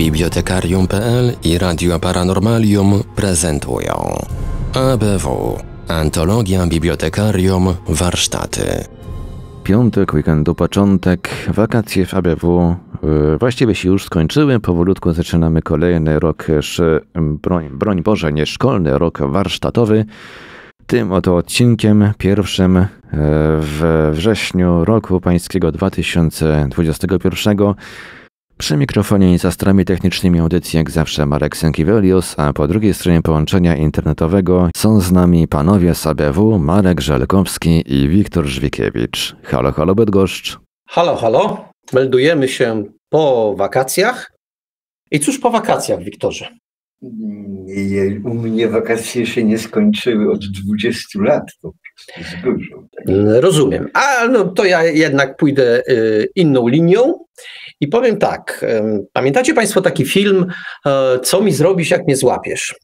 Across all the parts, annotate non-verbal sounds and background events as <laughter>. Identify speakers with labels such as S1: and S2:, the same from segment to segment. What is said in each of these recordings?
S1: Bibliotekarium.pl i Radio Paranormalium prezentują ABW Antologia Bibliotekarium Warsztaty.
S2: Piątek, weekendu początek, wakacje w ABW yy, właściwie się już skończyły. Powolutku zaczynamy kolejny rok, broń, broń Boże, nie szkolny, rok warsztatowy. Tym oto odcinkiem, pierwszym yy, w wrześniu roku pańskiego 2021 przy mikrofonie i za stronami technicznymi audycji jak zawsze Marek Sękiewelius, a po drugiej stronie połączenia internetowego są z nami panowie z ABW, Marek Żelkowski i Wiktor Żwikiewicz. Halo, halo Bydgoszcz.
S3: Halo, halo. Meldujemy się po wakacjach. I cóż po wakacjach, Wiktorze?
S4: Nie, u mnie wakacje się nie skończyły od 20 lat. To jest dużo.
S3: Rozumiem. A no to ja jednak pójdę y, inną linią i powiem tak. Pamiętacie Państwo taki film e, Co mi zrobisz, jak mnie złapiesz?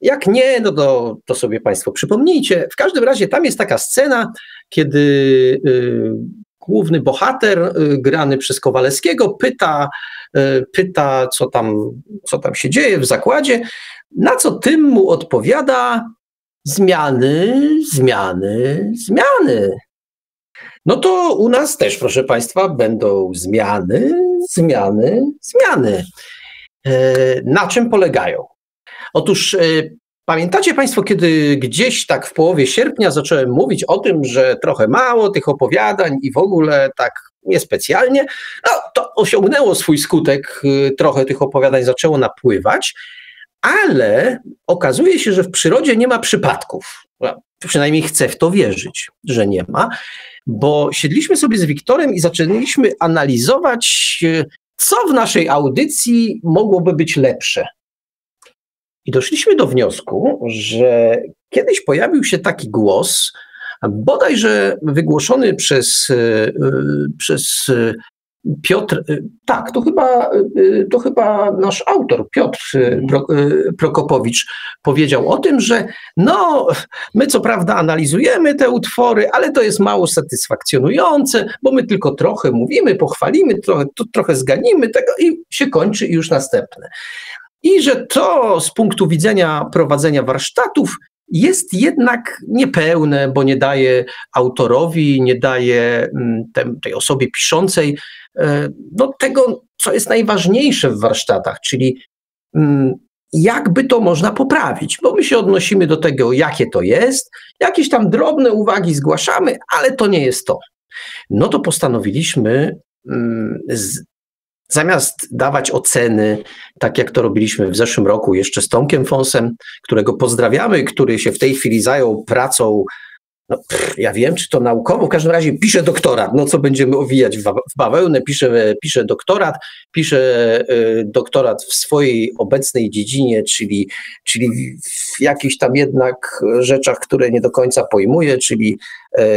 S3: Jak nie, no to, to sobie Państwo przypomnijcie. W każdym razie tam jest taka scena, kiedy y, główny bohater y, grany przez Kowalewskiego pyta, pyta co, tam, co tam się dzieje w zakładzie, na co tym mu odpowiada zmiany, zmiany, zmiany. No to u nas też, proszę Państwa, będą zmiany, zmiany, zmiany. E, na czym polegają? Otóż e, pamiętacie Państwo, kiedy gdzieś tak w połowie sierpnia zacząłem mówić o tym, że trochę mało tych opowiadań i w ogóle tak niespecjalnie, no to osiągnęło swój skutek, e, trochę tych opowiadań zaczęło napływać, ale okazuje się, że w przyrodzie nie ma przypadków. Przynajmniej chcę w to wierzyć, że nie ma bo siedliśmy sobie z Wiktorem i zaczęliśmy analizować, e, co w naszej audycji mogłoby być lepsze. I doszliśmy do wniosku, że kiedyś pojawił się taki głos, bodajże wygłoszony przez, e, e, przez Piotr, y, tak, to chyba, y, to chyba nasz autor, Piotr y, Prokopowicz, powiedział o tym, że no, my co prawda analizujemy te utwory, ale to jest mało satysfakcjonujące, bo my tylko trochę mówimy, pochwalimy, trochę, trochę zganimy tego i się kończy i już następne. I że to z punktu widzenia prowadzenia warsztatów jest jednak niepełne, bo nie daje autorowi, nie daje mm, tej osobie piszącej no, tego, co jest najważniejsze w warsztatach, czyli mm, jakby to można poprawić, bo my się odnosimy do tego, jakie to jest, jakieś tam drobne uwagi zgłaszamy, ale to nie jest to. No to postanowiliśmy mm, Zamiast dawać oceny, tak jak to robiliśmy w zeszłym roku jeszcze z Tomkiem Fonsem, którego pozdrawiamy, który się w tej chwili zajął pracą no, pff, ja wiem, czy to naukowo, w każdym razie pisze doktorat, no co będziemy owijać w, bawełnę, pisze, pisze doktorat, pisze y, doktorat w swojej obecnej dziedzinie, czyli, czyli w jakichś tam jednak rzeczach, które nie do końca pojmuje, czyli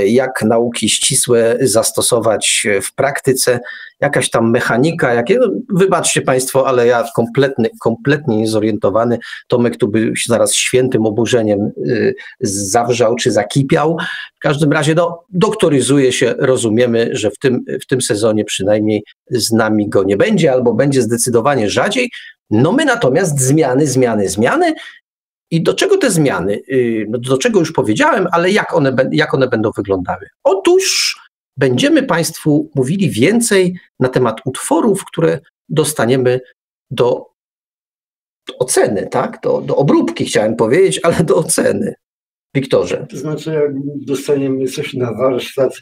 S3: jak nauki ścisłe zastosować w praktyce, jakaś tam mechanika, jakie, no, wybaczcie Państwo, ale ja kompletny, kompletnie niezorientowany, Tomek tu by się zaraz świętym oburzeniem y, zawrzał czy zakipiał, w każdym razie no, doktoryzuje się, rozumiemy, że w tym, w tym sezonie przynajmniej z nami go nie będzie, albo będzie zdecydowanie rzadziej. No my natomiast zmiany, zmiany, zmiany. I do czego te zmiany? Y, no do czego już powiedziałem, ale jak one, jak one będą wyglądały? Otóż będziemy Państwu mówili więcej na temat utworów, które dostaniemy do, oceny, tak? Do, do obróbki chciałem powiedzieć, ale do oceny. Wiktorze.
S4: To znaczy, jak dostaniemy coś na warsztat,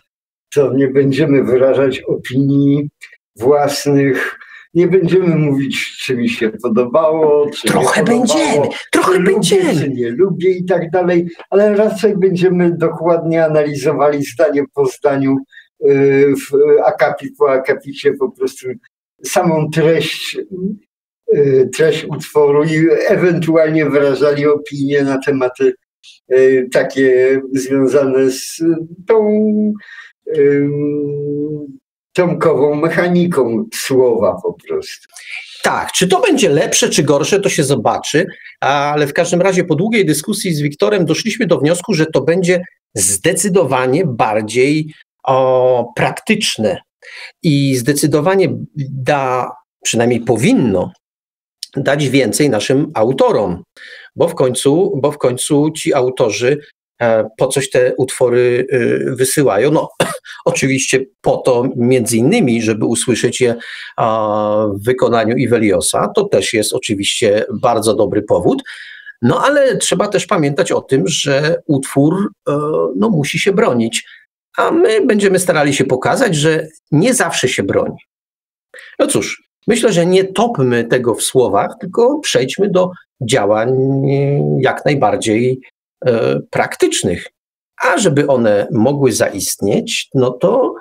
S4: to nie będziemy wyrażać opinii własnych, nie będziemy mówić, czy mi się podobało, czy
S3: trochę
S4: nie podobało,
S3: będziemy, trochę
S4: czy
S3: będziemy.
S4: Lubię, czy nie lubię i tak dalej, ale raczej będziemy dokładnie analizowali zdanie po zdaniu, y, w akapit po akapicie po prostu samą treść, y, treść utworu i ewentualnie wyrażali opinie na tematy Y, takie związane z tą tomkową mechaniką słowa po prostu.
S3: Tak, czy to będzie lepsze, czy gorsze, to się zobaczy, ale w każdym razie po długiej dyskusji z Wiktorem doszliśmy do wniosku, że to będzie zdecydowanie bardziej o, praktyczne i zdecydowanie da, przynajmniej powinno dać więcej naszym autorom, bo w końcu, bo w końcu ci autorzy po coś te utwory y, wysyłają. No, <clears throat> oczywiście po to między innymi, żeby usłyszeć je w wykonaniu Iweliosa. To też jest oczywiście bardzo dobry powód. No ale trzeba też pamiętać o tym, że utwór e, no, musi się bronić, a my będziemy starali się pokazać, że nie zawsze się broni. No cóż, myślę, że nie topmy tego w słowach, tylko przejdźmy do działań jak najbardziej e, praktycznych. A żeby one mogły zaistnieć, no to,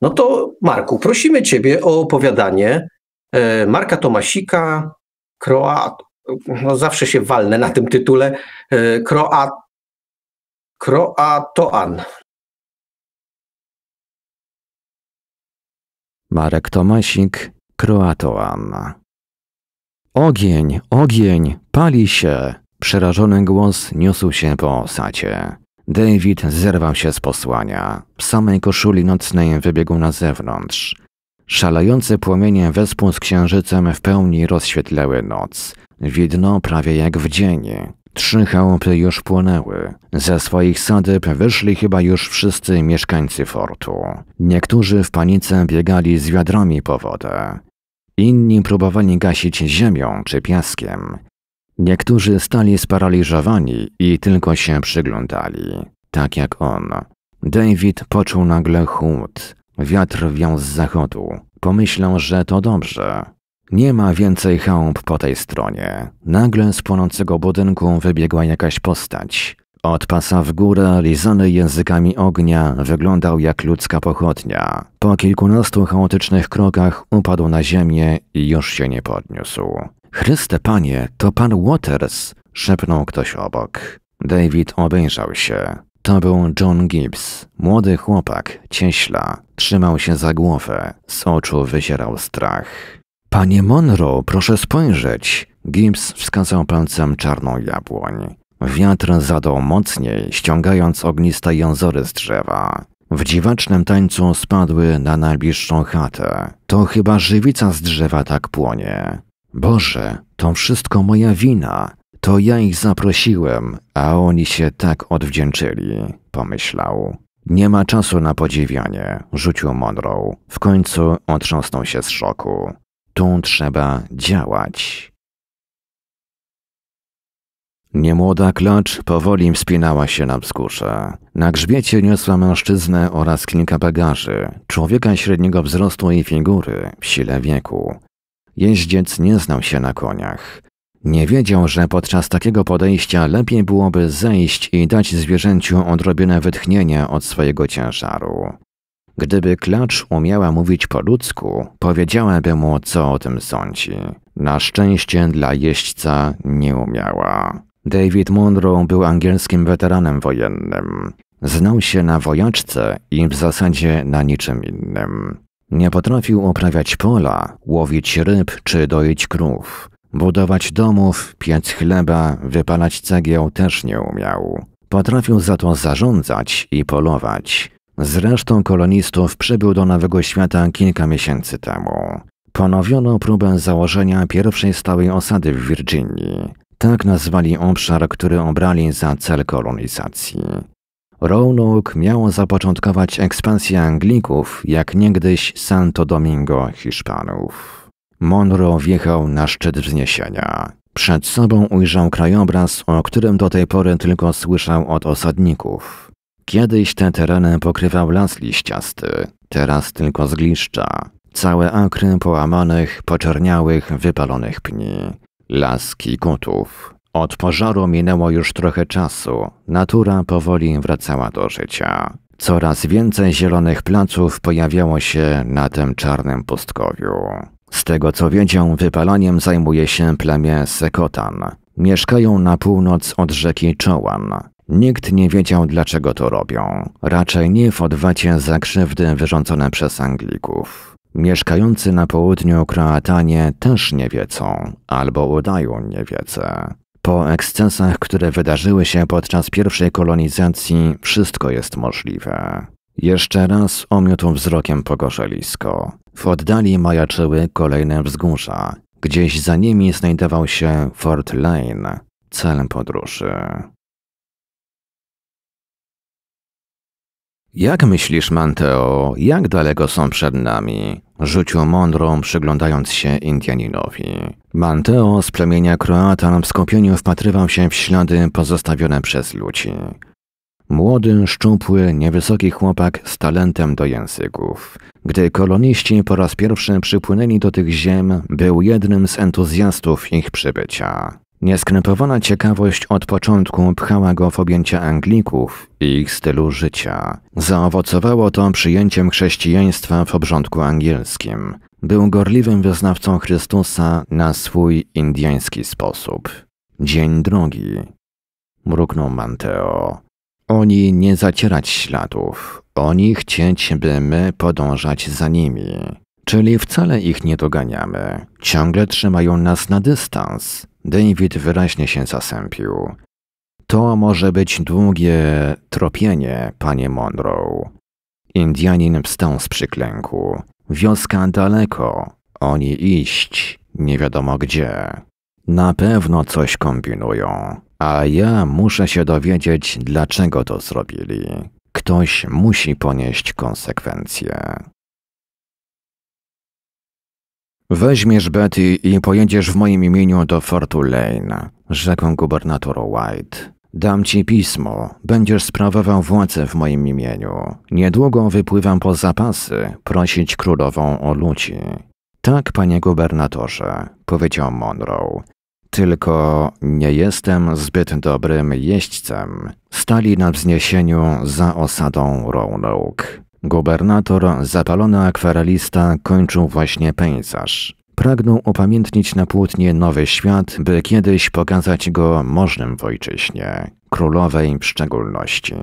S3: no to Marku, prosimy Ciebie o opowiadanie e, Marka Tomasika, Kroat, no zawsze się walnę na tym tytule, e, Kroat, Kroatoan.
S2: Marek Tomasik, Kroatoan. Ogień, ogień, pali się! Przerażony głos niósł się po osadzie. David zerwał się z posłania. W samej koszuli nocnej wybiegł na zewnątrz. Szalejące płomienie wespół z księżycem w pełni rozświetlały noc. Widno prawie jak w dzień. Trzy chałupy już płonęły. Ze swoich sadeb wyszli chyba już wszyscy mieszkańcy fortu. Niektórzy w panice biegali z wiadrami po wodę. Inni próbowali gasić ziemią czy piaskiem. Niektórzy stali sparaliżowani i tylko się przyglądali, tak jak on. David poczuł nagle chłód. Wiatr wiał z zachodu. Pomyślał, że to dobrze. Nie ma więcej chałup po tej stronie. Nagle z płonącego budynku wybiegła jakaś postać. Od pasa w górę, lizany językami ognia, wyglądał jak ludzka pochodnia. Po kilkunastu chaotycznych krokach upadł na ziemię i już się nie podniósł. Chryste panie, to pan Waters! szepnął ktoś obok. David obejrzał się. To był John Gibbs, młody chłopak, cieśla. Trzymał się za głowę, z oczu wyzierał strach. Panie Monroe, proszę spojrzeć. Gibbs wskazał palcem czarną jabłoń. Wiatr zadał mocniej, ściągając ogniste jązory z drzewa. W dziwacznym tańcu spadły na najbliższą chatę. To chyba żywica z drzewa tak płonie. Boże, to wszystko moja wina. To ja ich zaprosiłem, a oni się tak odwdzięczyli, pomyślał. Nie ma czasu na podziwianie, rzucił Monroe. W końcu otrząsnął się z szoku. Tu trzeba działać. Niemłoda klacz powoli wspinała się na wzgórze. Na grzbiecie niosła mężczyznę oraz kilka bagaży, człowieka średniego wzrostu i figury, w sile wieku. Jeździec nie znał się na koniach. Nie wiedział, że podczas takiego podejścia lepiej byłoby zejść i dać zwierzęciu odrobinę wytchnienia od swojego ciężaru. Gdyby klacz umiała mówić po ludzku, powiedziałaby mu, co o tym sądzi. Na szczęście dla jeźdźca nie umiała. David Monroe był angielskim weteranem wojennym. Znał się na wojaczce i w zasadzie na niczym innym. Nie potrafił uprawiać pola, łowić ryb czy doić krów. Budować domów, piec chleba, wypalać cegieł też nie umiał. Potrafił za to zarządzać i polować. Z resztą kolonistów przybył do Nowego Świata kilka miesięcy temu. Ponowiono próbę założenia pierwszej stałej osady w Virginii. Tak nazwali obszar, który obrali za cel kolonizacji. Roanoke miało zapoczątkować ekspansję Anglików, jak niegdyś Santo Domingo Hiszpanów. Monroe wjechał na szczyt wzniesienia. Przed sobą ujrzał krajobraz, o którym do tej pory tylko słyszał od osadników. Kiedyś te tereny pokrywał las liściasty, teraz tylko zgliszcza. Całe akry połamanych, poczerniałych, wypalonych pni. Las kikutów. Od pożaru minęło już trochę czasu. Natura powoli wracała do życia. Coraz więcej zielonych placów pojawiało się na tym czarnym pustkowiu. Z tego co wiedział, wypalaniem zajmuje się plemię Sekotan. Mieszkają na północ od rzeki Czołan. Nikt nie wiedział, dlaczego to robią. Raczej nie w odwacie za krzywdy wyrządzone przez Anglików. Mieszkający na południu Kroatanie też nie wiedzą, albo udają niewiedzę. Po ekscesach, które wydarzyły się podczas pierwszej kolonizacji, wszystko jest możliwe. Jeszcze raz omiótł wzrokiem pogorzelisko. W oddali majaczyły kolejne wzgórza. Gdzieś za nimi znajdował się Fort Lane, cel podróży. Jak myślisz, Manteo, jak daleko są przed nami? Rzucił mądrą, przyglądając się Indianinowi. Manteo z plemienia Kroatan w skupieniu wpatrywał się w ślady pozostawione przez ludzi. Młody, szczupły, niewysoki chłopak z talentem do języków. Gdy koloniści po raz pierwszy przypłynęli do tych ziem, był jednym z entuzjastów ich przybycia. Nieskrępowana ciekawość od początku pchała go w objęcia Anglików i ich stylu życia. Zaowocowało to przyjęciem chrześcijaństwa w obrządku angielskim. Był gorliwym wyznawcą Chrystusa na swój indyjski sposób. Dzień drogi, mruknął Manteo. Oni nie zacierać śladów, oni chcieć, by my podążać za nimi. Czyli wcale ich nie doganiamy. Ciągle trzymają nas na dystans. David wyraźnie się zasępił. To może być długie tropienie, panie Monroe. Indianin wstał z przyklęku. Wioska daleko. Oni iść, nie wiadomo gdzie. Na pewno coś kombinują, a ja muszę się dowiedzieć, dlaczego to zrobili. Ktoś musi ponieść konsekwencje. Weźmiesz Betty i pojedziesz w moim imieniu do Fortu Lane, rzekł gubernator White. Dam ci pismo, będziesz sprawował władzę w moim imieniu. Niedługo wypływam po zapasy, prosić królową o ludzi. Tak, panie gubernatorze, powiedział Monroe. Tylko nie jestem zbyt dobrym jeźdźcem. Stali na wzniesieniu za osadą Roanoke. Gubernator, zapalony akwarelista, kończył właśnie pejzaż. Pragnął upamiętnić na płótnie nowy świat, by kiedyś pokazać go możnym w ojczyźnie, królowej w szczególności.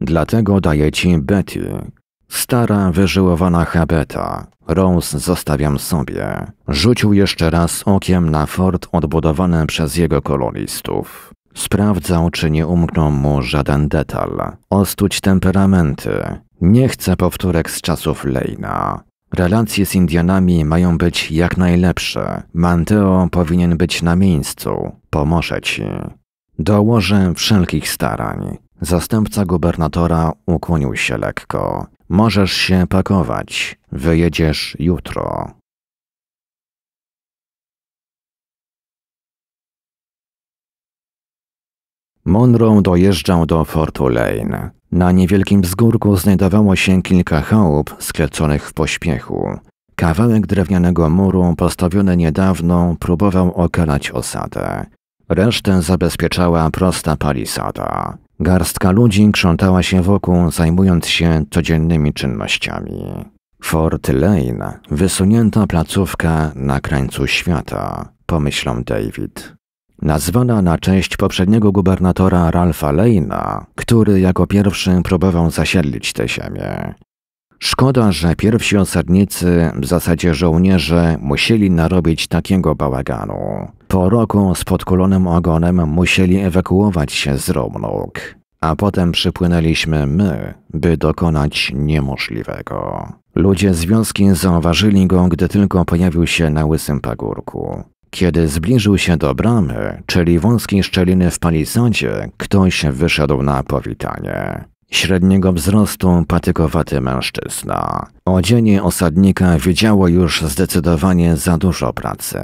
S2: Dlatego daję ci Betty. Stara, wyżyłowana habeta. Rose zostawiam sobie. Rzucił jeszcze raz okiem na fort odbudowany przez jego kolonistów. Sprawdzał, czy nie umknął mu żaden detal. Ostuć temperamenty. Nie chcę powtórek z czasów Lejna. Relacje z Indianami mają być jak najlepsze. Manteo powinien być na miejscu. Pomoże ci. Dołożę wszelkich starań. Zastępca gubernatora ukłonił się lekko. Możesz się pakować. Wyjedziesz jutro. Monroe dojeżdżał do Fortu Lane. Na niewielkim wzgórku znajdowało się kilka chałup skleconych w pośpiechu. Kawałek drewnianego muru postawiony niedawno próbował okalać osadę. Resztę zabezpieczała prosta palisada. Garstka ludzi krzątała się wokół, zajmując się codziennymi czynnościami. Fort Lane, wysunięta placówka na krańcu świata, pomyślał David nazwana na cześć poprzedniego gubernatora Ralpha Lane'a, który jako pierwszy próbował zasiedlić tę ziemię. Szkoda, że pierwsi osadnicy, w zasadzie żołnierze, musieli narobić takiego bałaganu. Po roku z podkulonym ogonem musieli ewakuować się z Roanoke, a potem przypłynęliśmy my, by dokonać niemożliwego. Ludzie z wioski zauważyli go, gdy tylko pojawił się na łysym pagórku. Kiedy zbliżył się do bramy, czyli wąskiej szczeliny w palisadzie, ktoś wyszedł na powitanie. Średniego wzrostu, patykowaty mężczyzna. Odzienie osadnika wiedziało już zdecydowanie za dużo pracy.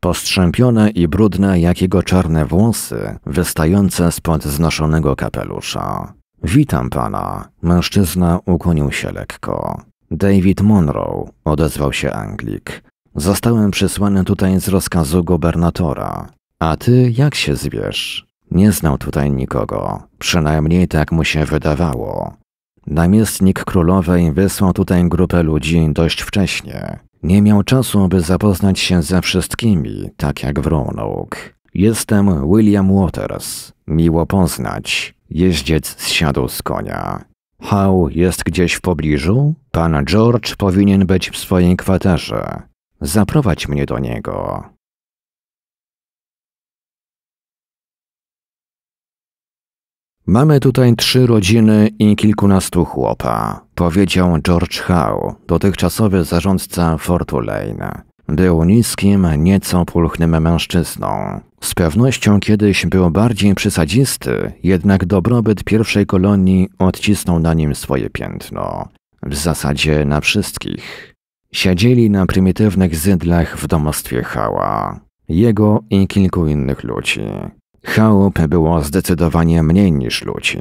S2: Postrzępione i brudne jak jego czarne włosy, wystające spod znoszonego kapelusza. Witam pana. Mężczyzna ukłonił się lekko. David Monroe, odezwał się Anglik. Zostałem przysłany tutaj z rozkazu gubernatora. A ty jak się zwiesz? Nie znał tutaj nikogo. Przynajmniej tak mu się wydawało. Namiestnik królowej wysłał tutaj grupę ludzi dość wcześnie. Nie miał czasu, by zapoznać się ze wszystkimi, tak jak w Roanoke. Jestem William Waters. Miło poznać. Jeździec zsiadł z konia. Howe jest gdzieś w pobliżu? Pan George powinien być w swojej kwaterze. Zaprowadź mnie do niego. Mamy tutaj trzy rodziny i kilkunastu chłopa, powiedział George Howe, dotychczasowy zarządca Fortu Lane. Był niskim, nieco pulchnym mężczyzną. Z pewnością kiedyś był bardziej przesadzisty, jednak dobrobyt pierwszej kolonii odcisnął na nim swoje piętno. W zasadzie na wszystkich. Siedzieli na prymitywnych zydlach w domostwie Hała. Jego i kilku innych ludzi. Chałup było zdecydowanie mniej niż ludzi.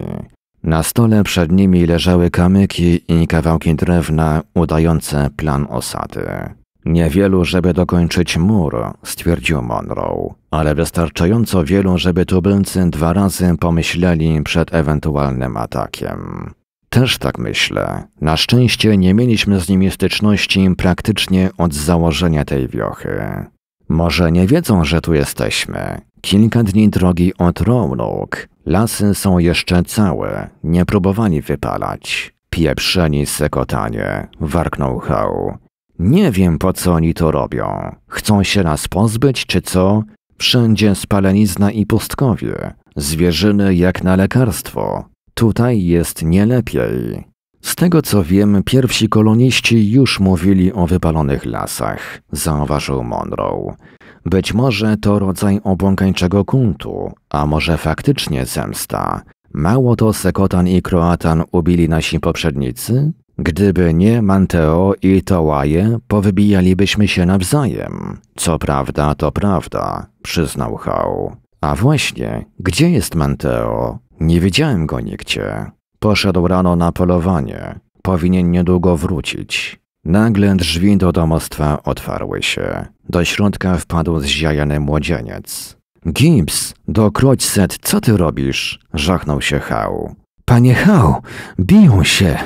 S2: Na stole przed nimi leżały kamyki i kawałki drewna udające plan osady. Niewielu, żeby dokończyć mur, stwierdził Monroe, ale wystarczająco wielu, żeby tubylcy dwa razy pomyśleli przed ewentualnym atakiem. Też tak myślę. Na szczęście nie mieliśmy z nimi styczności praktycznie od założenia tej wiochy. Może nie wiedzą, że tu jesteśmy. Kilka dni drogi od Roanoke. Lasy są jeszcze całe. Nie próbowali wypalać. Pieprzeni sekotanie, warknął Hał. Nie wiem, po co oni to robią. Chcą się nas pozbyć, czy co? Wszędzie spalenizna i pustkowie. Zwierzyny jak na lekarstwo. Tutaj jest nie lepiej. Z tego co wiem, pierwsi koloniści już mówili o wypalonych lasach, zauważył Monroe. Być może to rodzaj obłąkańczego kuntu, a może faktycznie zemsta. Mało to Sekotan i Kroatan ubili nasi poprzednicy? Gdyby nie Manteo i Tołaje, powybijalibyśmy się nawzajem. Co prawda, to prawda, przyznał Hał. A właśnie, gdzie jest Manteo? Nie widziałem go nigdzie. Poszedł rano na polowanie. Powinien niedługo wrócić. Nagle drzwi do domostwa otwarły się. Do środka wpadł zziajany młodzieniec. Gibbs, do Kroćset, co ty robisz? Żachnął się Hał. Panie Hał, biją się,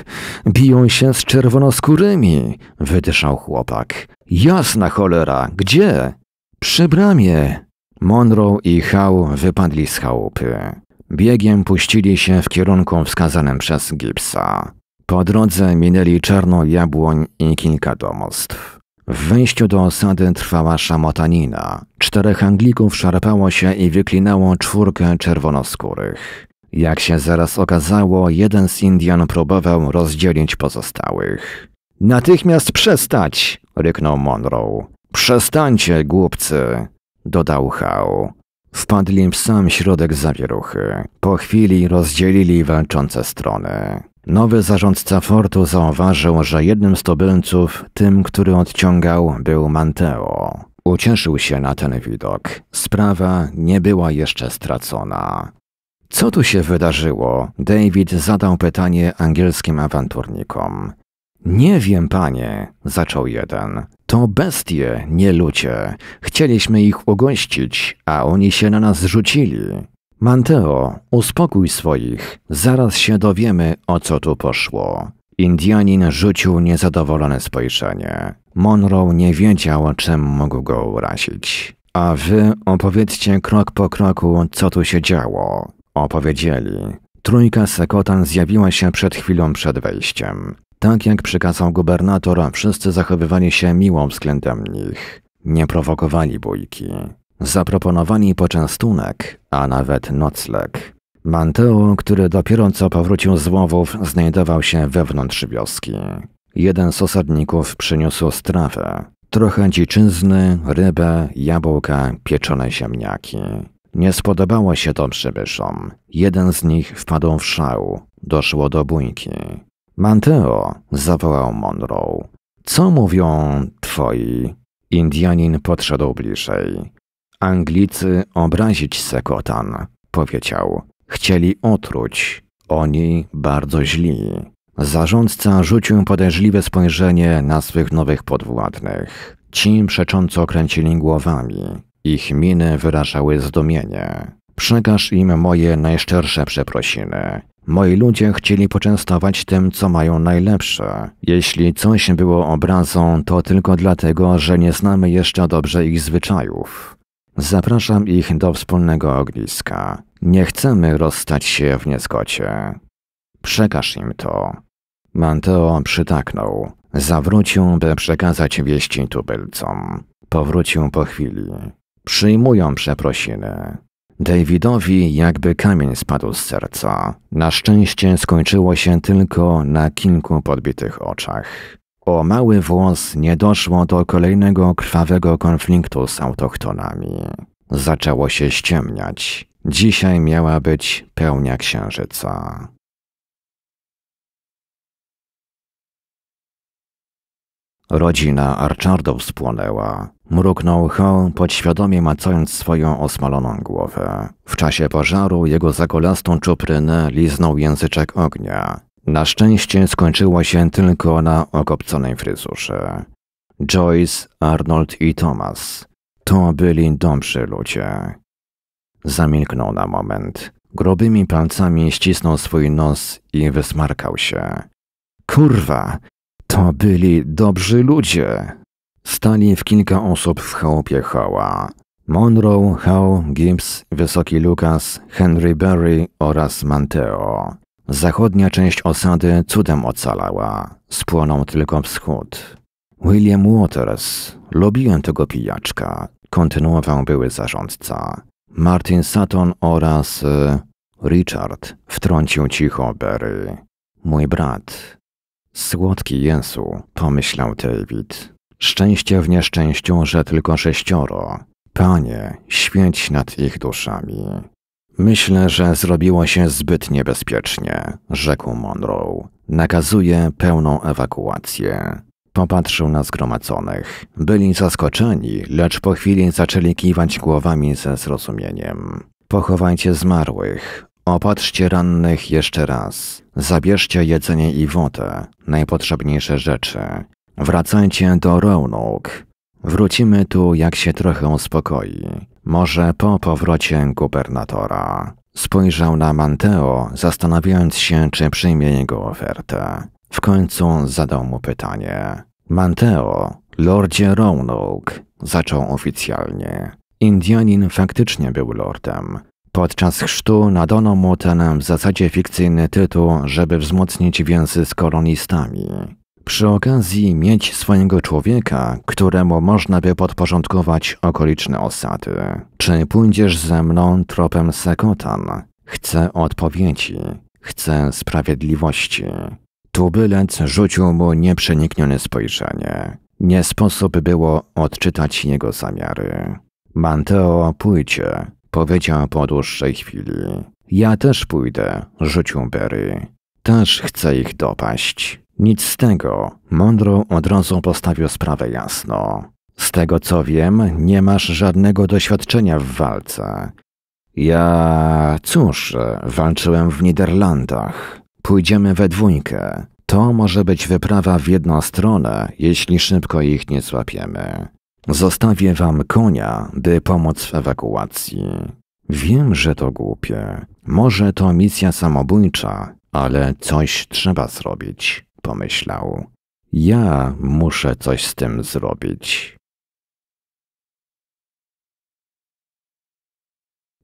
S2: biją się z czerwonoskórymi, wydyszał chłopak. Jasna cholera, gdzie? Przy bramie. Monroe i Hał wypadli z chałupy. Biegiem puścili się w kierunku wskazanym przez Gipsa. Po drodze minęli czarną jabłoń i kilka domostw. W wejściu do osady trwała szamotanina. Czterech Anglików szarpało się i wyklinało czwórkę czerwonoskórych. Jak się zaraz okazało, jeden z Indian próbował rozdzielić pozostałych. Natychmiast przestać! ryknął Monroe. Przestańcie, głupcy! dodał Hał. Wpadli w sam środek zawieruchy. Po chwili rozdzielili walczące strony. Nowy zarządca fortu zauważył, że jednym z tubylców, tym, który odciągał, był Manteo. Ucieszył się na ten widok. Sprawa nie była jeszcze stracona. Co tu się wydarzyło? David zadał pytanie angielskim awanturnikom. Nie wiem, panie, zaczął jeden. To bestie, nie ludzie. Chcieliśmy ich ugościć, a oni się na nas rzucili. Manteo, uspokój swoich, zaraz się dowiemy, o co tu poszło. Indianin rzucił niezadowolone spojrzenie. Monroe nie wiedział, czym mógł go urazić. A wy opowiedzcie krok po kroku, co tu się działo. Opowiedzieli. Trójka Sekotan zjawiła się przed chwilą przed wejściem. Tak jak przykazał gubernator, wszyscy zachowywali się miło względem nich. Nie prowokowali bójki. Zaproponowali poczęstunek, a nawet nocleg. Manteo, który dopiero co powrócił z łowów, znajdował się wewnątrz wioski. Jeden z osadników przyniósł strawę. Trochę dziczyzny, rybę, jabłka, pieczone ziemniaki. Nie spodobało się to przybyszom. Jeden z nich wpadł w szał. Doszło do bójki. Manteo, zawołał Monroe. Co mówią twoi? Indianin podszedł bliżej. Anglicy obrazić Sekotan, powiedział. Chcieli otruć. Oni bardzo źli. Zarządca rzucił podejrzliwe spojrzenie na swych nowych podwładnych. Ci przecząco kręcili głowami. Ich miny wyrażały zdumienie. Przekaż im moje najszczersze przeprosiny. Moi ludzie chcieli poczęstować tym, co mają najlepsze. Jeśli coś było obrazą, to tylko dlatego, że nie znamy jeszcze dobrze ich zwyczajów. Zapraszam ich do wspólnego ogniska. Nie chcemy rozstać się w niezgodzie. Przekaż im to. Manteo przytaknął. Zawrócił, by przekazać wieści tubylcom. Powrócił po chwili. Przyjmują przeprosiny. Davidowi jakby kamień spadł z serca. Na szczęście skończyło się tylko na kilku podbitych oczach. o mały włos nie doszło do kolejnego krwawego konfliktu z autochtonami. Zaczęło się ściemniać. Dzisiaj miała być pełnia księżyca. Rodzina Archardów spłonęła. Mruknął Ho, podświadomie macając swoją osmaloną głowę. W czasie pożaru jego zakolastą czuprynę liznął języczek ognia. Na szczęście skończyło się tylko na okopconej fryzurze. Joyce, Arnold i Thomas. To byli dobrzy ludzie. Zamilknął na moment. Grubymi palcami ścisnął swój nos i wysmarkał się. Kurwa, to byli dobrzy ludzie. Stali w kilka osób w chałupie Hoła. Monroe, Howe, Gibbs, Wysoki Lucas, Henry Berry oraz Manteo. Zachodnia część osady cudem ocalała. Spłonął tylko wschód. William Waters. Lubiłem tego pijaczka. Kontynuował były zarządca. Martin Sutton oraz... Y, Richard. Wtrącił cicho Berry. Mój brat. Słodki Jezu, pomyślał David. Szczęście w nieszczęściu, że tylko sześcioro. Panie, świeć nad ich duszami. Myślę, że zrobiło się zbyt niebezpiecznie, rzekł Monroe. Nakazuje pełną ewakuację. Popatrzył na zgromadzonych. Byli zaskoczeni, lecz po chwili zaczęli kiwać głowami ze zrozumieniem. Pochowajcie zmarłych, Opatrzcie rannych jeszcze raz. Zabierzcie jedzenie i wodę, najpotrzebniejsze rzeczy. Wracajcie do Roanoke. Wrócimy tu, jak się trochę uspokoi. Może po powrocie gubernatora. Spojrzał na Manteo, zastanawiając się, czy przyjmie jego ofertę. W końcu zadał mu pytanie. Manteo, lordzie Roanoke, zaczął oficjalnie. Indianin faktycznie był lordem, Podczas chrztu nadano mu ten w zasadzie fikcyjny tytuł, żeby wzmocnić więzy z kolonistami. Przy okazji mieć swojego człowieka, któremu można by podporządkować okoliczne osady. Czy pójdziesz ze mną tropem Sekotan? Chcę odpowiedzi. Chcę sprawiedliwości. Tubylec rzucił mu nieprzeniknione spojrzenie. Nie sposób było odczytać jego zamiary. Manteo pójdzie, Powiedział po dłuższej chwili. Ja też pójdę, rzucił Berry. Też chcę ich dopaść. Nic z tego. Mądro od razu postawił sprawę jasno. Z tego co wiem, nie masz żadnego doświadczenia w walce. Ja, cóż, walczyłem w Niderlandach. Pójdziemy we dwójkę. To może być wyprawa w jedną stronę, jeśli szybko ich nie złapiemy. Zostawię wam konia, by pomóc w ewakuacji. Wiem, że to głupie. Może to misja samobójcza, ale coś trzeba zrobić, pomyślał. Ja muszę coś z tym zrobić.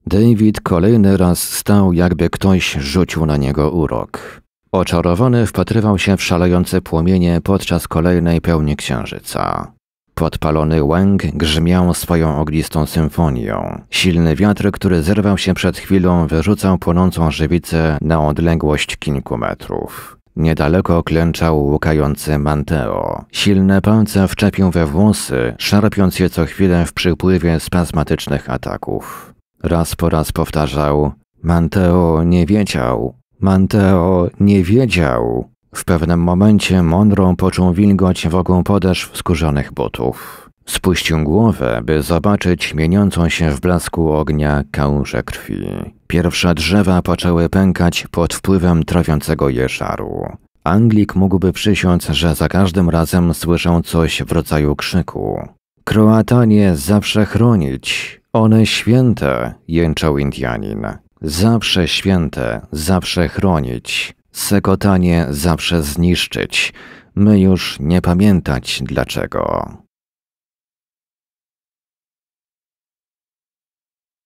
S2: David kolejny raz stał, jakby ktoś rzucił na niego urok. Oczarowany wpatrywał się w szalejące płomienie podczas kolejnej pełni księżyca. Podpalony łęk grzmiał swoją ognistą symfonią. Silny wiatr, który zerwał się przed chwilą, wyrzucał płonącą żywicę na odległość kilku metrów. Niedaleko klęczał łukający Manteo. Silne palce wczepił we włosy, szarpiąc je co chwilę w przypływie spazmatycznych ataków. Raz po raz powtarzał: Manteo nie wiedział, Manteo nie wiedział. W pewnym momencie Monroe poczuł wilgoć wokół podeszw skórzanych butów. Spuścił głowę, by zobaczyć mieniącą się w blasku ognia kałużę krwi. Pierwsze drzewa poczęły pękać pod wpływem trawiącego je żaru. Anglik mógłby przysiąc, że za każdym razem słyszał coś w rodzaju krzyku. Kroatanie zawsze chronić, one święte, jęczał Indianin. Zawsze święte, zawsze chronić. Sekotanie zawsze zniszczyć, my już nie pamiętać dlaczego.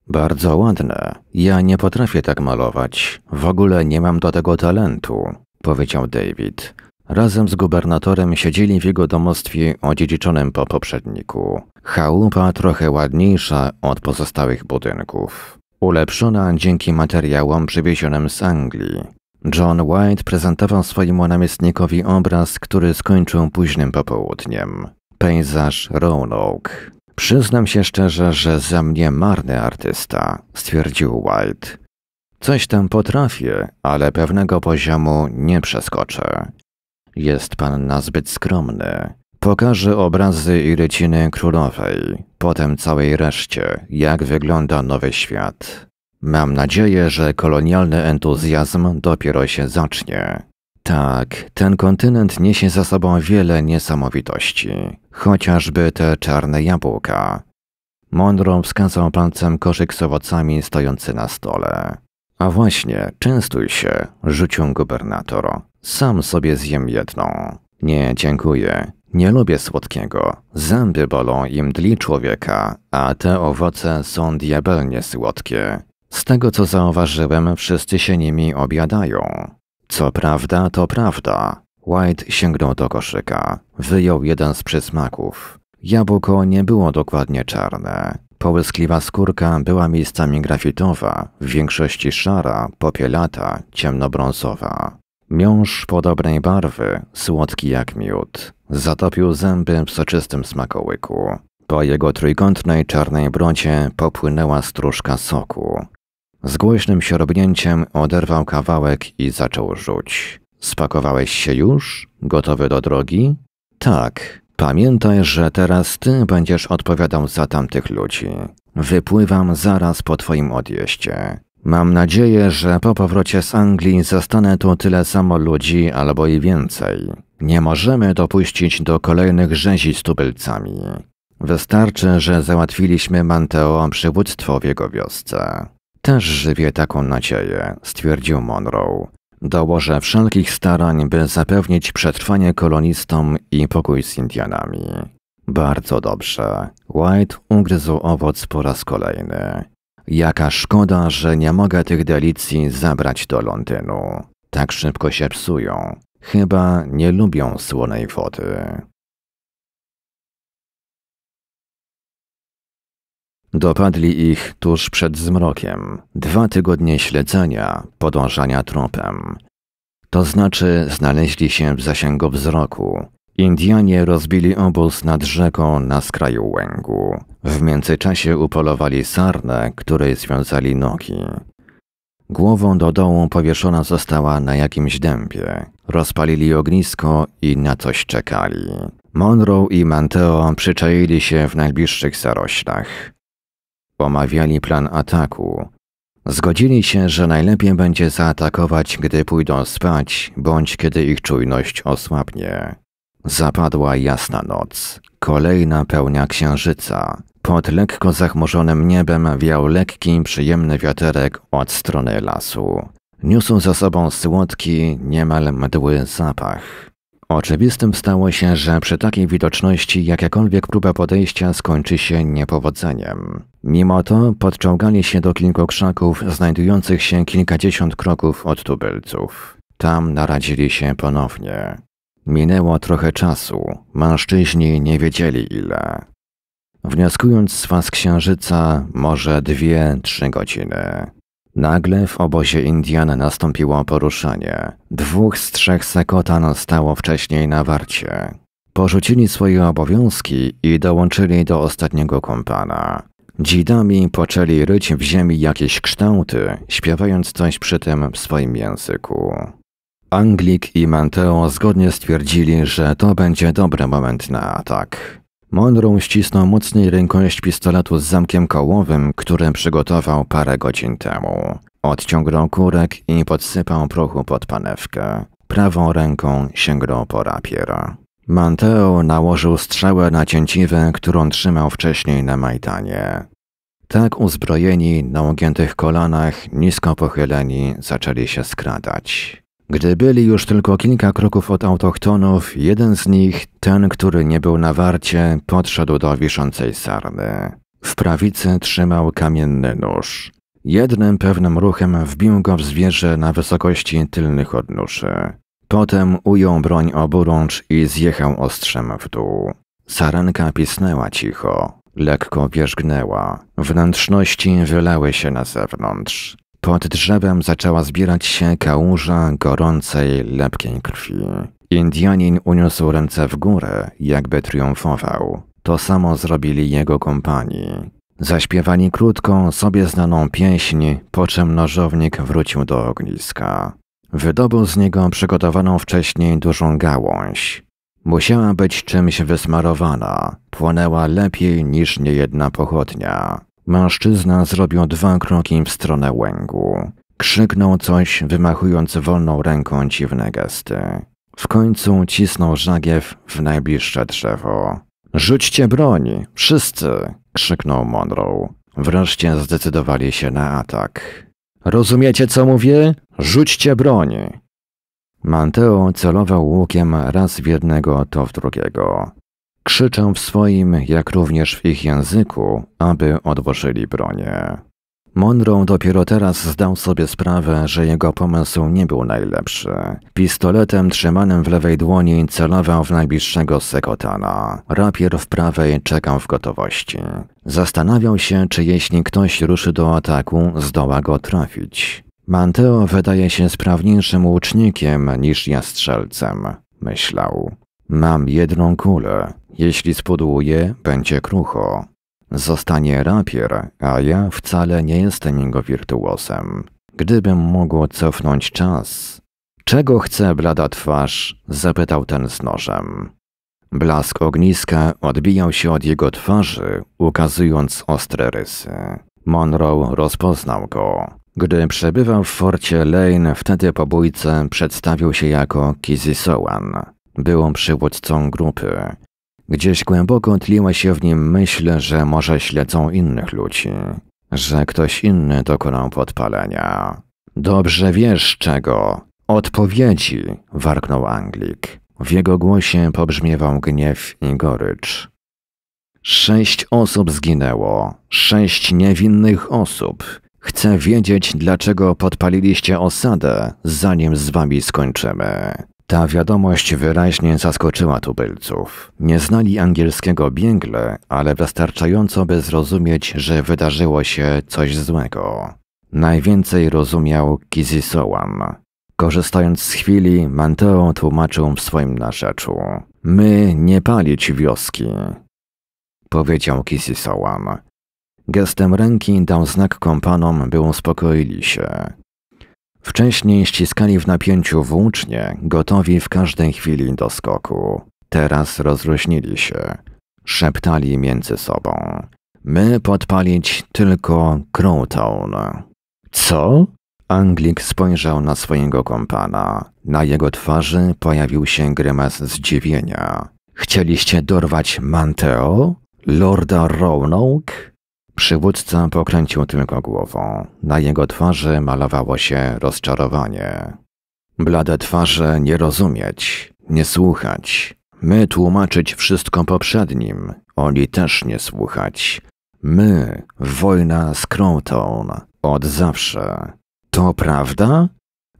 S2: Bardzo ładne. Ja nie potrafię tak malować. W ogóle nie mam do tego talentu, powiedział David. Razem z gubernatorem siedzieli w jego domostwie odziedziczonym po poprzedniku. Chałupa trochę ładniejsza od pozostałych budynków. Ulepszona dzięki materiałom przywiezionym z Anglii. John White prezentował swojemu namiestnikowi obraz, który skończył późnym popołudniem. Pejzaż Roanoke. Przyznam się szczerze, że za mnie marny artysta, stwierdził White. Coś tam potrafię, ale pewnego poziomu nie przeskoczę. Jest pan nazbyt skromny. Pokażę obrazy i ryciny królowej, potem całej reszcie, jak wygląda nowy świat. Mam nadzieję, że kolonialny entuzjazm dopiero się zacznie. Tak, ten kontynent niesie za sobą wiele niesamowitości, chociażby te czarne jabłka. Monroe wskazał palcem koszyk z owocami stojący na stole. A właśnie, częstuj się, rzucił gubernator. Sam sobie zjem jedną. Nie, dziękuję. Nie lubię słodkiego. Zęby bolą i mdli człowieka, a te owoce są diabelnie słodkie. Z tego co zauważyłem, wszyscy się nimi obiadają. Co prawda, to prawda. White sięgnął do koszyka. Wyjął jeden z przysmaków. Jabłko nie było dokładnie czarne. Połyskliwa skórka była miejscami grafitowa, w większości szara, popielata, ciemnobrązowa. Miąższ podobnej barwy, słodki jak miód, zatopił zęby w soczystym smakołyku. Po jego trójkątnej czarnej brodzie popłynęła stróżka soku. Z głośnym siorbnięciem oderwał kawałek i zaczął rzuć. Spakowałeś się już? Gotowy do drogi? Tak. Pamiętaj, że teraz ty będziesz odpowiadał za tamtych ludzi. Wypływam zaraz po twoim odjeździe. Mam nadzieję, że po powrocie z Anglii zostanę tu tyle samo ludzi albo i więcej. Nie możemy dopuścić do kolejnych rzezi z tubylcami. Wystarczy, że załatwiliśmy Manteo przywództwo w jego wiosce. Też żywię taką nadzieję, stwierdził Monroe. Dołożę wszelkich starań, by zapewnić przetrwanie kolonistom i pokój z Indianami. Bardzo dobrze. White ugryzł owoc po raz kolejny. Jaka szkoda, że nie mogę tych delicji zabrać do Londynu. Tak szybko się psują. Chyba nie lubią słonej wody. Dopadli ich tuż przed zmrokiem. Dwa tygodnie śledzenia, podążania tropem. To znaczy znaleźli się w zasięgu wzroku. Indianie rozbili obóz nad rzeką na skraju łęgu. W międzyczasie upolowali sarnę, której związali nogi. Głową do dołu powieszona została na jakimś dębie. Rozpalili ognisko i na coś czekali. Monroe i Manteo przyczaili się w najbliższych zaroślach. Omawiali plan ataku. Zgodzili się, że najlepiej będzie zaatakować, gdy pójdą spać, bądź kiedy ich czujność osłabnie. Zapadła jasna noc. Kolejna pełnia księżyca. Pod lekko zachmurzonym niebem wiał lekki, przyjemny wiaterek od strony lasu. Niósł za sobą słodki, niemal mdły zapach. Oczywistym stało się, że przy takiej widoczności jakakolwiek próba podejścia skończy się niepowodzeniem. Mimo to podczołgali się do kilku krzaków znajdujących się kilkadziesiąt kroków od tubylców. Tam naradzili się ponownie. Minęło trochę czasu, mężczyźni nie wiedzieli ile. Wnioskując z was księżyca, może dwie, trzy godziny. Nagle w obozie Indian nastąpiło poruszenie. Dwóch z trzech sekotan stało wcześniej na warcie. Porzucili swoje obowiązki i dołączyli do ostatniego kompana. Dzidami poczęli ryć w ziemi jakieś kształty, śpiewając coś przy tym w swoim języku. Anglik i Manteo zgodnie stwierdzili, że to będzie dobry moment na atak. Monroe ścisnął mocniej rękojeść pistoletu z zamkiem kołowym, który przygotował parę godzin temu. Odciągnął kurek i podsypał prochu pod panewkę. Prawą ręką sięgnął po rapiera. Manteo nałożył strzałę na cięciwę, którą trzymał wcześniej na Majdanie. Tak uzbrojeni, na ugiętych kolanach, nisko pochyleni, zaczęli się skradać. Gdy byli już tylko kilka kroków od autochtonów, jeden z nich, ten, który nie był na warcie, podszedł do wiszącej sarny. W prawicy trzymał kamienny nóż. Jednym pewnym ruchem wbił go w zwierzę na wysokości tylnych odnóży. Potem ujął broń oburącz i zjechał ostrzem w dół. Saranka pisnęła cicho, lekko wierzgnęła. Wnętrzności wylały się na zewnątrz. Pod drzewem zaczęła zbierać się kałuża gorącej, lepkiej krwi. Indianin uniósł ręce w górę, jakby triumfował. To samo zrobili jego kompanii. Zaśpiewali krótką, sobie znaną pieśń, po czym nożownik wrócił do ogniska. Wydobył z niego przygotowaną wcześniej dużą gałąź. Musiała być czymś wysmarowana, płonęła lepiej niż niejedna pochodnia. Mężczyzna zrobił dwa kroki w stronę łęgu. Krzyknął coś, wymachując wolną ręką dziwne gesty. W końcu cisnął żagiew w najbliższe drzewo. Rzućcie broń, wszyscy! krzyknął Monroe. Wreszcie zdecydowali się na atak. Rozumiecie, co mówię? Rzućcie broń! Manteo celował łukiem raz w jednego, to w drugiego. Krzyczał w swoim, jak również w ich języku, aby odłożyli bronię. Monroe dopiero teraz zdał sobie sprawę, że jego pomysł nie był najlepszy. Pistoletem trzymanym w lewej dłoni celował w najbliższego sekotana. Rapier w prawej czekał w gotowości. Zastanawiał się, czy jeśli ktoś ruszy do ataku, zdoła go trafić. Manteo wydaje się sprawniejszym łucznikiem niż jastrzelcem, myślał. Mam jedną kulę. Jeśli spudłuję, będzie krucho. Zostanie rapier, a ja wcale nie jestem jego wirtuosem. Gdybym mógł cofnąć czas. Czego chce blada twarz? zapytał ten z nożem. Blask ogniska odbijał się od jego twarzy, ukazując ostre rysy. Monroe rozpoznał go. Gdy przebywał w forcie Lane, wtedy pobójcę przedstawił się jako Kizisowan. Był przywódcą grupy. Gdzieś głęboko tliła się w nim myśl, że może śledzą innych ludzi, że ktoś inny dokonał podpalenia. Dobrze wiesz czego. Odpowiedzi, warknął Anglik. W jego głosie pobrzmiewał gniew i gorycz. Sześć osób zginęło, sześć niewinnych osób. Chcę wiedzieć, dlaczego podpaliliście osadę, zanim z wami skończymy. Ta wiadomość wyraźnie zaskoczyła tubylców. Nie znali angielskiego biegle, ale wystarczająco, by zrozumieć, że wydarzyło się coś złego. Najwięcej rozumiał Kizisołam. Korzystając z chwili, Manteo tłumaczył w swoim narzeczu. My nie palić wioski, powiedział Kizisołam. Gestem ręki dał znak kompanom, by uspokoili się. Wcześniej ściskali w napięciu włócznie, gotowi w każdej chwili do skoku. Teraz rozluźnili się. Szeptali między sobą. My podpalić tylko Crowtown. Co? Anglik spojrzał na swojego kompana. Na jego twarzy pojawił się grymas zdziwienia. Chcieliście dorwać Manteo? Lorda Roanoke? Przywódca pokręcił tylko głową. Na jego twarzy malowało się rozczarowanie. Blade twarze nie rozumieć, nie słuchać. My tłumaczyć wszystko poprzednim, oni też nie słuchać. My, wojna z Crowtown, od zawsze. To prawda?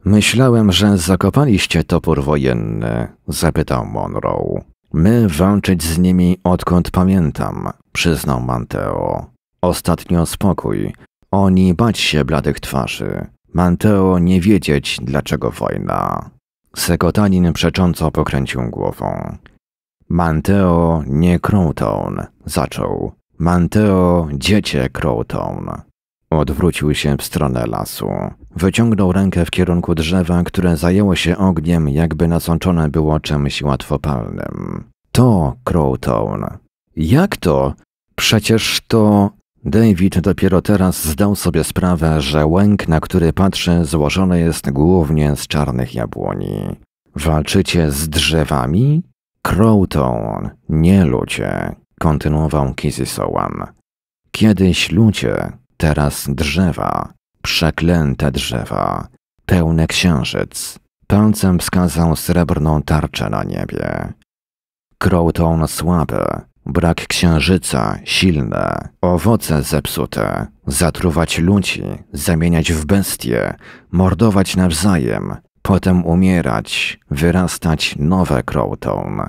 S2: Myślałem, że zakopaliście topór wojenny, zapytał Monroe. My walczyć z nimi odkąd pamiętam, przyznał Manteo. Ostatnio spokój. Oni bać się bladych twarzy. Manteo nie wiedzieć, dlaczego wojna. Sekotanin przecząco pokręcił głową. Manteo nie Crowtown, zaczął. Manteo dziecię Crowtown. Odwrócił się w stronę lasu. Wyciągnął rękę w kierunku drzewa, które zajęło się ogniem, jakby nasączone było czymś łatwopalnym. To Crowtown. Jak to? Przecież to David dopiero teraz zdał sobie sprawę, że łęk, na który patrzy, złożony jest głównie z czarnych jabłoni. Walczycie z drzewami? Crowtown, nie ludzie, kontynuował Kizisołam. Kiedyś ludzie, teraz drzewa, przeklęte drzewa, pełne księżyc. Palcem wskazał srebrną tarczę na niebie. Crowtown słabe, brak księżyca, silne, owoce zepsute, zatruwać ludzi, zamieniać w bestie, mordować nawzajem, potem umierać, wyrastać nowe Crowtown.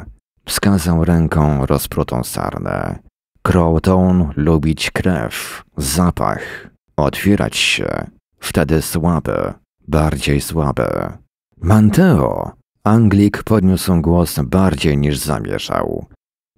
S2: Wskazał ręką rozprutą sarnę. Crowtown lubić krew, zapach, otwierać się, Wtedy słabe, bardziej słabe. Manteo! Anglik podniósł głos bardziej niż zamierzał.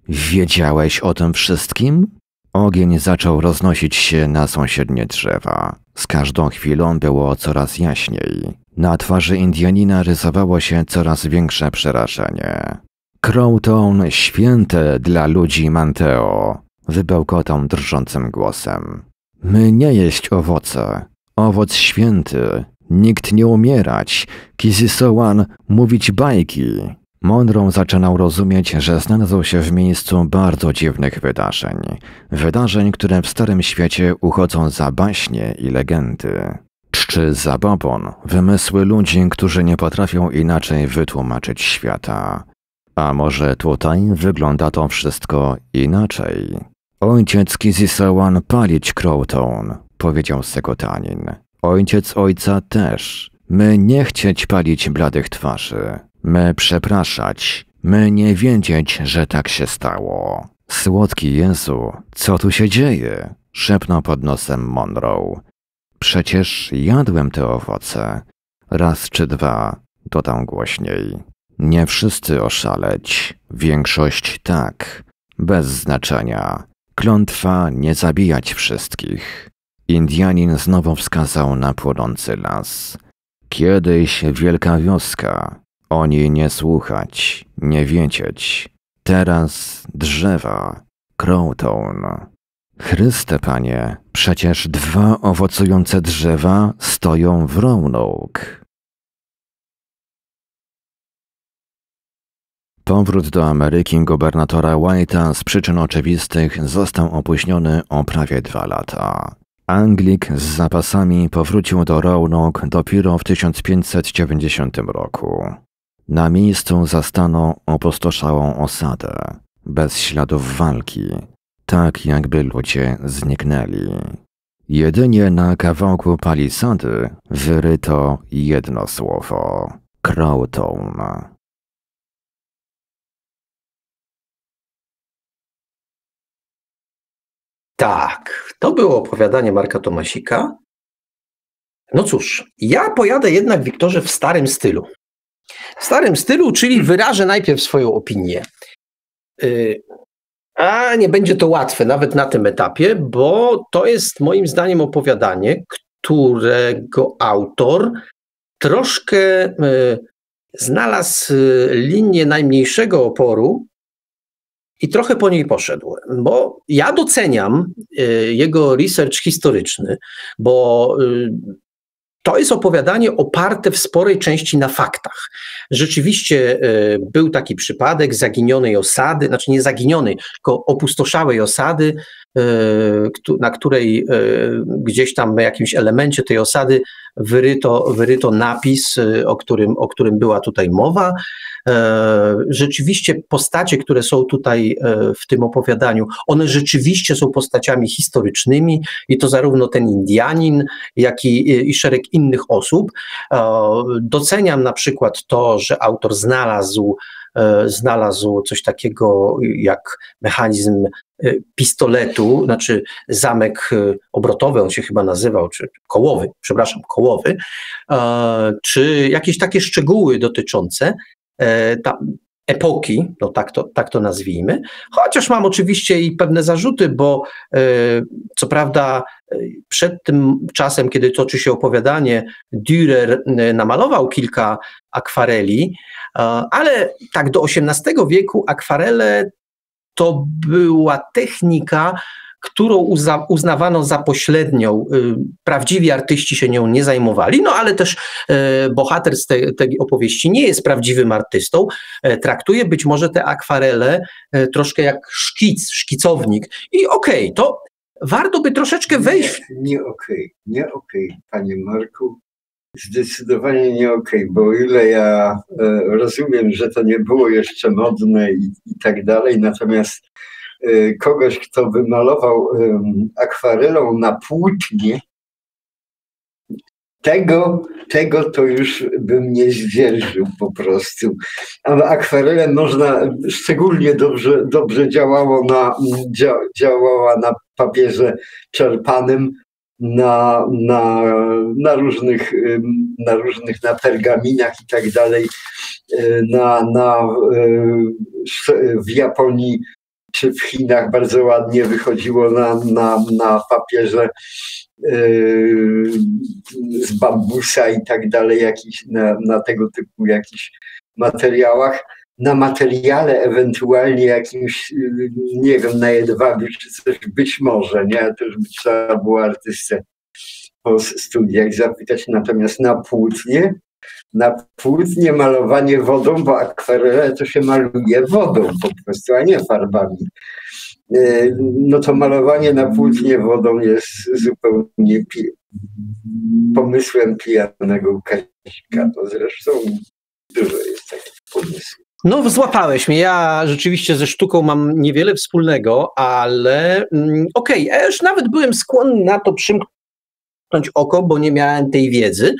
S2: Wiedziałeś o tym wszystkim? Ogień zaczął roznosić się na sąsiednie drzewa. Z każdą chwilą było coraz jaśniej. Na twarzy Indianina rysowało się coraz większe przerażenie. Crowton święte dla ludzi Manteo, wybełkotał drżącym głosem. My nie jeść owoce, owoc święty, nikt nie umierać, Kizisowan mówić bajki. Monroe zaczynał rozumieć, że znalazł się w miejscu bardzo dziwnych wydarzeń. Wydarzeń, które w Starym Świecie uchodzą za baśnie i legendy. Czczy zabobon, wymysły ludzi, którzy nie potrafią inaczej wytłumaczyć świata. A może tutaj wygląda to wszystko inaczej? Ojciec Kizisawan palić Crowtown, powiedział Sekotanin. Ojciec ojca też. My nie chcieć palić bladych twarzy. My przepraszać. My nie wiedzieć, że tak się stało. Słodki Jezu, co tu się dzieje? Szepnął pod nosem Monroe. Przecież jadłem te owoce. Raz czy dwa, dodał głośniej. Nie wszyscy oszaleć, większość tak. Bez znaczenia. Klątwa nie zabijać wszystkich. Indianin znowu wskazał na płonący las. Kiedyś wielka wioska. Oni nie słuchać, nie wiedzieć. Teraz drzewa. Crowtown. Chryste, panie, przecież dwa owocujące drzewa stoją w Roanoke. Powrót do Ameryki gubernatora White'a z przyczyn oczywistych został opóźniony o prawie dwa lata. Anglik z zapasami powrócił do Roanoke dopiero w 1590 roku. Na miejscu zastano opustoszałą osadę, bez śladów walki, tak jakby ludzie zniknęli. Jedynie na kawałku palisady wyryto jedno słowo – Crowtown.
S3: Tak, to było opowiadanie Marka Tomasika. No cóż, ja pojadę jednak, Wiktorze, w starym stylu. W starym stylu, czyli wyrażę najpierw swoją opinię. Y, a nie będzie to łatwe, nawet na tym etapie, bo to jest moim zdaniem opowiadanie, którego autor troszkę y, znalazł y, linię najmniejszego oporu i trochę po niej poszedł, bo ja doceniam jego research historyczny, bo to jest opowiadanie oparte w sporej części na faktach. Rzeczywiście y, był taki przypadek zaginionej osady, znaczy nie zaginionej, tylko opustoszałej osady, na której gdzieś tam w jakimś elemencie tej osady wyryto, wyryto napis, o którym, o którym była tutaj mowa. E, rzeczywiście postacie, które są tutaj e, w tym opowiadaniu, one rzeczywiście są postaciami historycznymi i to zarówno ten Indianin, jak i, i szereg innych osób. E, doceniam na przykład to, że autor znalazł znalazł coś takiego jak mechanizm pistoletu, znaczy zamek obrotowy, on się chyba nazywał, czy kołowy, przepraszam, kołowy, czy jakieś takie szczegóły dotyczące E, epoki, no tak to, tak to nazwijmy, chociaż mam oczywiście i pewne zarzuty, bo e, co prawda e, przed tym czasem, kiedy toczy się opowiadanie, Dürer namalował kilka akwareli, ale tak do XVIII wieku akwarele to była technika, którą uznawano za pośrednią. Y, prawdziwi artyści się nią nie zajmowali, no ale też e, bohater z tej, tej opowieści nie jest prawdziwym artystą. E, traktuje być może te akwarele e, troszkę jak szkic, szkicownik. I okej, okay, to warto by troszeczkę wejść.
S4: Nie, nie okej, okay, nie okej, okay, panie Marku. Zdecydowanie nie okej, bo o ile ja e, rozumiem, że to nie było jeszcze modne i, i tak dalej, natomiast Y, kogoś, kto wymalował akwarelą na płótnie, tego, tego to już bym nie zdzierżył po prostu. Ale akwarelę można, szczególnie dobrze, dobrze działało na, dzia, działała na papierze czerpanym, na, na, na, różnych, na różnych, na pergaminach i tak dalej, na, na, w Japonii czy w Chinach bardzo ładnie wychodziło na, na, na papierze z bambusa i tak dalej, jakiś, na, na tego typu jakichś materiałach na materiale ewentualnie jakimś, nie wiem, na jedwabiu czy coś, być może, nie? To już by trzeba było artystę po studiach zapytać, natomiast na płótnie, na płótnie malowanie wodą, bo akwarele to się maluje wodą po prostu, a nie farbami. E, no to malowanie na płótnie wodą jest zupełnie pi pomysłem pijanego Kazika. To zresztą dużo jest takich pomysłów.
S3: No, złapałeś mnie. Ja rzeczywiście ze sztuką mam niewiele wspólnego, ale mm, okej, okay, ja już nawet byłem skłonny na to przymknąć oko, bo nie miałem tej wiedzy.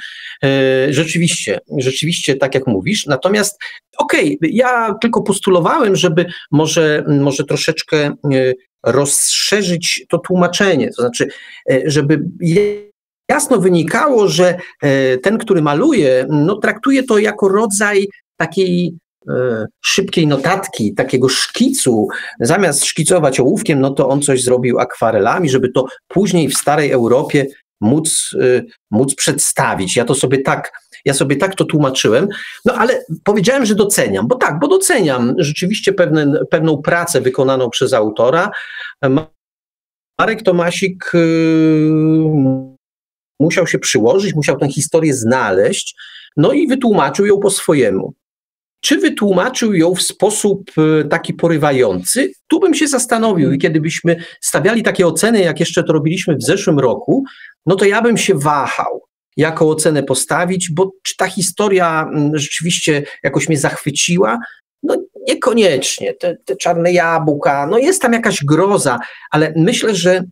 S3: E, rzeczywiście, rzeczywiście tak jak mówisz. Natomiast okej, okay, ja tylko postulowałem, żeby może, może troszeczkę e, rozszerzyć to tłumaczenie, to znaczy, e, żeby jasno wynikało, że ten, który maluje, no, traktuje to jako rodzaj takiej szybkiej notatki, takiego szkicu, zamiast szkicować ołówkiem, no to on coś zrobił akwarelami, żeby to później w starej Europie móc, e, móc przedstawić. Ja to sobie tak, ja sobie tak to tłumaczyłem, no ale powiedziałem, że doceniam, bo tak, bo doceniam rzeczywiście pewne, pewną pracę wykonaną przez autora. Marek Tomasik e, musiał się przyłożyć, musiał tę historię znaleźć, no i wytłumaczył ją po swojemu. Czy wytłumaczył ją w sposób e, taki porywający? Tu bym się zastanowił i kiedy byśmy stawiali takie oceny, jak jeszcze to robiliśmy w zeszłym roku, no to ja bym się wahał, jaką ocenę postawić, bo czy ta historia mm, rzeczywiście jakoś mnie zachwyciła? No niekoniecznie. Te, te czarne jabłka, no jest tam jakaś groza, ale myślę, że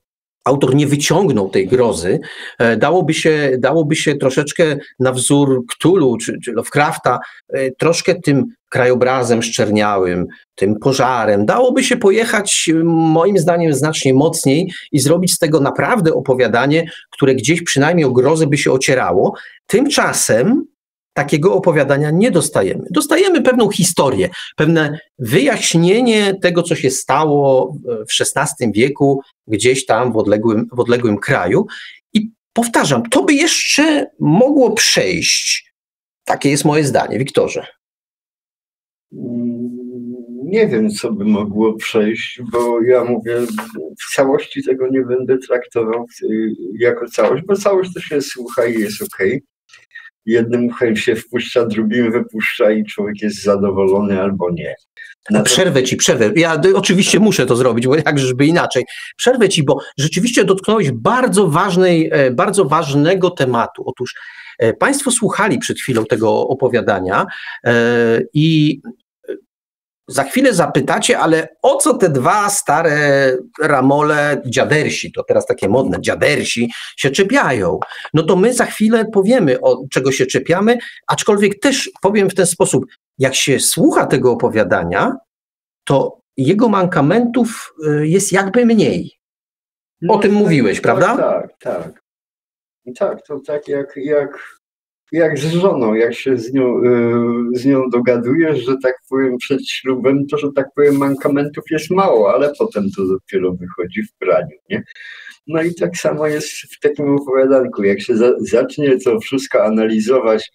S3: autor nie wyciągnął tej grozy, e, dałoby się, dałoby się troszeczkę na wzór Cthulhu czy, czy Lovecrafta, e, troszkę tym krajobrazem szczerniałym, tym pożarem. Dałoby się pojechać, moim zdaniem, znacznie mocniej i zrobić z tego naprawdę opowiadanie, które gdzieś przynajmniej o grozę by się ocierało. Tymczasem takiego opowiadania nie dostajemy. Dostajemy pewną historię, pewne wyjaśnienie tego, co się stało w XVI wieku, gdzieś tam w odległym, w odległym kraju. I powtarzam, to by jeszcze mogło przejść. Takie jest moje zdanie, Wiktorze.
S4: Nie wiem, co by mogło przejść, bo ja mówię, w całości tego nie będę traktował jako całość, bo całość to się słucha i jest ok jednym uchem się wpuszcza, drugim wypuszcza i człowiek jest zadowolony albo nie.
S3: Na przerwę ci, przerwę. Ja oczywiście muszę to zrobić, bo jakżeby inaczej. Przerwę ci, bo rzeczywiście dotknąłeś bardzo ważnej, e, bardzo ważnego tematu. Otóż e, Państwo słuchali przed chwilą tego opowiadania e, i za chwilę zapytacie, ale o co te dwa stare ramole dziadersi, to teraz takie modne, dziadersi, się czepiają? No to my za chwilę powiemy, o czego się czepiamy, aczkolwiek też powiem w ten sposób, jak się słucha tego opowiadania, to jego mankamentów y, jest jakby mniej. O no, tym tak, mówiłeś,
S4: tak,
S3: prawda?
S4: Tak, tak. Tak, to tak jak, jak jak z żoną, jak się z nią, y, z nią dogadujesz, że tak powiem, przed ślubem, to, że tak powiem, mankamentów jest mało, ale potem to dopiero wychodzi w praniu, nie? No i tak samo jest w takim opowiadanku. Jak się za, zacznie to wszystko analizować,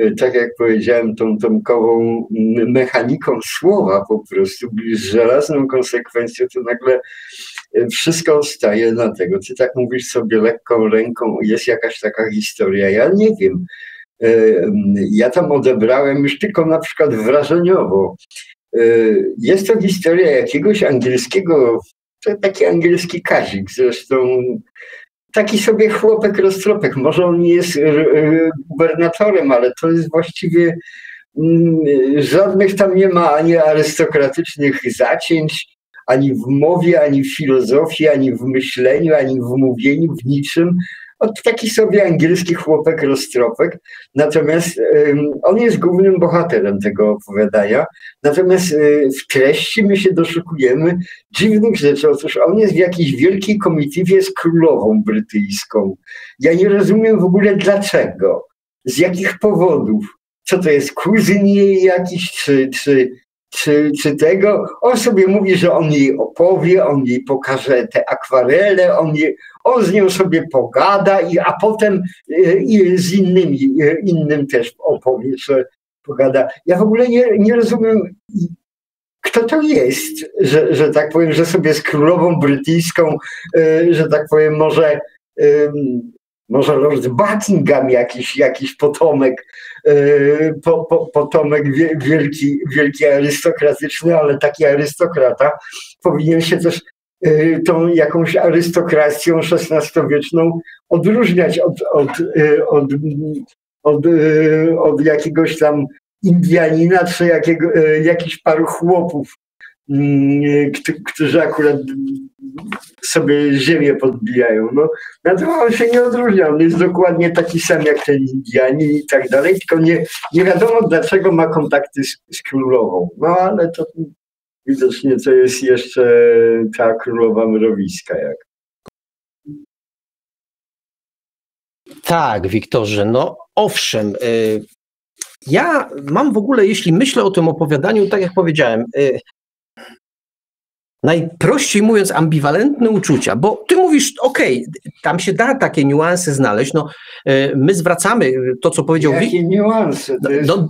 S4: y, tak jak powiedziałem, tą tomkową mechaniką słowa po prostu, z żelazną konsekwencją, to nagle wszystko staje na tego. Ty tak mówisz sobie lekką ręką, jest jakaś taka historia. Ja nie wiem. Y, ja tam odebrałem już tylko na przykład wrażeniowo. Jest to historia jakiegoś angielskiego, to taki angielski kazik, zresztą taki sobie chłopek roztropek. Może on nie jest e, e, gubernatorem, ale to jest właściwie mm, żadnych tam nie ma ani arystokratycznych zacięć, ani w mowie, ani w filozofii, ani w myśleniu, ani w mówieniu, w niczym. od taki sobie angielski chłopek roztropek, natomiast on jest głównym bohaterem tego opowiadania, natomiast y, w treści my się doszukujemy dziwnych rzeczy. Otóż on jest w jakiejś wielkiej komitywie z królową brytyjską. Ja nie rozumiem w ogóle dlaczego, z jakich powodów. Co to jest, kuzyn jej jakiś, czy, czy czy, czy tego. On sobie mówi, że on jej opowie, on jej pokaże te akwarele, on, je, on z nią sobie pogada, i, a potem e, i z innymi, e, innym też opowie, że pogada. Ja w ogóle nie, nie rozumiem, kto to jest, że, że tak powiem, że sobie z królową brytyjską, e, że tak powiem, może może Lord Buckingham jakiś, jakiś potomek, po, po, potomek wielki, wielki arystokratyczny, ale taki arystokrata powinien się też yy, tą jakąś arystokracją XVI-wieczną odróżniać od, od, yy, od, od, od jakiegoś tam Indianina czy jakiego, jakichś paru chłopów, którzy akurat sobie ziemię podbijają. No, na to on się nie odróżnia. On jest dokładnie taki sam jak ten Indianin i tak dalej, tylko nie, nie wiadomo dlaczego ma kontakty z, z królową. No ale to widocznie to jest jeszcze ta królowa mrowiska. Jak.
S3: Tak, Wiktorze, no owszem. Y, ja mam w ogóle, jeśli myślę o tym opowiadaniu, tak jak powiedziałem, y, najprościej mówiąc, ambiwalentne uczucia, bo ty mówisz, okej, okay, tam się da takie niuanse znaleźć, no e, my zwracamy to, co powiedział
S4: Jakie
S3: Wik.
S4: niuanse? To jest no,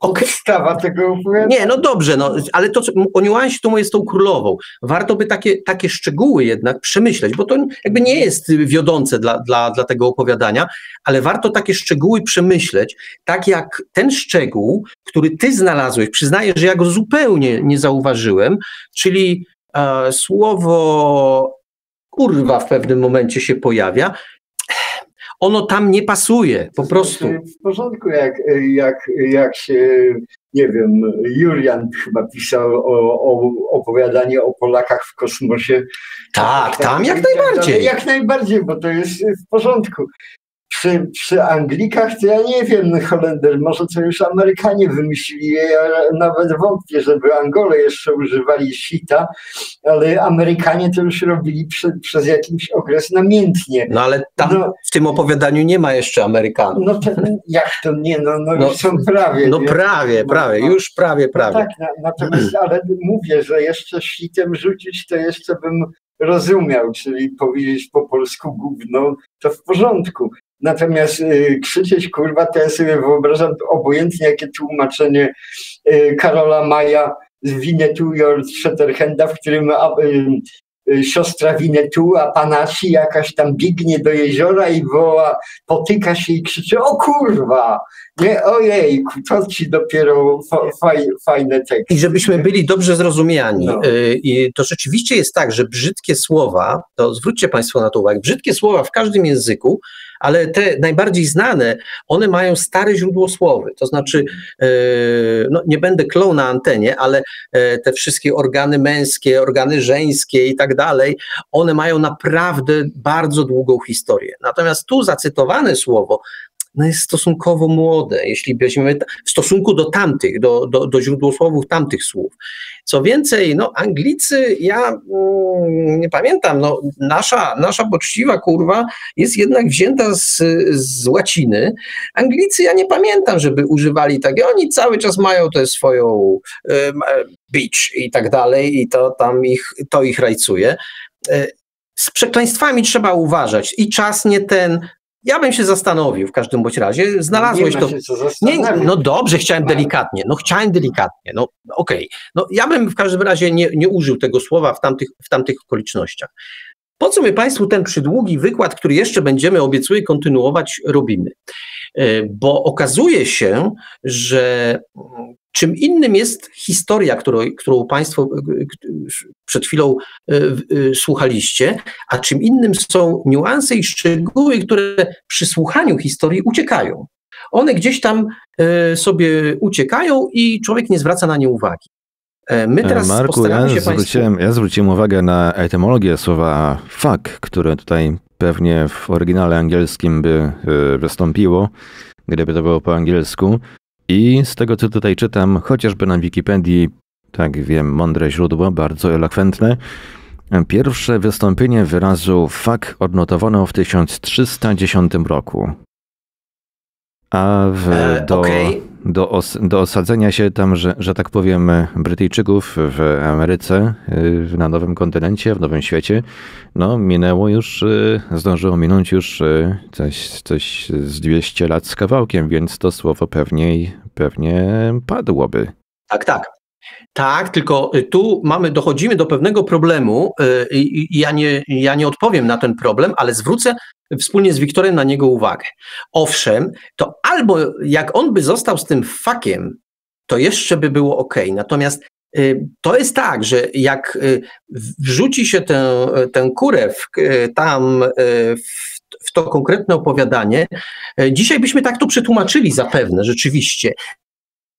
S4: okay. podstawa tego
S3: Nie, no dobrze, no, ale to, o niuansie to jest tą królową. Warto by takie, takie szczegóły jednak przemyśleć, bo to jakby nie jest wiodące dla, dla, dla tego opowiadania, ale warto takie szczegóły przemyśleć, tak jak ten szczegół, który ty znalazłeś, przyznaję, że ja go zupełnie nie zauważyłem, czyli E, słowo kurwa w pewnym momencie się pojawia, ono tam nie pasuje, po prostu.
S4: W porządku, jak, jak, jak się, nie wiem, Julian chyba pisał o, o opowiadanie o Polakach w kosmosie.
S3: Tak, tam jak najbardziej.
S4: Jak najbardziej, bo to jest w porządku przy, przy Anglikach to ja nie wiem, no, Holender, może to już Amerykanie wymyślili, ja nawet wątpię, żeby Angole jeszcze używali sita, ale Amerykanie to już robili prze, przez jakiś okres namiętnie.
S3: No ale tam no, w tym opowiadaniu nie ma jeszcze Amerykanów.
S4: No to, jak to nie, no, no, no są prawie.
S3: No prawie, no, prawie, no, już prawie, prawie. No
S4: tak, natomiast, ale mówię, że jeszcze sitem rzucić to jeszcze bym rozumiał, czyli powiedzieć po polsku gówno, to w porządku. Natomiast y, krzyczeć kurwa, to ja sobie wyobrażam obojętnie jakie tłumaczenie y, Karola Maja z Winnetou Your Shatterhanda, w którym y, siostra Winnetou, a Panashi jakaś tam biegnie do jeziora i woła, potyka się i krzyczy, o kurwa, nie, ojej, to ci dopiero faj, fajne teksty.
S3: I żebyśmy byli dobrze zrozumiani, no. Y, i to rzeczywiście jest tak, że brzydkie słowa, to zwróćcie Państwo na to uwagę, brzydkie słowa w każdym języku ale te najbardziej znane, one mają stare źródło słowy. To znaczy, e, no nie będę klął na antenie, ale e, te wszystkie organy męskie, organy żeńskie i tak dalej, one mają naprawdę bardzo długą historię. Natomiast tu zacytowane słowo no jest stosunkowo młode, jeśli weźmiemy w stosunku do tamtych, do, do, do źródłosłowów tamtych słów. Co więcej, no Anglicy, ja mm, nie pamiętam, no nasza, nasza poczciwa kurwa jest jednak wzięta z, z łaciny. Anglicy, ja nie pamiętam, żeby używali takie, oni cały czas mają tę swoją y, beach i tak dalej i to tam ich, to ich rajcuje. E, z przekleństwami trzeba uważać i czas nie ten, ja bym się zastanowił w każdym bądź razie. Znalazłeś
S4: nie
S3: to.
S4: Nie,
S3: no dobrze, chciałem delikatnie. No chciałem delikatnie. No okej. Okay. No ja bym w każdym razie nie, nie użył tego słowa w tamtych, w tamtych okolicznościach. Po co my Państwu ten przydługi wykład, który jeszcze będziemy, obiecuję, kontynuować, robimy? E, bo okazuje się, że Czym innym jest historia, którą, którą Państwo e, e, przed chwilą e, słuchaliście, a czym innym są niuanse i szczegóły, które przy słuchaniu historii uciekają. One gdzieś tam sobie uciekają i człowiek nie zwraca na nie uwagi. My teraz
S2: Marku, ja
S3: się
S2: zwróciłem,
S3: Państwu...
S2: ja zwróciłem uwagę na etymologię słowa fuck, które tutaj pewnie w oryginale angielskim by wystąpiło, gdyby to było po angielsku. I z tego, co tutaj czytam, chociażby na Wikipedii, tak wiem, mądre źródło, bardzo elokwentne, pierwsze wystąpienie wyrazu fuck odnotowano w 1310 roku. A w,
S3: E,
S2: do,
S3: okej.
S2: Do, os, do osadzenia się tam, że, że tak powiem, Brytyjczyków w Ameryce, y, na nowym kontynencie, w nowym świecie, no minęło już, y, zdążyło minąć już y, coś, coś z 200 lat z kawałkiem, więc to słowo pewnie, pewnie padłoby.
S3: Tak, tak. Tak, tylko y, tu mamy, dochodzimy do pewnego problemu y, ja nie, ja nie odpowiem na ten problem, ale zwrócę wspólnie z Wiktorem na niego uwagę. Owszem, to albo jak on by został z tym fakiem, to jeszcze by było ok. Natomiast y, to jest tak, że jak wrzuci się tę, tę kurę w, tam w, w to konkretne opowiadanie, dzisiaj byśmy tak to przetłumaczyli zapewne, rzeczywiście.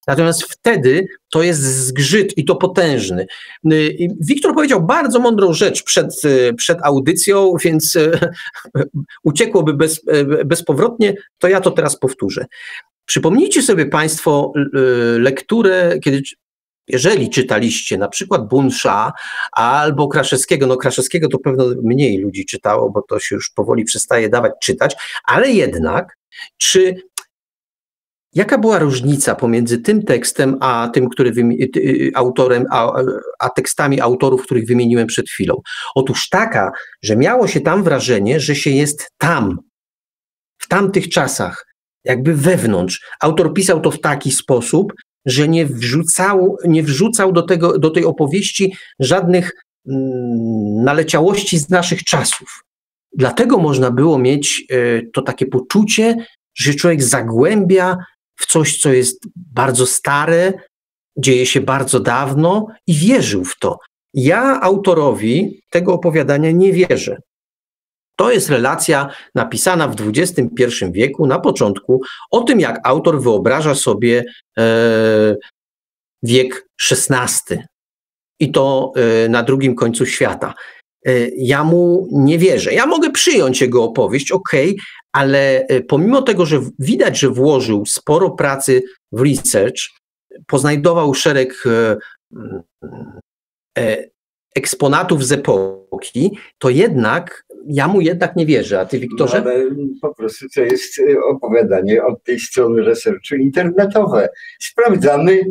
S3: Natomiast wtedy to jest zgrzyt i to potężny. Y, Wiktor powiedział bardzo mądrą rzecz przed, y, przed audycją, więc y, <laughs> uciekłoby bez, bezpowrotnie, to ja to teraz powtórzę. Przypomnijcie sobie Państwo lekturę, kiedy jeżeli czytaliście na przykład Bunsza albo Kraszewskiego, no Kraszewskiego to pewno mniej ludzi czytało, bo to się już powoli przestaje dawać czytać, ale jednak, czy Jaka była różnica pomiędzy tym tekstem, a tym, który wymi- ty- y, autorem, a, a tekstami autorów, których wymieniłem przed chwilą? Otóż taka, że miało się tam wrażenie, że się jest tam, w tamtych czasach, jakby wewnątrz. Autor pisał to w taki sposób, że nie wrzucał, nie wrzucał do, tego, do tej opowieści żadnych mm, naleciałości z naszych czasów. Dlatego można było mieć y, to takie poczucie, że człowiek zagłębia w coś, co jest bardzo stare, dzieje się bardzo dawno i wierzył w to. Ja autorowi tego opowiadania nie wierzę. To jest relacja napisana w XXI wieku, na początku, o tym, jak autor wyobraża sobie e, wiek XVI i to e, na drugim końcu świata. E, ja mu nie wierzę. Ja mogę przyjąć jego opowieść, ok, ale e, pomimo tego, że widać, że włożył sporo pracy w research, poznajdował szereg e, e, eksponatów z epoki, to jednak ja mu jednak nie wierzę. A ty, Wiktorze?
S4: No, ale po prostu to jest opowiadanie od tej strony researchu internetowe. Sprawdzamy,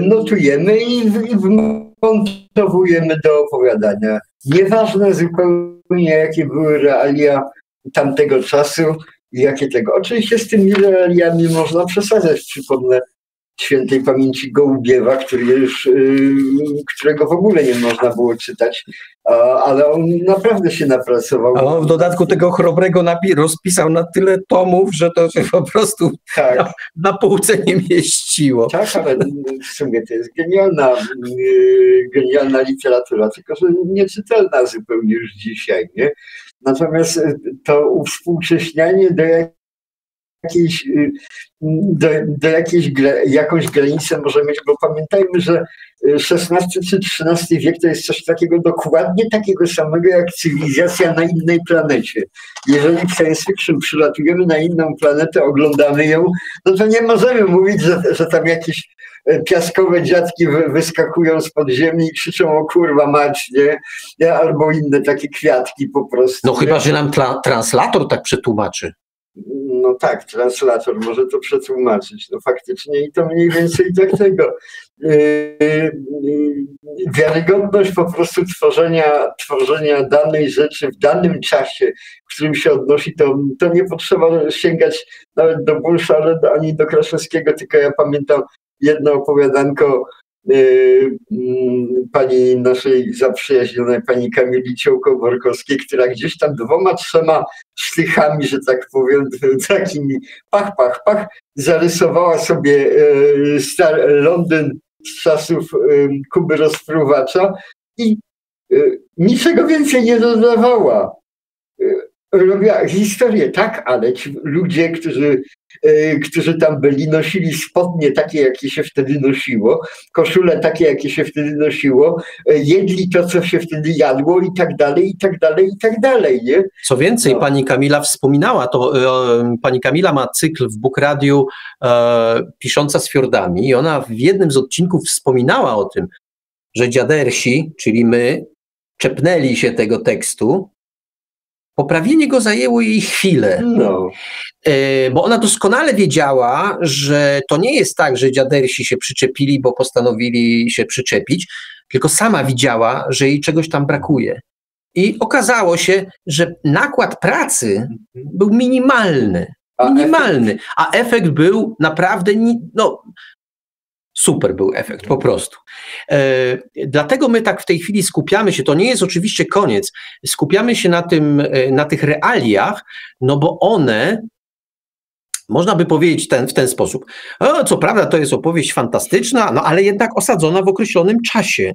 S4: notujemy i wmontowujemy do opowiadania. Nieważne zupełnie, jakie były realia tamtego czasu i jakie tego. Oczywiście z tymi realiami można przesadzać. Przypomnę świętej pamięci Gołubiewa, który już, y, którego w ogóle nie można było czytać, ale on naprawdę się napracował.
S3: A on w dodatku tego chrobrego napi- rozpisał na tyle tomów, że to się po prostu
S4: Tak,
S3: na, na półce nie mieściło.
S4: tak, ale w sumie to jest genialna, y, genialna literatura, tylko że nieczytelna zupełnie już dzisiaj, nie? Natomiast y, to uwspółcześnianie do jakiejś, y, do, do jakiejś jakąś granicę może mieć, bo pamiętajmy, że XVI czy XIII wiek to jest coś takiego dokładnie takiego samego jak cywilizacja na innej planecie. Jeżeli w science fiction przylatujemy na inną planetę, oglądamy ją, no to nie możemy mówić, że, że tam jakieś e, piaskowe dziadki wy- wyskakują z podziemi i krzyczą o kurwa mać, nie? Albo inne takie kwiatki po prostu.
S3: No chyba, że nam tra- translator tak przetłumaczy.
S4: No tak, translator może to przetłumaczyć. No faktycznie i to mniej więcej tak tego. Yy, yy, Wiarygodność po prostu tworzenia, tworzenia danej rzeczy w danym czasie, w którym się odnosi, to, to nie potrzeba sięgać nawet do Bursza, ale ani do Kraszewskiego, tylko ja pamiętam jedno opowiadanko pani naszej zaprzyjaźnionej pani Kamili Ciołko-Borkowskiej, która gdzieś tam dwoma, trzema sztychami, że tak powiem, <laughs> takimi pach, pach, pach, zarysowała sobie e, star, Londyn z czasów Kuby Rozpruwacza i e, niczego więcej nie dodawała. Robiła historię, tak, ale ci ludzie, którzy, którzy tam byli, nosili spodnie takie, jakie się wtedy nosiło, koszule takie, jakie się wtedy nosiło, e, jedli to, co się wtedy jadło i tak dalej, i tak dalej, i tak dalej, nie?
S3: Co więcej,
S4: No.
S3: pani Kamila wspominała, to e, pani Kamila ma cykl w Book Radio e, Pisząca z fiordami i ona w jednym z odcinków wspominała o tym, że dziadersi, czyli my, czepnęli się tego tekstu. Poprawienie go zajęło jej chwilę.
S4: No,
S3: E, bo ona doskonale wiedziała, że to nie jest tak, że dziadersi się przyczepili, bo postanowili się przyczepić, tylko sama widziała, że jej czegoś tam brakuje. I okazało się, że nakład pracy był minimalny. Minimalny, a efekt był naprawdę, no, super był efekt, po prostu. E, dlatego my tak w tej chwili skupiamy się, to nie jest oczywiście koniec, skupiamy się na, tym, e, na tych realiach, no bo one, można by powiedzieć ten, w ten sposób, o, co prawda to jest opowieść fantastyczna, no ale jednak osadzona w określonym czasie.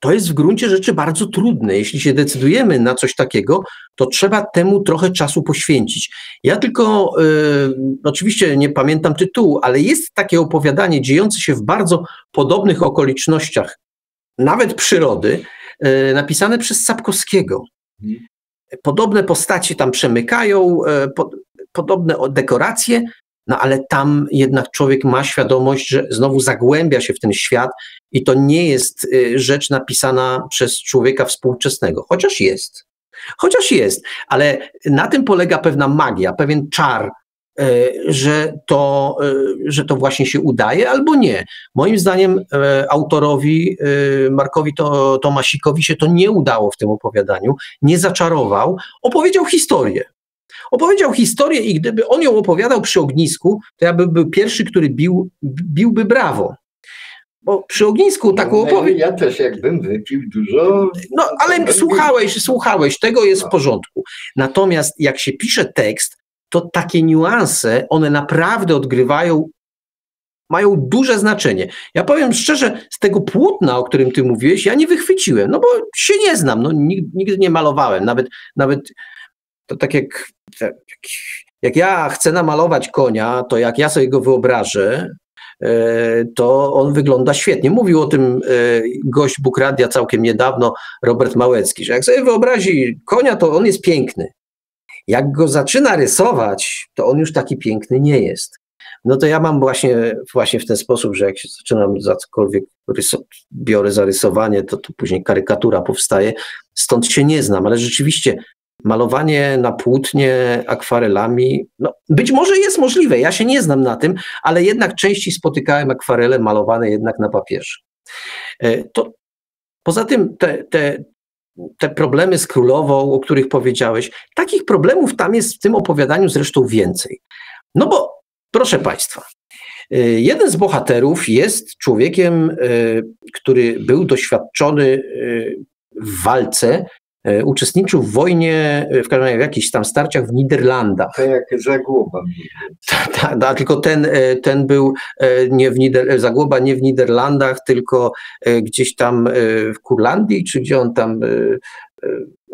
S3: To jest w gruncie rzeczy bardzo trudne. Jeśli się decydujemy na coś takiego, to trzeba temu trochę czasu poświęcić. Ja tylko, y, oczywiście nie pamiętam tytułu, ale jest takie opowiadanie dziejące się w bardzo podobnych okolicznościach, nawet przyrody, y, napisane przez Sapkowskiego.
S4: Mhm.
S3: Podobne postacie tam przemykają, y, po, podobne dekoracje, no ale tam jednak człowiek ma świadomość, że znowu zagłębia się w ten świat i to nie jest y, rzecz napisana przez człowieka współczesnego, chociaż jest. Chociaż jest, ale na tym polega pewna magia, pewien czar, y, że to, y, że to właśnie się udaje albo nie. Moim zdaniem autorowi Markowi to, Tomasikowi się to nie udało w tym opowiadaniu, nie zaczarował, opowiedział historię. Opowiedział historię i gdyby on ją opowiadał przy ognisku, to ja bym był pierwszy, który bił, biłby brawo. Bo przy ognisku taką
S4: no,
S3: opowieść.
S4: ja też jakbym wypił dużo.
S3: No, ale słuchałeś, słuchałeś, tego jest w porządku. Natomiast jak się pisze tekst, to takie niuanse, one naprawdę odgrywają, mają duże znaczenie. Ja powiem szczerze, z tego płótna, o którym ty mówiłeś, ja nie wychwyciłem, no bo się nie znam, no, nigdy, nigdy nie malowałem, nawet, nawet to tak jak, jak, ja chcę namalować konia, to jak ja sobie go wyobrażę, e, to on wygląda świetnie. Mówił o tym e, gość Bukradia całkiem niedawno, Robert Małecki, że jak sobie wyobrazi konia, to on jest piękny. Jak go zaczyna rysować, to on już taki piękny nie jest. No to ja mam właśnie, właśnie w ten sposób, że jak się zaczynam za cokolwiek biorę za rysowanie, to, to później karykatura powstaje. Stąd się nie znam, ale rzeczywiście malowanie na płótnie akwarelami, no być może jest możliwe, ja się nie znam na tym, ale jednak częściej spotykałem akwarele malowane jednak na papierze. E, To, poza tym te, te, te problemy z królową, o których powiedziałeś, takich problemów tam jest w tym opowiadaniu zresztą więcej. No bo, proszę Państwa, e, jeden z bohaterów jest człowiekiem, e, który był doświadczony w walce, uczestniczył w wojnie, e, w każdym razie w jakichś tam starciach w Niderlandach.
S4: To jak zagłoba.
S3: Tak, tak, tak, tylko ten, e, ten był e, nie w Nider, Zagłoba nie w Niderlandach, tylko e, gdzieś tam e, w Kurlandii, czy gdzie on tam, e,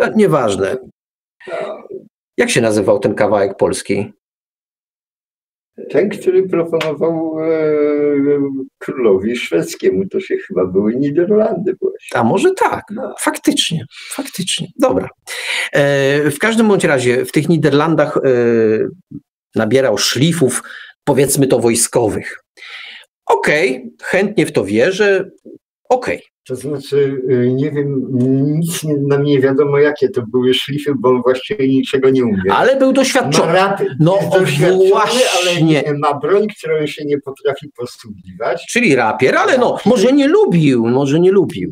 S3: e, nieważne. Jak się nazywał ten kawałek polski?
S4: Ten, który proponował e, królowi szwedzkiemu, to się chyba były Niderlandy właśnie.
S3: A może tak,
S4: No.
S3: faktycznie, faktycznie. Dobra. E, w każdym bądź razie w tych Niderlandach e, nabierał szlifów, powiedzmy to wojskowych. Okej, chętnie w to wierzę. Okej.
S4: To znaczy, y, nie wiem, nic nie- nam nie wiadomo, jakie to były szlify, bo on właściwie niczego nie umie.
S3: Ale był doświadczony.
S4: rap,
S3: No
S4: doświadczony,
S3: właśnie.
S4: ale ma broń, którą się nie potrafi posługiwać.
S3: Czyli rapier, ale no, może nie lubił, może nie lubił.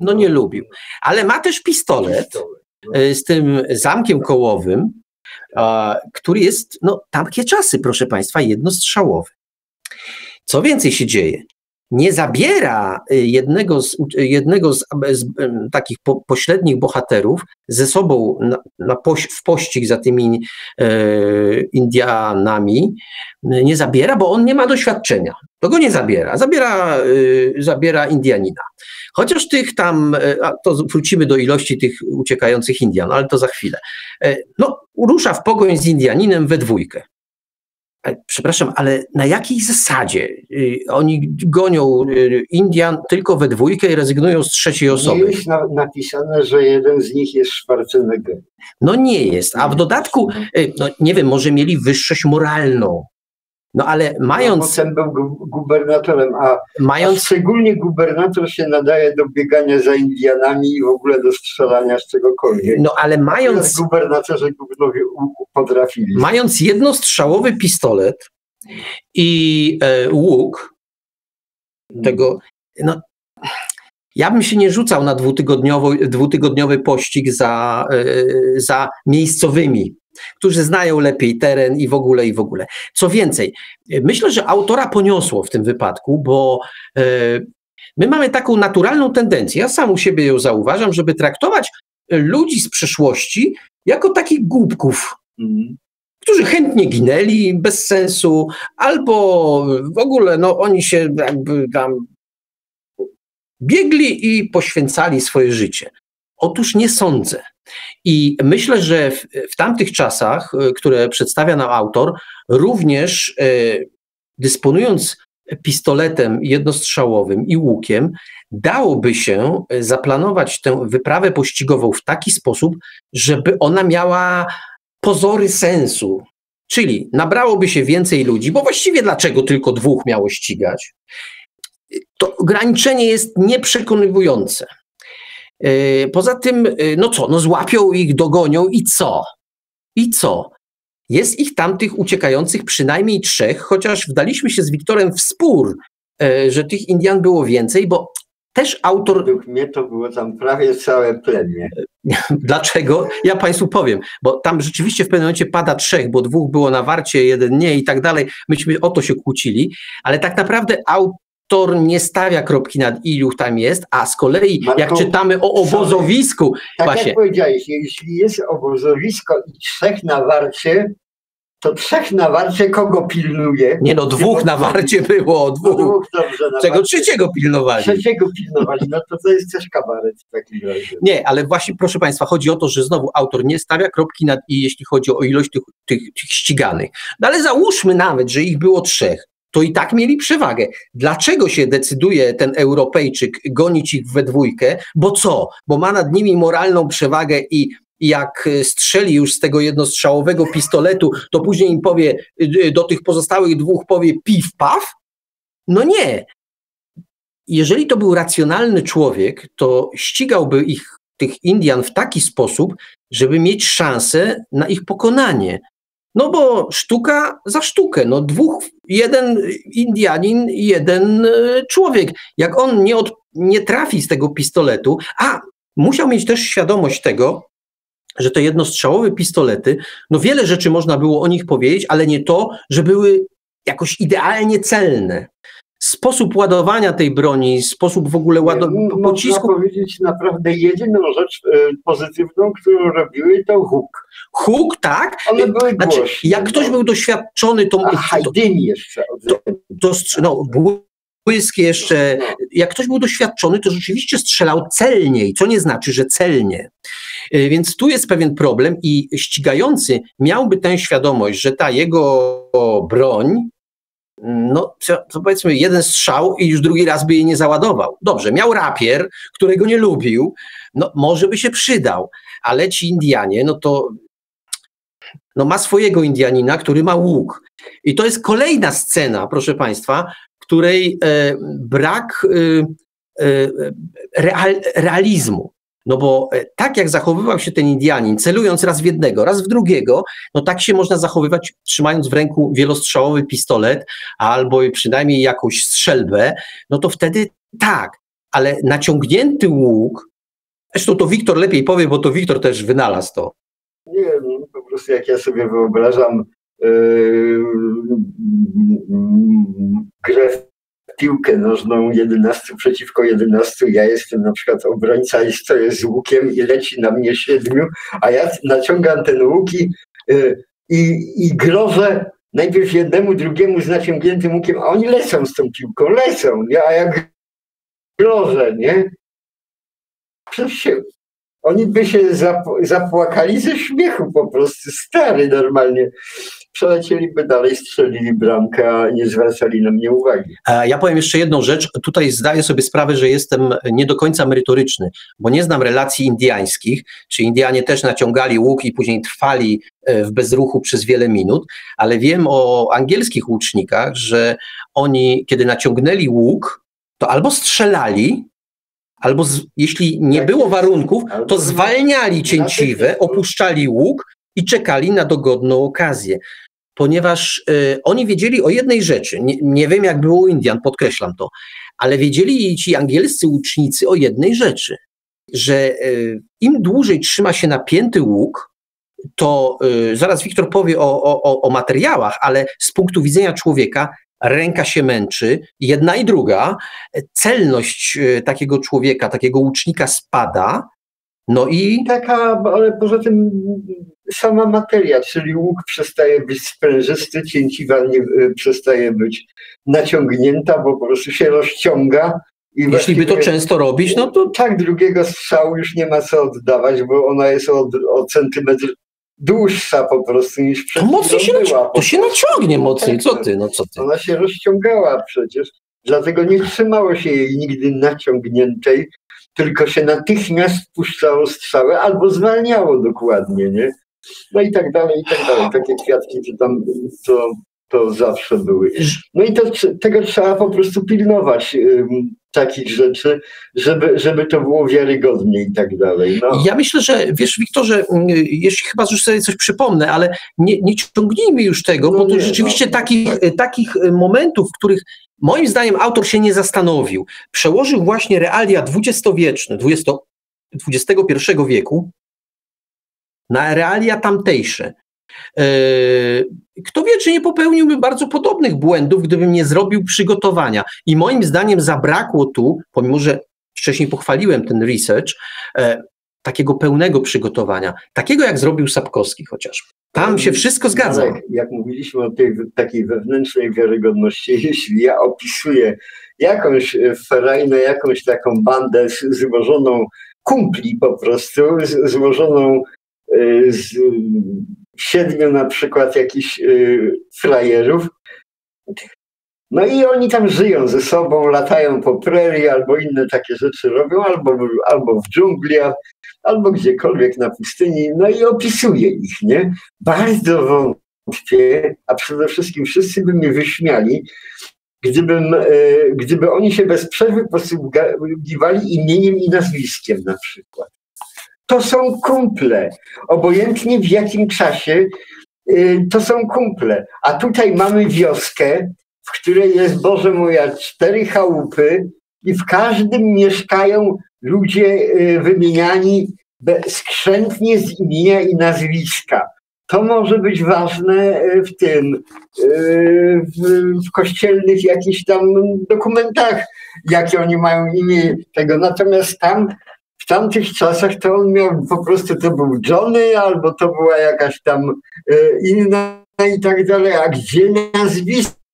S3: No nie lubił. Ale ma też pistolet
S4: pistolet.
S3: e, z tym zamkiem kołowym, który jest, no tamkie czasy, proszę Państwa, jednostrzałowy. Co więcej się dzieje? Nie zabiera y, jednego z, jednego z, z takich po, pośrednich bohaterów ze sobą na, na poś, w pościg za tymi e, Indianami, nie zabiera, bo on nie ma doświadczenia. To go nie zabiera. Zabiera, y, zabiera Indianina. Chociaż tych tam, e, to wrócimy do ilości tych uciekających Indian, ale to za chwilę. E, no, rusza w pogoń z Indianinem we dwójkę. E, przepraszam, ale na jakiej zasadzie y, oni gonią y, Indian tylko we dwójkę i rezygnują z trzeciej osoby?
S4: Jest na, napisane, że jeden z nich jest Schwarzenegger.
S3: No nie jest, a w dodatku, y, no nie wiem, może mieli wyższość moralną. No ale mając. No,
S4: potem był gubernatorem, a, mając, a szczególnie gubernator się nadaje do biegania za Indianami i w ogóle do strzelania z czegokolwiek.
S3: No ale mając.
S4: Gubernatorzy potrafili.
S3: Mając jednostrzałowy pistolet i e, łuk tego. No, ja bym się nie rzucał na dwutygodniowy, dwutygodniowy pościg za, e, za miejscowymi którzy znają lepiej teren i w ogóle, i w ogóle. Co więcej, myślę, że autora poniosło w tym wypadku, bo e, my mamy taką naturalną tendencję, ja sam u siebie ją zauważam, żeby traktować ludzi z przeszłości jako takich głupków. Mhm. Którzy chętnie ginęli bez sensu, albo w ogóle no, oni się jakby tam biegli i poświęcali swoje życie. Otóż nie sądzę. I myślę, że w, w tamtych czasach, e, które przedstawia nam autor, również e, dysponując pistoletem jednostrzałowym i łukiem, dałoby się e, zaplanować tę wyprawę pościgową w taki sposób, żeby ona miała pozory sensu. Czyli nabrałoby się więcej ludzi, bo właściwie dlaczego tylko dwóch miało ścigać? To ograniczenie jest nieprzekonywujące. E, poza tym, e, no co, no złapią ich, dogonią i co? I co? Jest ich tamtych uciekających przynajmniej trzech, chociaż wdaliśmy się z Wiktorem w spór, e, że tych Indian było więcej, bo też autor.
S4: Według mnie to było tam prawie całe plemię. <laughs>
S3: Dlaczego? Ja Państwu powiem, bo tam rzeczywiście w pewnym momencie pada trzech, bo dwóch było na warcie, jeden nie i tak dalej. Myśmy o to się kłócili, ale tak naprawdę autor autor nie stawia kropki nad ilu tam jest, a z kolei jak czytamy o obozowisku.
S4: Tak właśnie, jak powiedziałeś, jeśli jest obozowisko i trzech na warcie, to trzech na warcie kogo pilnuje?
S3: Nie no, dwóch na warcie było, dwóch. No, dwóch dobrze, na Czego warcie. trzeciego pilnowali?
S4: Trzeciego pilnowali, no to to jest też kabaret w takim razie.
S3: Nie, ale właśnie proszę Państwa, chodzi o to, że znowu autor nie stawia kropki nad i jeśli chodzi o ilość tych, tych, tych ściganych. No ale załóżmy nawet, że ich było trzech to i tak mieli przewagę. Dlaczego się decyduje ten Europejczyk gonić ich we dwójkę? Bo co? Bo ma nad nimi moralną przewagę i jak strzeli już z tego jednostrzałowego pistoletu, to później im powie, y, do tych pozostałych dwóch powie piw, paw? No nie. Jeżeli to był racjonalny człowiek, to ścigałby ich, tych Indian w taki sposób, żeby mieć szansę na ich pokonanie. No bo sztuka za sztukę, no dwóch, jeden Indianin, jeden e, człowiek. Jak on nie, od, nie trafi z tego pistoletu, a musiał mieć też świadomość tego, że te jednostrzałowe pistolety, no wiele rzeczy można było o nich powiedzieć, ale nie to, że były jakoś idealnie celne sposób ładowania tej broni, sposób w ogóle ładowania pocisku.
S4: Można powiedzieć naprawdę jedyną rzecz e, pozytywną, którą robiły, to huk.
S3: Huk, tak.
S4: One były znaczy,
S3: Jak ktoś no. był doświadczony, to...
S4: A, to, jeszcze.
S3: To, to, no, błysk jeszcze. No. Jak ktoś był doświadczony, to rzeczywiście strzelał celniej, co nie znaczy, że celnie. E, więc tu jest pewien problem i ścigający miałby tę świadomość, że ta jego broń no to powiedzmy jeden strzał i już drugi raz by jej nie załadował. Dobrze, miał rapier, którego nie lubił, no może by się przydał, ale ci Indianie, no to no ma swojego Indianina, który ma łuk. I to jest kolejna scena, proszę Państwa, której e, brak e, e, real, realizmu. No bo e, tak jak zachowywał się ten Indianin, celując raz w jednego, raz w drugiego, no tak się można zachowywać, trzymając w ręku wielostrzałowy pistolet albo przynajmniej jakąś strzelbę, no to wtedy tak, ale naciągnięty łuk, zresztą to Wiktor lepiej powie, bo to Wiktor też wynalazł to.
S4: Nie, no, po prostu jak ja sobie wyobrażam yy, grę piłkę nożną 11 przeciwko 11. Ja jestem na przykład obrońca i stoję z łukiem i leci na mnie siedmiu, a ja naciągam ten łuki y, i, i grożę najpierw jednemu, drugiemu z naciągniętym łukiem, a oni lecą z tą piłką, lecą, nie? a jak grożę, nie? Przecież się, oni by się zapłakali ze śmiechu po prostu, stary normalnie przelecieliby dalej, strzelili bramkę, a nie zwracali na mnie uwagi.
S3: Ja powiem jeszcze jedną rzecz. Tutaj zdaję sobie sprawę, że jestem nie do końca merytoryczny, bo nie znam relacji indiańskich, czy Indianie też naciągali łuk i później trwali e, w bezruchu przez wiele minut, ale wiem o angielskich łucznikach, że oni, kiedy naciągnęli łuk, to albo strzelali, albo z, jeśli nie tak było warunków, to zwalniali cięciwe, opuszczali łuk i czekali na dogodną okazję ponieważ y, oni wiedzieli o jednej rzeczy. Nie, nie, wiem, jak było u Indian, podkreślam to, ale wiedzieli ci angielscy łucznicy o jednej rzeczy, że y, im dłużej trzyma się napięty łuk, to y, zaraz Wiktor powie o, o, o materiałach, ale z punktu widzenia człowieka ręka się męczy, jedna i druga, celność y, takiego człowieka, takiego łucznika spada, no i.
S4: Taka, ale poza tym sama materia, czyli łuk przestaje być sprężysty, cięciwa nie, y, przestaje być naciągnięta, bo po prostu się rozciąga.
S3: I Jeśli by to często robić, no to.
S4: Tak, drugiego strzału już nie ma co oddawać, bo ona jest o, o centymetr dłuższa po prostu niż
S3: przed To mocniej się, była, to się naciągnie mocniej, co ty, no co ty.
S4: Ona się rozciągała przecież, dlatego nie trzymało się jej nigdy naciągniętej, tylko się natychmiast puszczało strzały albo zwalniało dokładnie, nie? No i tak dalej, i tak dalej. Takie kwiatki to tam to, to zawsze były. No i to, tego trzeba po prostu pilnować takich rzeczy, żeby, żeby to było wiarygodnie i tak dalej. No.
S3: Ja myślę, że wiesz, Wiktorze, jeśli chyba już sobie coś przypomnę, ale nie, nie ciągnijmy już tego, no bo to nie, rzeczywiście no. takich, takich momentów, w których moim zdaniem autor się nie zastanowił. Przełożył właśnie realia dwudziestowieczne, XXI wieku na realia tamtejsze. E, kto wie, czy nie popełniłbym bardzo podobnych błędów, gdybym nie zrobił przygotowania. I moim zdaniem zabrakło tu, pomimo że wcześniej pochwaliłem ten research, e, takiego pełnego przygotowania, takiego jak zrobił Sapkowski chociaż. Tam się wszystko zgadza. Ale
S4: jak mówiliśmy o tej takiej wewnętrznej wiarygodności, <laughs> jeśli ja opisuję jakąś ferajnę, jakąś taką bandę złożoną kumpli po prostu, złożoną z siedmiu na przykład jakichś y, frajerów, no i oni tam żyją ze sobą, latają po prerii albo inne takie rzeczy robią, albo, albo w dżungliach, albo gdziekolwiek na pustyni, no i opisuje ich, nie? Bardzo wątpię, a przede wszystkim wszyscy by mnie wyśmiali, gdybym, e, gdyby oni się bez przerwy posługiwali imieniem i nazwiskiem na przykład. To są kumple. Obojętnie w jakim czasie, e, to są kumple. A tutaj mamy wioskę, w której jest, Boże moja, cztery chałupy i w każdym mieszkają ludzie y, wymieniani skrzętnie z imienia i nazwiska. To może być ważne y, w tym, y, w kościelnych jakichś tam dokumentach, jakie oni mają imię tego. Natomiast tam w tamtych czasach to on miał po prostu, to był Johnny albo to była jakaś tam inna i tak dalej, a gdzie nazwisko?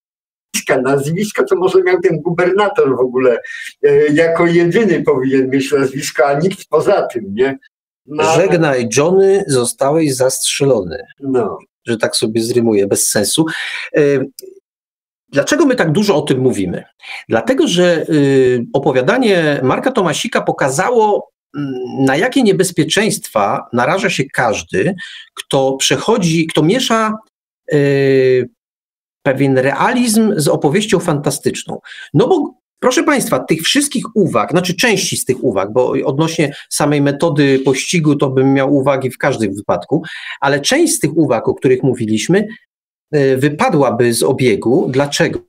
S4: nazwiska. Nazwisko to może miał ten gubernator w ogóle. E, jako jedyny powinien mieć nazwisko, a nikt poza tym, nie?
S3: No, Żegnaj, Johnny, zostałeś zastrzelony. No. Że tak sobie zrymuję, bez sensu. E, dlaczego my tak dużo o tym mówimy? Dlatego, że y, opowiadanie Marka Tomasika pokazało, na jakie niebezpieczeństwa naraża się każdy, kto przechodzi, kto miesza y, pewien realizm z opowieścią fantastyczną. No bo Proszę Państwa, tych wszystkich uwag, znaczy części z tych uwag, bo odnośnie samej metody pościgu to bym miał uwagi w każdym wypadku, ale część z tych uwag, o których mówiliśmy, e, wypadłaby z obiegu. Dlaczego?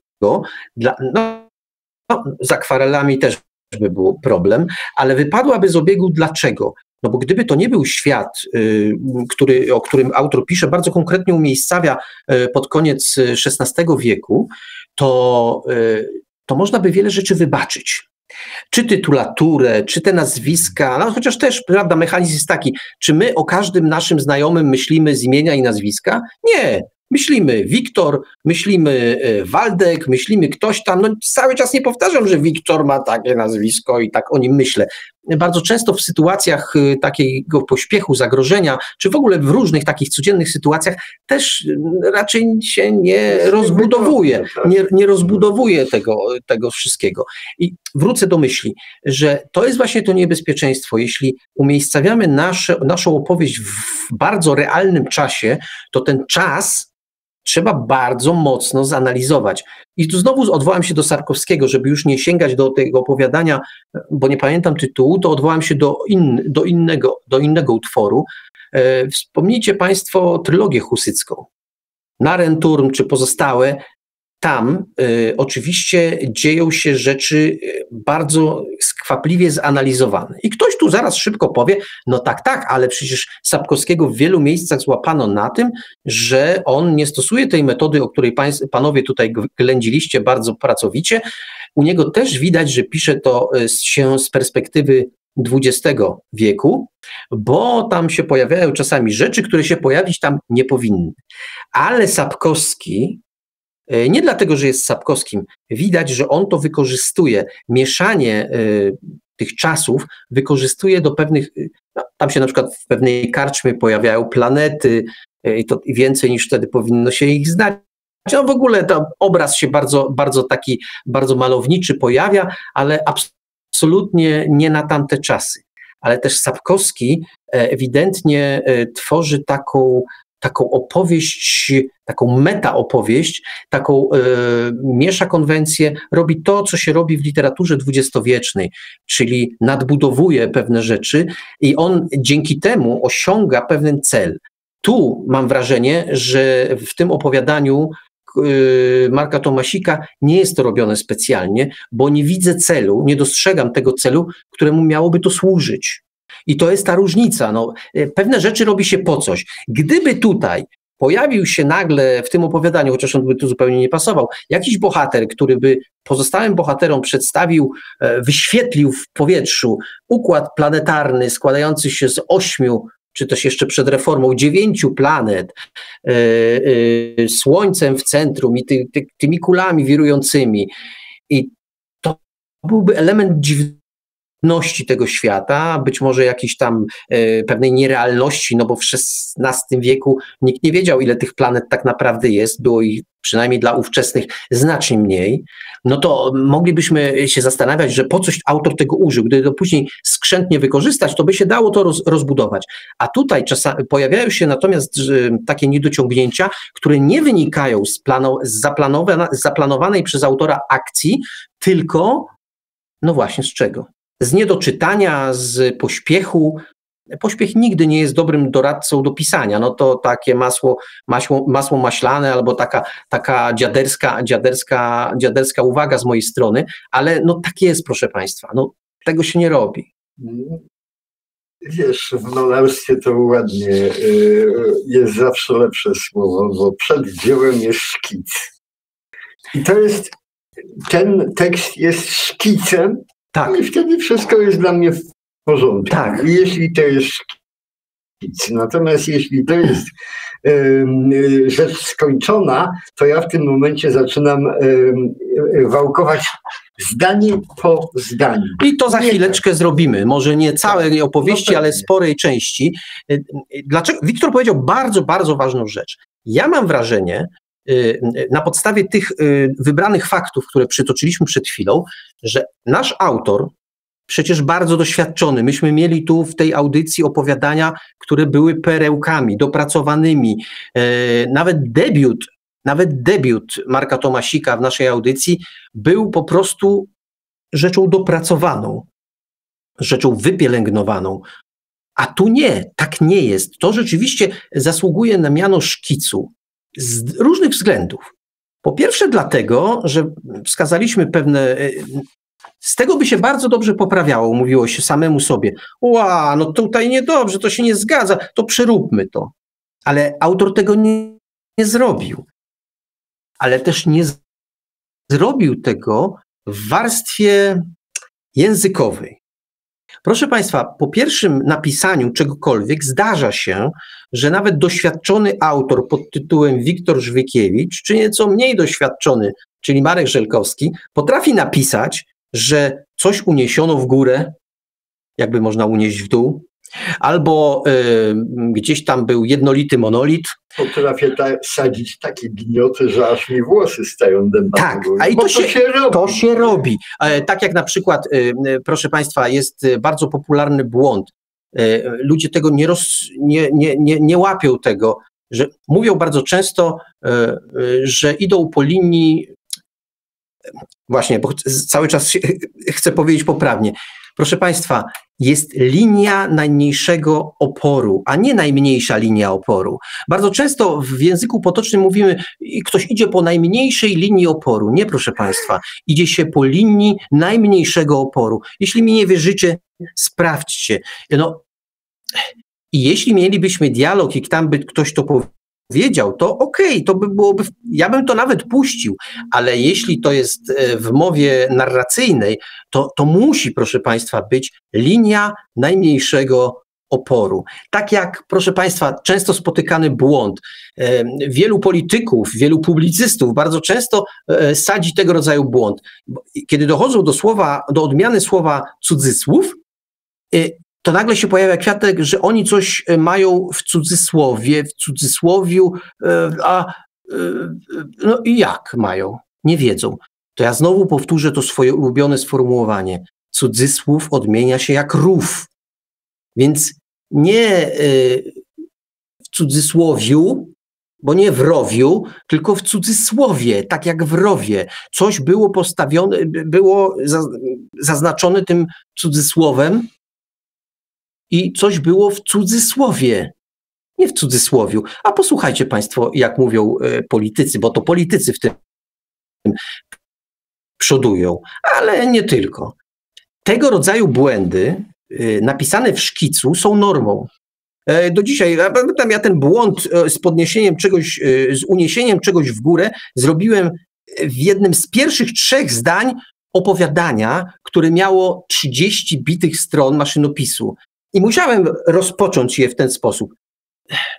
S3: Dla, no, no, z akwarelami też by był problem, ale wypadłaby z obiegu dlaczego? No bo gdyby to nie był świat, y, który, o którym autor pisze, bardzo konkretnie umiejscawia y, pod koniec XVI wieku, to, y, to można by wiele rzeczy wybaczyć. Czy tytulaturę, czy te nazwiska, no chociaż też, prawda, mechanizm jest taki, czy my o każdym naszym znajomym myślimy z imienia i nazwiska? Nie. Myślimy Wiktor, myślimy e, Waldek, myślimy ktoś tam. No cały czas nie powtarzam, że Wiktor ma takie nazwisko i tak o nim myślę. Bardzo często w sytuacjach e, takiego pośpiechu, zagrożenia, czy w ogóle w różnych takich codziennych sytuacjach też e, raczej się nie rozbudowuje, tak. nie, nie rozbudowuje tego, tego wszystkiego. I wrócę do myśli, że to jest właśnie to niebezpieczeństwo. Jeśli umiejscawiamy nasze, naszą opowieść w bardzo realnym czasie, to ten czas trzeba bardzo mocno zanalizować. I tu znowu odwołam się do Sarkowskiego, żeby już nie sięgać do tego opowiadania, bo nie pamiętam tytułu, to odwołam się do, in, do, innego, do innego utworu. E, wspomnijcie Państwo trylogię husycką. Narenturm czy pozostałe tam y, oczywiście dzieją się rzeczy y, bardzo skwapliwie zanalizowane. I ktoś tu zaraz szybko powie, no tak, tak, ale przecież Sapkowskiego w wielu miejscach złapano na tym, że on nie stosuje tej metody, o której panowie tutaj ględziliście bardzo pracowicie. U niego też widać, że pisze to y, się z perspektywy XX wieku, bo tam się pojawiają czasami rzeczy, które się pojawić tam nie powinny. Ale Sapkowski E, nie dlatego, że jest Sapkowskim. Widać, że on to wykorzystuje. Mieszanie e, tych czasów wykorzystuje do pewnych. E, no, tam się na przykład w pewnej karczmie pojawiają planety i to więcej niż wtedy powinno się ich znać. No w ogóle to obraz się bardzo, bardzo taki, bardzo malowniczy pojawia, ale absolutnie nie na tamte czasy. Ale też Sapkowski ewidentnie tworzy taką taką opowieść, taką meta-opowieść, taką y, miesza konwencję, robi to, co się robi w literaturze dwudziestowiecznej, czyli nadbudowuje pewne rzeczy i on dzięki temu osiąga pewien cel. Tu mam wrażenie, że w tym opowiadaniu y, Marka Tomasika nie jest to robione specjalnie, bo nie widzę celu, nie dostrzegam tego celu, któremu miałoby to służyć. I to jest ta różnica. No, e, pewne rzeczy robi się po coś. Gdyby tutaj pojawił się nagle w tym opowiadaniu, chociaż on by tu zupełnie nie pasował, jakiś bohater, który by pozostałym bohaterom przedstawił, e, wyświetlił w powietrzu układ planetarny składający się z ośmiu czy też jeszcze przed reformą, dziewięciu planet, e, Słońcem w centrum i ty, ty, tymi kulami wirującymi. I to byłby element dziwny tego świata, być może jakiejś tam e, pewnej nierealności, no bo w XVI wieku nikt nie wiedział, ile tych planet tak naprawdę jest, było ich przynajmniej dla ówczesnych znacznie mniej, no to moglibyśmy się zastanawiać, że po coś autor tego użył. Gdyby to później skrzętnie wykorzystać, to by się dało to roz, rozbudować. A tutaj czasami pojawiają się natomiast takie niedociągnięcia, które nie wynikają z, plano, z zaplanowanej przez autora akcji, tylko no właśnie z czego? Z niedoczytania, z pośpiechu. Pośpiech nigdy nie jest dobrym doradcą do pisania. No to takie masło, masło, masło maślane albo taka, taka dziaderska, dziaderska, dziaderska uwaga z mojej strony, ale no tak jest, proszę Państwa. No, tego się nie robi.
S4: Wiesz, w malarstwie to ładnie y, jest zawsze lepsze słowo, bo przed dziełem jest szkic. I to jest, ten tekst jest szkicem tak. I wtedy wszystko jest dla mnie w porządku. Tak. I jeśli to jest Natomiast jeśli to jest y, rzecz skończona, to ja w tym momencie zaczynam y, wałkować zdanie po zdaniu.
S3: I to za chwileczkę zrobimy. Może nie całej tak. opowieści, no ale sporej części. Dlaczego? Wiktor powiedział bardzo, bardzo ważną rzecz. Ja mam wrażenie, Y, na podstawie tych y, wybranych faktów, które przytoczyliśmy przed chwilą, że nasz autor, przecież bardzo doświadczony, myśmy mieli tu w tej audycji opowiadania, które były perełkami, dopracowanymi, y, nawet debiut, nawet debiut Marka Tomasika w naszej audycji był po prostu rzeczą dopracowaną, rzeczą wypielęgnowaną. A tu nie, tak nie jest. To rzeczywiście zasługuje na miano szkicu, z różnych względów. Po pierwsze, dlatego, że wskazaliśmy pewne. E, z tego by się bardzo dobrze poprawiało, mówiło się samemu sobie. Ła, no tutaj niedobrze, to się nie zgadza, to przeróbmy to. Ale autor tego nie, nie zrobił. Ale też nie zrobił tego w warstwie językowej. Proszę Państwa, po pierwszym napisaniu czegokolwiek zdarza się, że nawet doświadczony autor pod tytułem Wiktor Żwykiewicz, czy nieco mniej doświadczony, czyli Marek Żelkowski, potrafi napisać, że coś uniesiono w górę, jakby można unieść w dół, albo y, gdzieś tam był jednolity monolit.
S4: Potrafię ta, sadzić takie gnioty, że aż mi włosy stają dęba.
S3: Tak, a i to, się, to, się, robi. To się robi. E, tak jak na przykład, y, proszę Państwa, jest bardzo popularny błąd. E, ludzie tego nie, roz, nie, nie, nie, nie łapią tego, że mówią bardzo często, e, że idą po linii Właśnie, bo cały czas <laughs> chcę powiedzieć poprawnie. Proszę Państwa, jest linia najmniejszego oporu, a nie najmniejsza linia oporu. Bardzo często w języku potocznym mówimy, ktoś idzie po najmniejszej linii oporu. Nie, proszę Państwa, idzie się po linii najmniejszego oporu. Jeśli mi nie wierzycie, sprawdźcie. No, jeśli mielibyśmy dialog i tam by ktoś to wiedział, to okej, okay, to by byłoby, ja bym to nawet puścił, ale jeśli to jest e, w mowie narracyjnej, to, to musi, proszę Państwa, być linia najmniejszego oporu. Tak jak, proszę Państwa, często spotykany błąd. E, wielu polityków, wielu publicystów bardzo często e, sadzi tego rodzaju błąd. Kiedy dochodzą do słowa, do odmiany słowa cudzysłów, to nagle się pojawia kwiatek, że oni coś e, mają w cudzysłowie, w cudzysłowiu, e, a e, no i jak mają? Nie wiedzą. To ja znowu powtórzę to swoje ulubione sformułowanie. Cudzysłów odmienia się jak rów. Więc nie w cudzysłowiu, bo nie w rowiu, tylko w cudzysłowie, tak jak w rowie. Coś było postawione, było zaznaczone tym cudzysłowem, i coś było w cudzysłowie. Nie w cudzysłowiu. A posłuchajcie Państwo, jak mówią e, politycy, bo to politycy w tym przodują, ale nie tylko. Tego rodzaju błędy e, napisane w szkicu są normą. E, do dzisiaj, pamiętam ja ten błąd z podniesieniem czegoś, z uniesieniem czegoś w górę zrobiłem w jednym z pierwszych trzech zdań opowiadania, które miało 30 bitych stron maszynopisu. I musiałem rozpocząć je w ten sposób.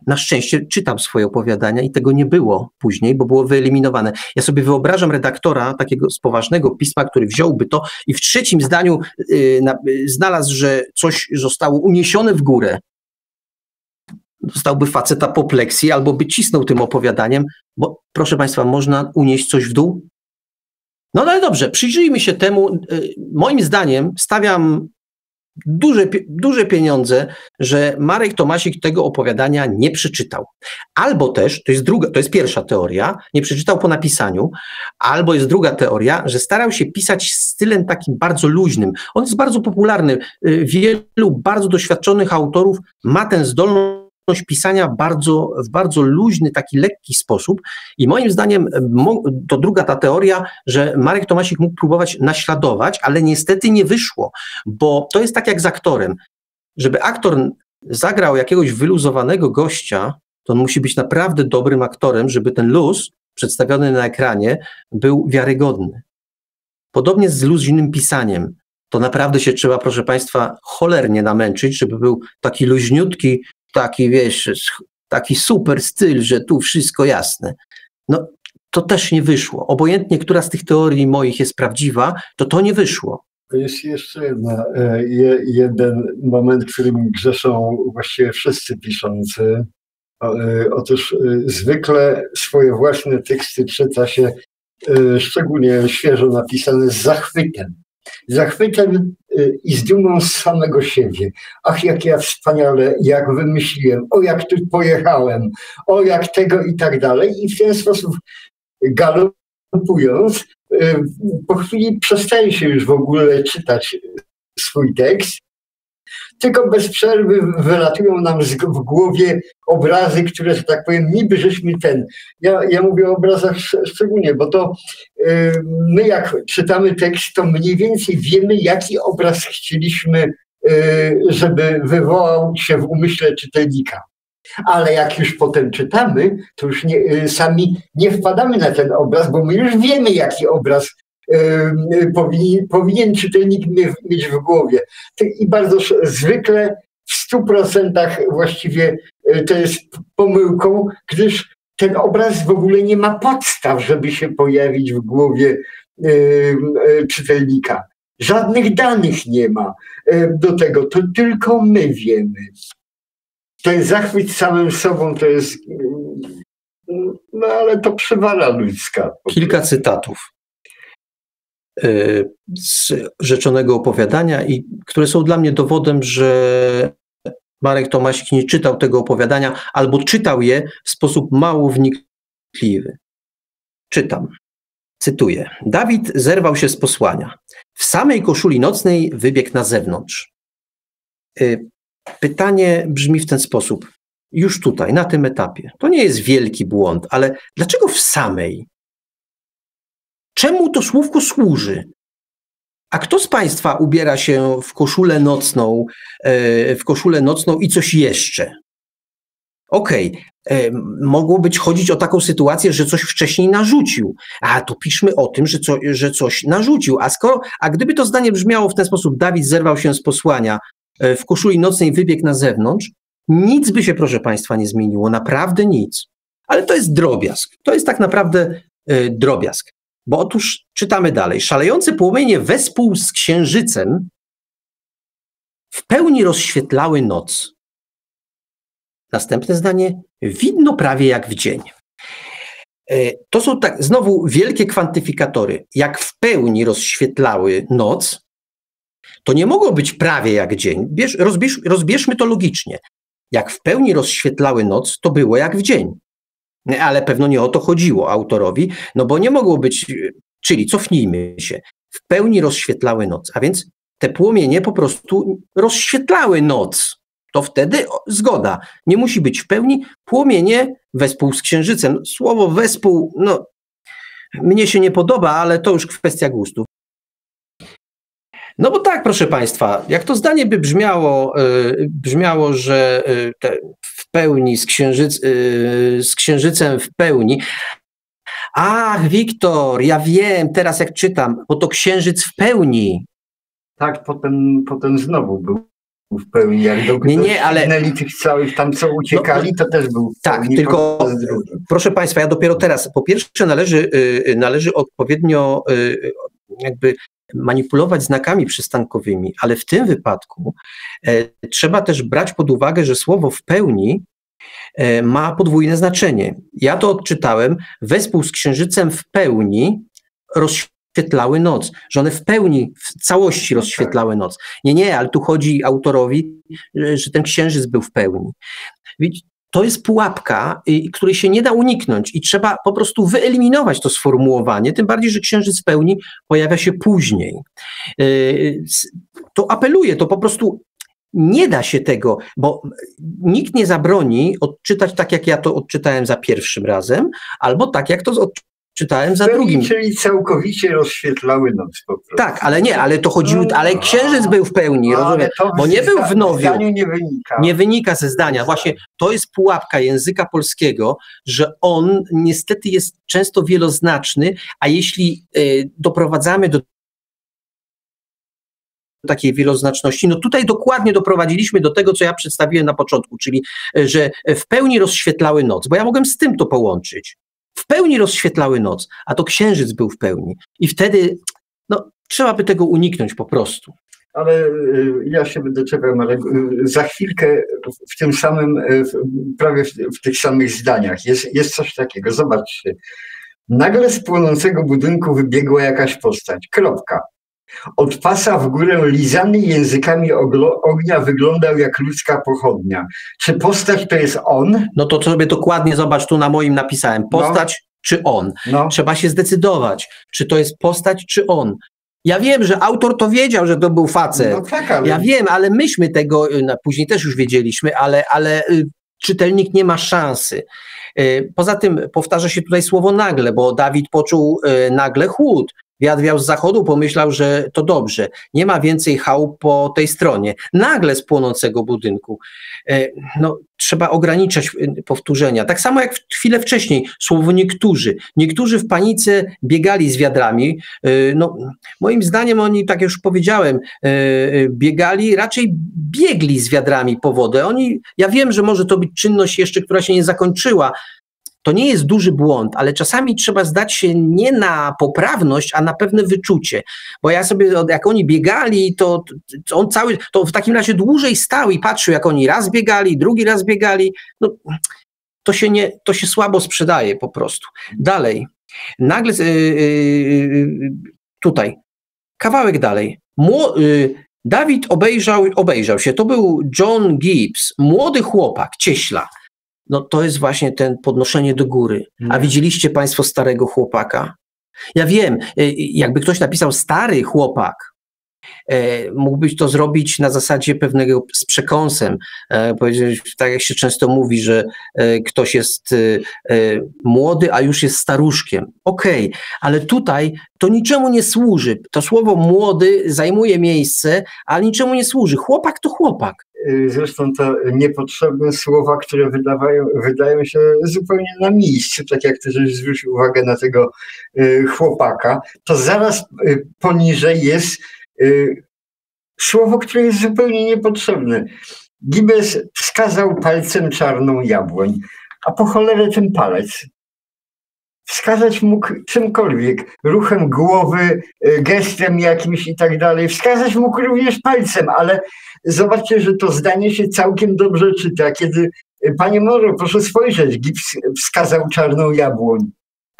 S3: Na szczęście czytam swoje opowiadania i tego nie było później, bo było wyeliminowane. Ja sobie wyobrażam redaktora takiego z poważnego pisma, który wziąłby to i w trzecim zdaniu y, na, y, znalazł, że coś zostało uniesione w górę. Dostałby faceta popleksji albo by cisnął tym opowiadaniem, bo proszę Państwa, można unieść coś w dół? No ale dobrze, przyjrzyjmy się temu. Y, moim zdaniem stawiam duże, duże pieniądze, że Marek Tomasik tego opowiadania nie przeczytał. Albo też, to jest druga, to jest pierwsza teoria, nie przeczytał po napisaniu, albo jest druga teoria, że starał się pisać stylem takim bardzo luźnym. On jest bardzo popularny. Y, wielu bardzo doświadczonych autorów ma tę zdolność pisania bardzo, w bardzo luźny, taki lekki sposób. I moim zdaniem to druga ta teoria, że Marek Tomasik mógł próbować naśladować, ale niestety nie wyszło, bo to jest tak jak z aktorem. Żeby aktor zagrał jakiegoś wyluzowanego gościa, to on musi być naprawdę dobrym aktorem, żeby ten luz przedstawiony na ekranie był wiarygodny. Podobnie z luźnym pisaniem. To naprawdę się trzeba, proszę Państwa, cholernie namęczyć, żeby był taki luźniutki, taki, wiesz, taki super styl, że tu wszystko jasne. No, to też nie wyszło. Obojętnie, która z tych teorii moich jest prawdziwa, to to nie wyszło.
S4: Jest jeszcze jedna, e, jeden moment, którym grzeszą właściwie wszyscy piszący. E, otóż e, zwykle swoje własne teksty czyta się szczególnie świeżo napisane z zachwytem zachwytem i z dumą z samego siebie. Ach, jak ja wspaniale, jak wymyśliłem, o jak tu pojechałem, o jak tego i tak dalej. I w ten sposób galopując, y, po chwili przestaje się już w ogóle czytać swój tekst tylko bez przerwy wylatują nam w głowie obrazy, które, że tak powiem, niby żeśmy ten. Ja, ja mówię o obrazach szczególnie, bo to yy, my jak czytamy tekst, to mniej więcej wiemy, jaki obraz chcieliśmy, yy, żeby wywołał się w umyśle czytelnika. Ale jak już potem czytamy, to już nie, yy, sami nie wpadamy na ten obraz, bo my już wiemy, jaki obraz powinien, powinien czytelnik mieć w głowie. I bardzo zwykle w stu procentach właściwie to jest pomyłką, gdyż ten obraz w ogóle nie ma podstaw, żeby się pojawić w głowie czytelnika. Żadnych danych nie ma do tego, to tylko my wiemy. Ten zachwyt samym sobą to jest, no ale to przywara ludzka.
S3: Kilka cytatów z rzeczonego opowiadania, i które są dla mnie dowodem, że Marek Tomasik nie czytał tego opowiadania albo czytał je w sposób mało wnikliwy. Czytam. Cytuję. Dawid zerwał się z posłania. W samej koszuli nocnej wybiegł na zewnątrz. Y, pytanie brzmi w ten sposób. Już tutaj, na tym etapie. To nie jest wielki błąd, ale dlaczego w samej? Czemu to słówko służy? A kto z Państwa ubiera się w koszulę nocną, e, w koszulę nocną i coś jeszcze? Okej, okay. mogło być chodzić o taką sytuację, że coś wcześniej narzucił. A to piszmy o tym, że, co, że coś narzucił. A skoro, a gdyby to zdanie brzmiało w ten sposób, Dawid zerwał się z posłania, e, w koszuli nocnej wybiegł na zewnątrz, nic by się, proszę Państwa, nie zmieniło. Naprawdę nic. Ale to jest drobiazg. To jest tak naprawdę drobiazg. Bo otóż czytamy dalej. Szalejące płomienie wespół z księżycem w pełni rozświetlały noc. Następne zdanie. Widno prawie jak w dzień. E, to są tak, znowu wielkie kwantyfikatory. Jak w pełni rozświetlały noc, to nie mogło być prawie jak dzień. Bierz, rozbierz, rozbierzmy to logicznie. Jak w pełni rozświetlały noc, to było jak w dzień. Ale pewno nie o to chodziło autorowi, no bo nie mogło być, czyli cofnijmy się, w pełni rozświetlały noc, a więc te płomienie po prostu rozświetlały noc. To wtedy zgoda. Nie musi być w pełni płomienie wespół z księżycem. Słowo wespół, no, mnie się nie podoba, ale to już kwestia gustu. No bo tak, proszę Państwa, jak to zdanie by brzmiało, yy, brzmiało, że te, w pełni, z, księżyc, yy, z księżycem w pełni. Ach, Wiktor, ja wiem, teraz jak czytam, bo to księżyc w pełni.
S4: Tak, potem, potem znowu był w pełni. Jak do
S3: nie, nie, ale
S4: tych całych tam, co uciekali, no, to też był.
S3: Tak, tylko proszę Państwa, ja dopiero teraz, po pierwsze należy, należy odpowiednio jakby manipulować znakami przystankowymi, ale w tym wypadku e, trzeba też brać pod uwagę, że słowo w pełni e, ma podwójne znaczenie. Ja to odczytałem, wespół z księżycem w pełni rozświetlały noc, że one w pełni, w całości rozświetlały noc. Nie, nie, ale tu chodzi autorowi, że ten księżyc był w pełni to jest pułapka, której się nie da uniknąć i trzeba po prostu wyeliminować to sformułowanie, tym bardziej, że księżyc pełni pojawia się później. Y, to apeluję, to po prostu nie da się tego, bo nikt nie zabroni odczytać tak, jak ja to odczytałem za pierwszym razem, albo tak, jak to czytałem za drugim.
S4: Czyli całkowicie rozświetlały noc po prostu.
S3: Tak, ale nie, ale to chodziło, no, ale księżyc był w pełni, no, rozumiem, bo nie był w nowiu.
S4: nie wynika.
S3: Nie wynika ze zdania. Właśnie to jest pułapka języka polskiego, że on niestety jest często wieloznaczny, a jeśli y, doprowadzamy do takiej wieloznaczności. No tutaj dokładnie doprowadziliśmy do tego, co ja przedstawiłem na początku, czyli y, że w pełni rozświetlały noc, bo ja mogłem z tym to połączyć w pełni rozświetlały noc, a to księżyc był w pełni. I wtedy no, trzeba by tego uniknąć po prostu.
S4: Ale y, ja się będę czekał, ale y, za chwilkę w tym samym, y, prawie w, tych samych zdaniach jest, jest coś takiego. Zobaczcie. Nagle z płonącego budynku wybiegła jakaś postać. Kropka. Od pasa w górę lizany językami ognia wyglądał jak ludzka pochodnia. Czy postać to jest on?
S3: No to sobie dokładnie zobacz, tu na moim napisałem. Postać no. czy on? No. Trzeba się zdecydować, czy to jest postać czy on. Ja wiem, że autor to wiedział, że to był facet. No tak, ale... Ja wiem, ale myśmy tego, no, później też już wiedzieliśmy, ale, ale y, czytelnik nie ma szansy. Y, poza tym powtarza się tutaj słowo nagle, bo Dawid poczuł nagle chłód Wiatr wiał z zachodu, pomyślał, że to dobrze. Nie ma więcej chałup po tej stronie. Nagle z płonącego budynku. E, no, trzeba ograniczać e, powtórzenia. Tak samo jak chwilę wcześniej słowo niektórzy. Niektórzy w panice biegali z wiadrami. E, no, moim zdaniem oni, tak już powiedziałem, biegali, raczej biegli z wiadrami po wodę. Oni, ja wiem, że może to być czynność jeszcze, która się nie zakończyła, to nie jest duży błąd, ale czasami trzeba zdać się nie na poprawność, a na pewne wyczucie. Bo ja sobie, jak oni biegali, to, to on cały, to w takim razie dłużej stał i patrzył, jak oni raz biegali, drugi raz biegali. No, to się, nie, to się słabo sprzedaje po prostu. Dalej. Nagle yy, yy, tutaj, kawałek dalej. Mło, yy, Dawid obejrzał, obejrzał się. To był John Gibbs, młody chłopak, cieśla no to jest właśnie ten podnoszenie do góry. A widzieliście Państwo starego chłopaka? Ja wiem, y, y, jakby ktoś napisał stary chłopak, e, mógłbyś to zrobić na zasadzie pewnego z przekąsem. E, powiedzieć, tak jak się często mówi, że e, ktoś jest młody, a już jest staruszkiem. Okej, okay, ale tutaj to niczemu nie służy. To słowo młody zajmuje miejsce, ale niczemu nie służy. Chłopak to chłopak.
S4: Y, zresztą to niepotrzebne słowa, które wydawają, wydają się zupełnie na miejscu, tak jak żeś zwrócił uwagę na tego y, chłopaka, to zaraz y, poniżej jest słowo, które jest zupełnie niepotrzebne. Gibbs wskazał palcem czarną jabłoń, a po cholerę ten palec wskazać mógł czymkolwiek, ruchem głowy, gestem jakimś i tak dalej. Wskazać mógł również palcem, ale zobaczcie, że to zdanie się całkiem dobrze czyta. Kiedy, panie Moro, proszę spojrzeć, Gips wskazał czarną jabłoń.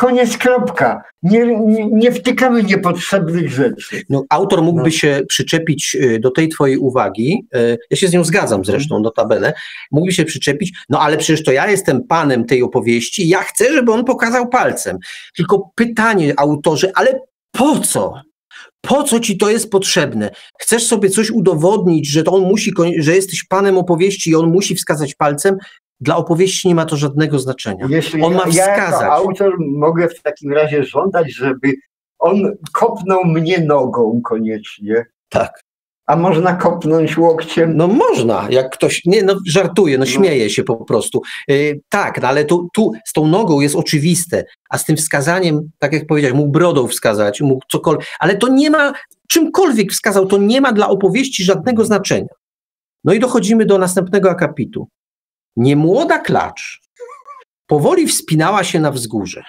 S4: Koniec, kropka. Nie, nie, nie, wtykamy niepotrzebnych rzeczy.
S3: No, autor mógłby no. się przyczepić y, do tej twojej uwagi, y, ja się z nią zgadzam zresztą, mhm. notabene, mógłby się przyczepić, no ale przecież to ja jestem panem tej opowieści, ja chcę, żeby on pokazał palcem. Tylko pytanie autorze, ale po co? Po co ci to jest potrzebne? Chcesz sobie coś udowodnić, że to on musi, że jesteś panem opowieści i on musi wskazać palcem? Dla opowieści nie ma to żadnego znaczenia.
S4: Jeśli
S3: on
S4: ma wskazać. Ja autor mogę w takim razie żądać, żeby on kopnął mnie nogą koniecznie.
S3: Tak.
S4: A można kopnąć łokciem?
S3: No można, jak ktoś, nie, no żartuje, no, no. śmieje się po prostu. Yy, tak, no ale tu, tu z tą nogą jest oczywiste, a z tym wskazaniem, tak jak powiedziałeś, mógł brodą wskazać, mógł cokolwiek, ale to nie ma, czymkolwiek wskazał, to nie ma dla opowieści żadnego znaczenia. No i dochodzimy do następnego akapitu. Niemłoda klacz powoli wspinała się na wzgórze.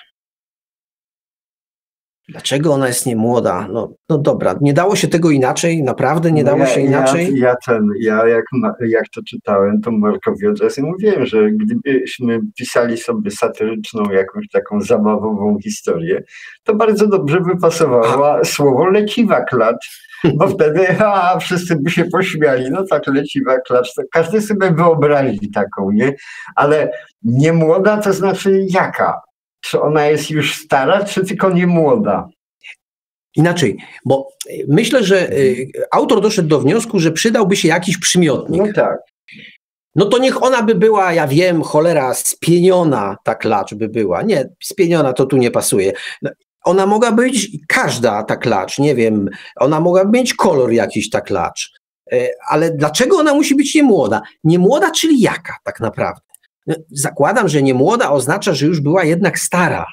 S3: Dlaczego ona jest niemłoda? No, no dobra, nie dało się tego inaczej, naprawdę nie dało
S4: ja,
S3: się inaczej.
S4: Ja, ja, ten, ja jak, jak to czytałem, to Markowi od razu mówiłem, że gdybyśmy pisali sobie satyryczną, jakąś taką zabawową historię, to bardzo dobrze by pasowała słowo leciwa klacz, bo wtedy a, wszyscy by się pośmiali. No tak, leciwa klacz, to każdy sobie wyobrazi taką, nie? Ale niemłoda to znaczy jaka? Czy ona jest już stara, czy tylko nie młoda?
S3: Inaczej, bo myślę, że y, autor doszedł do wniosku, że przydałby się jakiś przymiotnik.
S4: No tak.
S3: No to niech ona by była, ja wiem, cholera, spieniona ta klacz by była. Nie, spieniona to tu nie pasuje. No, ona mogła być, każda ta klacz, nie wiem, ona mogła mieć kolor jakiś ta klacz. E, ale dlaczego ona musi być niemłoda? Niemłoda, czyli jaka tak naprawdę? Zakładam, że nie młoda oznacza, że już była jednak stara.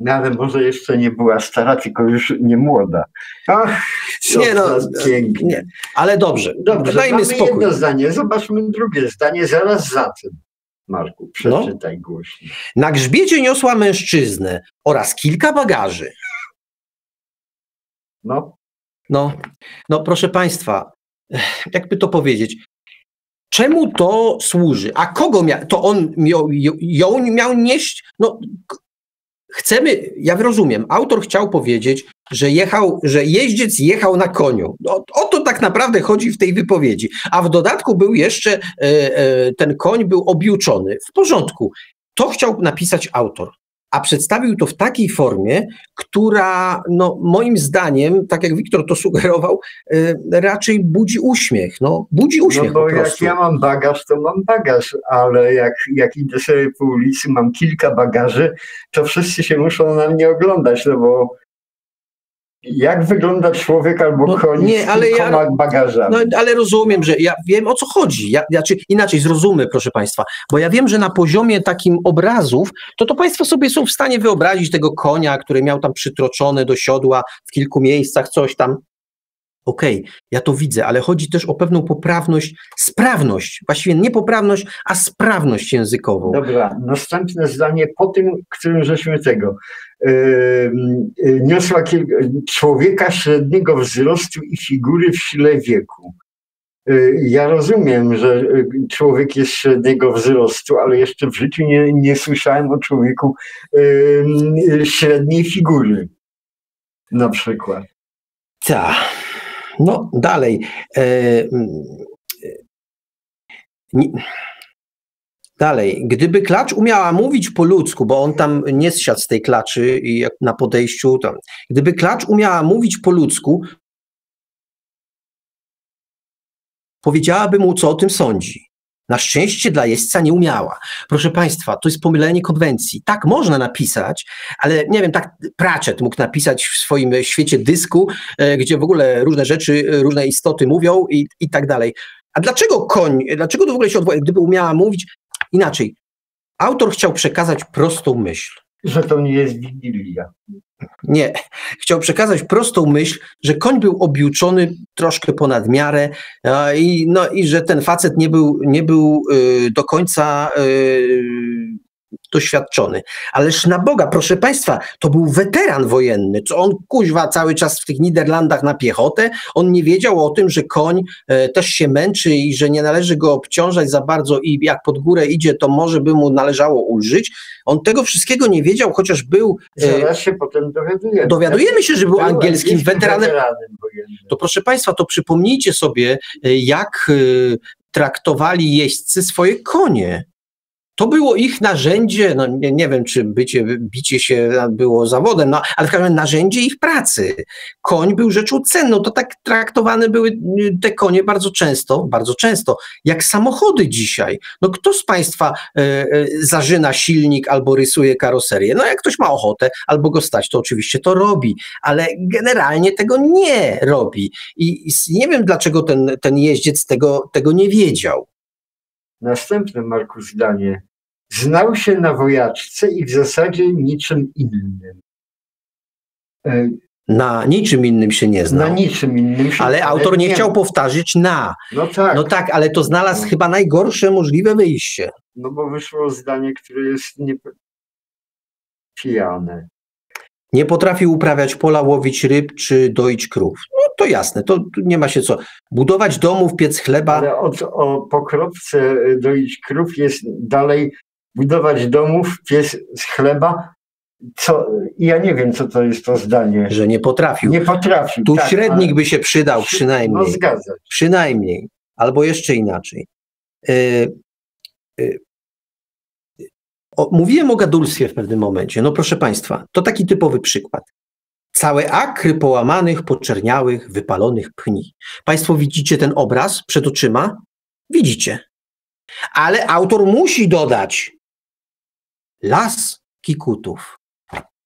S4: No ale może jeszcze nie była stara, tylko już nie młoda. Ach, nie, no, pięknie. Nie.
S3: Ale dobrze, dobrze dajmy spokój.
S4: jedno zdanie, zobaczmy drugie zdanie zaraz za tym. Marku, przeczytaj no. głośno.
S3: Na grzbiecie niosła mężczyznę oraz kilka bagaży.
S4: No.
S3: No, no proszę Państwa, jakby to powiedzieć, Czemu to służy? A kogo miał? To on miał, ją miał nieść? No, chcemy, ja rozumiem, autor chciał powiedzieć, że jechał, że jeździec jechał na koniu. No, tak naprawdę chodzi w tej wypowiedzi. A w dodatku był jeszcze, e, e, ten koń był objuczony. W porządku. To chciał napisać autor a przedstawił to w takiej formie, która no, moim zdaniem, tak jak Wiktor to sugerował, y, raczej budzi uśmiech. No, budzi no uśmiech.
S4: No bo jak ja mam bagaż, to mam bagaż, ale jak, jak idę sobie po ulicy, mam kilka bagaży, to wszyscy się muszą na mnie oglądać, no bo jak wygląda człowiek albo
S3: No,
S4: koń
S3: nie,
S4: z
S3: ale ja-
S4: bagażami.
S3: No ale rozumiem, że ja wiem o co chodzi. Ja, znaczy, inaczej zrozummy, proszę Państwa, bo ja wiem, że na poziomie takim obrazów, to to Państwo sobie są w stanie wyobrazić tego konia, który miał tam przytroczone do siodła w kilku miejscach, coś tam. Okej, ja to widzę, ale chodzi też o pewną poprawność, sprawność, właściwie nie poprawność, a sprawność językową.
S4: Dobra, następne zdanie po tym, którym żeśmy tego. Yy, niosła kiel- człowieka średniego wzrostu i figury w sile wieku. Yy, Ja rozumiem, że yy, człowiek jest średniego wzrostu, ale jeszcze w życiu nie, nie słyszałem o człowieku yy, średniej figury. Na przykład.
S3: Tak. No dalej. E, mm, e, Dalej, gdyby klacz umiała mówić po ludzku, bo on tam nie zsiadł z tej klaczy i na podejściu tam. Gdyby klacz umiała mówić po ludzku, powiedziałaby mu, co o tym sądzi. Na szczęście dla jeźdźca nie umiała. Proszę Państwa, to jest pomylenie konwencji. Tak można napisać, ale nie wiem, tak Pratchett mógł napisać w swoim świecie dysku, e, gdzie w ogóle różne rzeczy, e, różne istoty mówią i, i tak dalej. A dlaczego koń, dlaczego to w ogóle się odwołuje? Gdyby umiała mówić inaczej. Autor chciał przekazać prostą myśl.
S4: Że to nie jest Wigilia.
S3: Nie, chciał przekazać prostą myśl, że koń był objuczony troszkę ponad miarę i, no, i że ten facet nie był, nie był y, do końca y, doświadczony. Ależ na Boga, proszę Państwa, to był weteran wojenny. Co on kuźwa cały czas w tych Niderlandach na piechotę? On nie wiedział o tym, że koń e, też się męczy i że nie należy go obciążać za bardzo i jak pod górę idzie, to może by mu należało ulżyć. On tego wszystkiego nie wiedział, chociaż był e,
S4: Zaraz się potem dowiadujemy.
S3: Dowiadujemy się, że był angielskim weteranem.
S4: wojennym.
S3: To proszę Państwa, to przypomnijcie sobie, e, jak e, traktowali jeźdźcy swoje konie. To było ich narzędzie, no nie, nie wiem, czy bycie, bicie się było zawodem, no, ale w każdym razie narzędzie ich pracy. Koń był rzeczą cenną, to tak traktowane były y, te konie bardzo często, bardzo często, jak samochody dzisiaj. No kto z Państwa e, e, zażyna silnik albo rysuje karoserię? No jak ktoś ma ochotę albo go stać, to oczywiście to robi, ale generalnie tego nie robi. I, i nie wiem, dlaczego ten, ten jeździec tego, tego nie wiedział.
S4: Następne, Marku, zdanie. Znał się na wojaczce i w zasadzie niczym innym. E,
S3: Na niczym innym się nie
S4: Na
S3: znał.
S4: niczym innym się
S3: Ale autor nie
S4: nie
S3: chciał powtarzać na.
S4: No tak,
S3: No
S4: no,
S3: tak, ale to znalazł chyba najgorsze możliwe wyjście.
S4: bo wyszło zdanie, które jest nie... pijane.
S3: Nie potrafił uprawiać pola, łowić ryb czy doić krów. No to jasne, to nie ma się co. Budować domów, piec chleba.
S4: Ale od, o pokropce e, doić krów jest dalej budować domów, pies z chleba. Co, ja nie wiem, co to jest to zdanie.
S3: Że nie potrafił.
S4: Nie potrafił.
S3: Tu
S4: tak,
S3: średnik
S4: ale-
S3: by się przydał
S4: No
S3: przynajmniej.
S4: zgadza. się.
S3: Przynajmniej. Albo jeszcze inaczej. E, e, o, mówiłem o gadulstwie w pewnym momencie. No proszę Państwa, to taki typowy przykład. Całe akry połamanych, poczerniałych, wypalonych pni. Państwo widzicie ten obraz przed oczyma? Widzicie. Ale autor musi dodać las kikutów.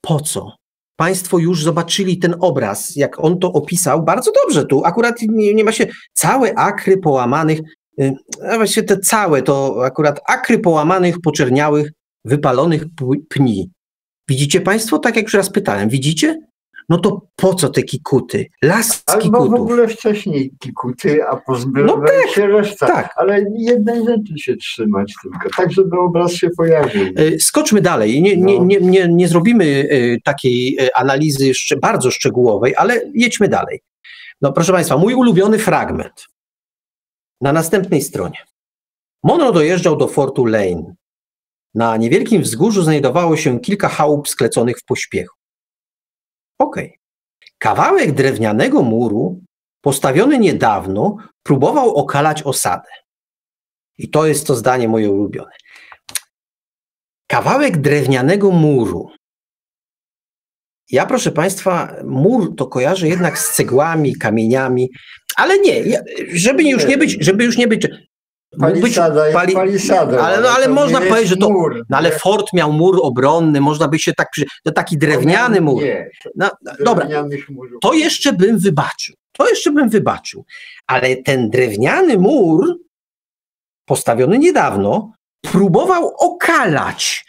S3: Po co? Państwo już zobaczyli ten obraz, jak on to opisał, bardzo dobrze tu. Akurat nie, nie ma się całe akry połamanych, y, a właściwie te całe to akurat akry połamanych, poczerniałych, wypalonych pni. Widzicie Państwo, tak jak już raz pytałem, widzicie? No to po co te kikuty? Las
S4: Albo w
S3: kikutów.
S4: ogóle wcześniej kikuty, a pozbywają
S3: No tak,
S4: się reszta.
S3: tak.
S4: Ale jednej rzeczy się trzymać tylko, tak żeby obraz się pojawił.
S3: Y, Skoczmy dalej. Nie, nie,
S4: No.
S3: nie, nie, nie zrobimy y, takiej y, analizy jeszcze bardzo szczegółowej, ale jedźmy dalej. No, proszę Państwa, mój ulubiony fragment. Na następnej stronie. Monroe dojeżdżał do fortu Lane. Na niewielkim wzgórzu znajdowało się kilka chałup skleconych w pośpiechu. Okej. Kawałek drewnianego muru, postawiony niedawno, próbował okalać osadę. I to jest to zdanie moje ulubione. Kawałek drewnianego muru. Ja, proszę Państwa, mur to kojarzę jednak z cegłami, kamieniami, ale nie, żeby już nie być, żeby już nie być.
S4: Palisada jest pali... palisadą.
S3: Ale, no, ale można powiedzieć, że to. Mur, no, ale fort miał mur obronny, można by się tak. To taki drewniany mur. Nie, no, no dobra, to jeszcze bym wybaczył. To jeszcze bym wybaczył. Ale ten drewniany mur, postawiony niedawno, próbował okalać.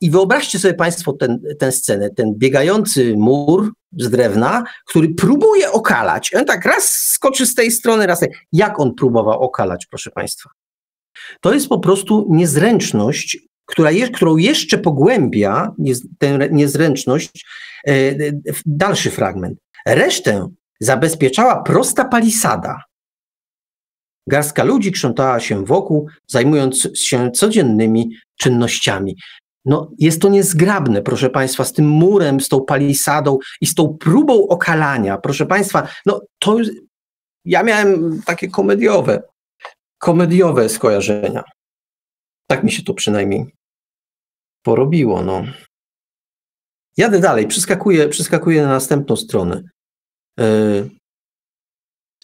S3: I wyobraźcie sobie Państwo tę scenę, ten biegający mur z drewna, który próbuje okalać. On tak raz skoczy z tej strony, raz. Jak on próbował okalać, proszę Państwa? To jest po prostu niezręczność, która je, którą jeszcze pogłębia nie, tę niezręczność e, dalszy fragment. Resztę zabezpieczała prosta palisada. Garstka ludzi krzątała się wokół, zajmując się codziennymi czynnościami. No, jest to niezgrabne, proszę Państwa, z tym murem, z tą palisadą i z tą próbą okalania. Proszę Państwa, no to ja miałem takie komediowe, komediowe skojarzenia. Tak mi się to przynajmniej porobiło. No. Jadę dalej, przeskakuję, przeskakuję na następną stronę. Yy,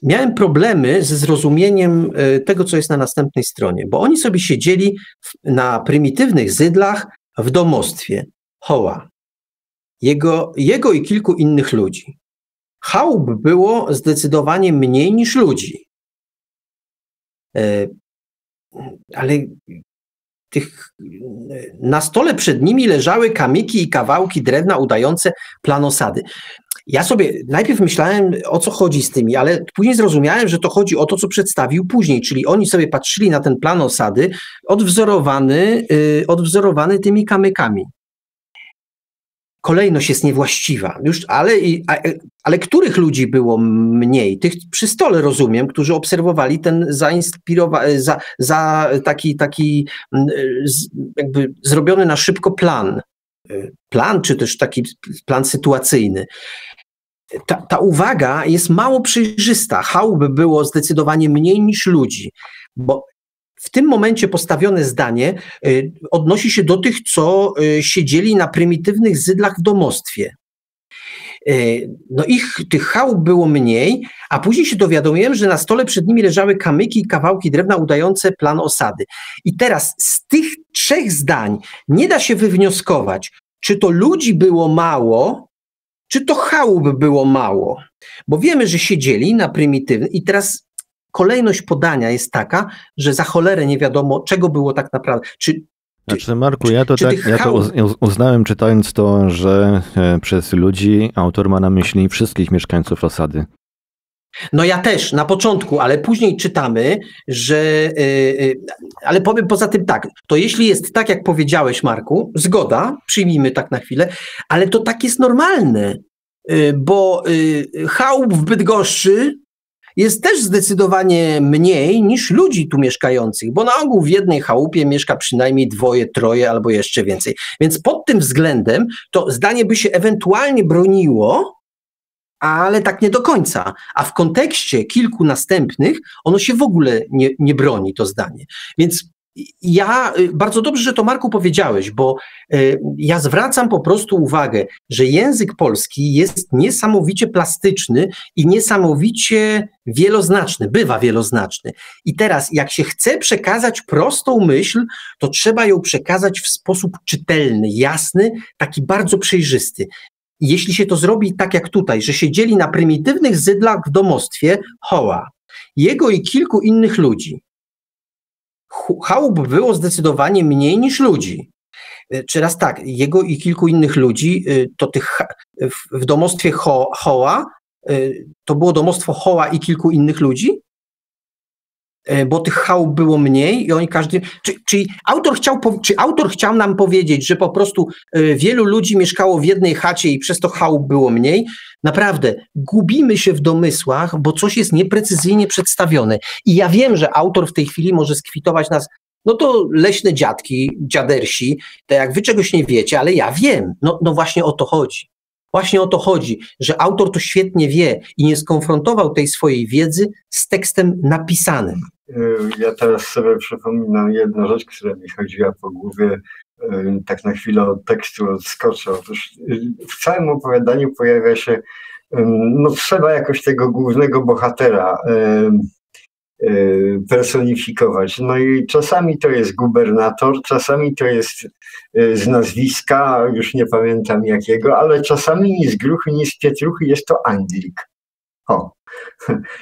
S3: miałem problemy ze zrozumieniem yy, tego, co jest na następnej stronie, bo oni sobie siedzieli na prymitywnych zydlach w domostwie Hoła, jego, jego i kilku innych ludzi. Chałup było zdecydowanie mniej niż ludzi. Yy, ale tych, na stole przed nimi leżały kamyki i kawałki drewna udające plan osady. Ja sobie najpierw myślałem, o co chodzi z tymi, ale później zrozumiałem, że to chodzi o to, co przedstawił później, czyli oni sobie patrzyli na ten plan osady odwzorowany, yy, odwzorowany tymi kamykami kolejność jest niewłaściwa. Już, ale, ale których ludzi było mniej? Tych przy stole rozumiem, którzy obserwowali ten zainspirowany, za, za taki, taki mm, jakby zrobiony na szybko plan. Plan, czy też taki plan sytuacyjny. Ta, ta uwaga jest mało przejrzysta. Chałup było zdecydowanie mniej niż ludzi, bo w tym momencie postawione zdanie y, odnosi się do tych, co y, siedzieli na prymitywnych zydlach w domostwie. Y, no ich, tych chałup było mniej, a później się dowiadumiłem, że na stole przed nimi leżały kamyki i kawałki drewna udające plan osady. I teraz z tych trzech zdań nie da się wywnioskować, czy to ludzi było mało, czy to chałup było mało. Bo wiemy, że siedzieli na prymitywnych i teraz kolejność podania jest taka, że za cholerę nie wiadomo, czego było tak naprawdę. Czy,
S2: znaczy, Marku, ja to, tak, ja to uznałem czytając to, że e, przez ludzi autor ma na myśli wszystkich mieszkańców osady.
S3: No ja też, na początku, ale później czytamy, że. Yy, ale powiem poza tym tak, to jeśli jest tak, jak powiedziałeś, Marku, zgoda, przyjmijmy tak na chwilę, ale to tak jest normalne, yy, bo chałup w Bydgoszczy jest też zdecydowanie mniej niż ludzi tu mieszkających, bo na ogół w jednej chałupie mieszka przynajmniej dwoje, troje albo jeszcze więcej. Więc pod tym względem to zdanie by się ewentualnie broniło, ale tak nie do końca. A w kontekście kilku następnych ono się w ogóle nie, nie broni, to zdanie. Więc ja y, bardzo dobrze, że to Marku powiedziałeś, bo y, ja zwracam po prostu uwagę, że język polski jest niesamowicie plastyczny i niesamowicie wieloznaczny, bywa wieloznaczny. I teraz, jak się chce przekazać prostą myśl, to trzeba ją przekazać w sposób czytelny, jasny, taki bardzo przejrzysty. Jeśli się to zrobi tak jak tutaj, że siedzieli na prymitywnych zydlach w domostwie Hoła, jego i kilku innych ludzi, chałup było zdecydowanie mniej niż ludzi. E, czy raz tak, jego i kilku innych ludzi, e, to tych w domostwie Ho, Hoła, e, to było domostwo Hoła i kilku innych ludzi? Bo tych chałup było mniej i oni każdy. Czy, czyli autor chciał, czy autor chciał nam powiedzieć, że po prostu wielu ludzi mieszkało w jednej chacie i przez to chałup było mniej? Naprawdę, gubimy się w domysłach, bo coś jest nieprecyzyjnie przedstawione. I ja wiem, że autor w tej chwili może skwitować nas, no to leśne dziadki, dziadersi, to jak wy czegoś nie wiecie, ale ja wiem. No, no właśnie o to chodzi. Właśnie o to chodzi, że autor to świetnie wie i nie skonfrontował tej swojej wiedzy z tekstem napisanym.
S4: Ja teraz sobie przypominam jedną rzecz, która mi chodziła po głowie tak na chwilę od tekstu odskoczę. Otóż w całym opowiadaniu pojawia się, no trzeba jakoś tego głównego bohatera y, personifikować. No i czasami to jest gubernator, czasami to jest y, z nazwiska, już nie pamiętam jakiego, ale czasami ni z gruchy, ni z pietruchy jest to Anglik. O.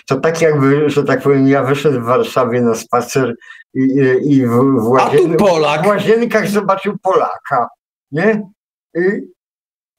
S4: To tak jakby, że tak powiem, ja wyszedł w Warszawie na spacer i, i w, w, łazien... w łazienkach zobaczył Polaka. Nie? I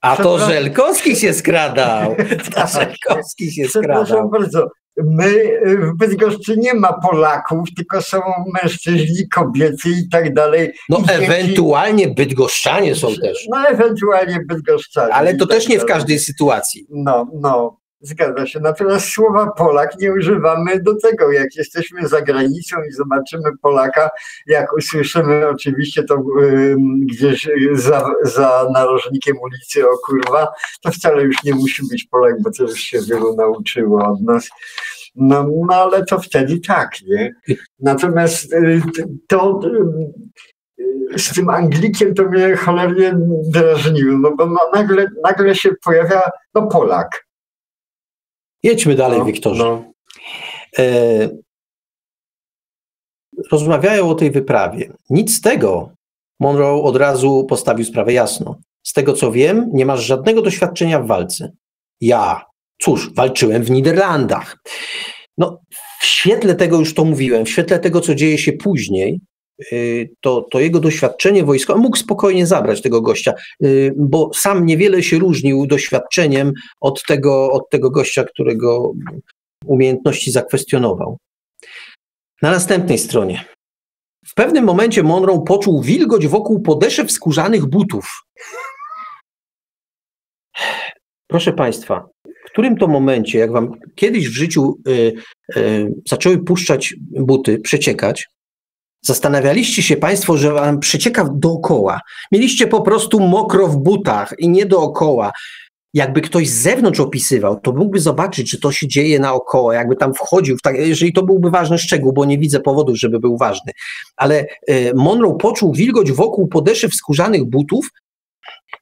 S3: a to Żelkowski się skradał. <laughs> To Żelkowski się skradał.
S4: Przepraszam bardzo. My w Bydgoszczy nie ma Polaków, tylko są mężczyźni, kobiety i tak dalej.
S3: No ewentualnie bydgoszczanie są też.
S4: No ewentualnie bydgoszczanie.
S3: Ale to też tak nie w każdej sytuacji.
S4: No, no. Zgadza się. Natomiast słowa Polak nie używamy do tego. Jak jesteśmy za granicą i zobaczymy Polaka, jak usłyszymy oczywiście to gdzieś za, za narożnikiem ulicy o kurwa, to wcale już nie musi być Polak, bo to już się wielu nauczyło od nas. No, no ale to wtedy tak, nie? Natomiast y, to y, z tym Anglikiem to mnie cholernie drażniło, no bo nagle, nagle się pojawia no Polak
S3: Jedźmy dalej, no, Wiktorze. No. E, rozmawiają o tej wyprawie. Nic z tego. Monroe od razu postawił sprawę jasno. Z tego co wiem, nie masz żadnego doświadczenia w walce. Ja, cóż, walczyłem w Niderlandach. No, w świetle tego już to mówiłem, w świetle tego, co dzieje się później, to, to jego doświadczenie wojskowe, mógł spokojnie zabrać tego gościa, y, bo sam niewiele się różnił doświadczeniem od tego, od tego gościa, którego umiejętności zakwestionował. Na następnej stronie. W pewnym momencie Monroe poczuł wilgoć wokół podeszew skórzanych butów. Proszę Państwa, w którym to momencie, jak Wam kiedyś w życiu y, y, zaczęły puszczać buty, przeciekać, Zastanawialiście się Państwo, że Wam przecieka dookoła. Mieliście po prostu mokro w butach i nie dookoła. Jakby ktoś z zewnątrz opisywał, to mógłby zobaczyć, że to się dzieje naokoło, jakby tam wchodził, tak, jeżeli to byłby ważny szczegół, bo nie widzę powodów, żeby był ważny. Ale y, Monroe poczuł wilgoć wokół podeszew skórzanych butów,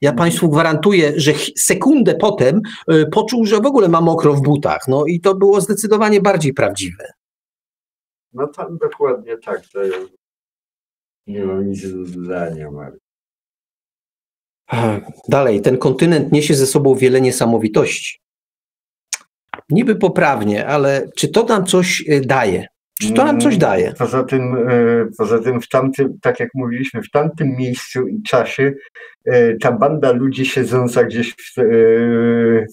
S3: ja Państwu gwarantuję, że sekundę potem y, poczuł, że w ogóle ma mokro w butach. No i to było zdecydowanie bardziej prawdziwe.
S4: No tam dokładnie tak, to nie mam nic do dodania, Marek.
S3: Dalej, ten kontynent niesie ze sobą wiele niesamowitości. Niby poprawnie, ale czy to nam coś e, daje? Czy to nam coś mm, daje?
S4: Poza tym, e, poza tym w tamtym, tak jak mówiliśmy, w tamtym miejscu i czasie ta banda ludzi siedząca gdzieś w, e,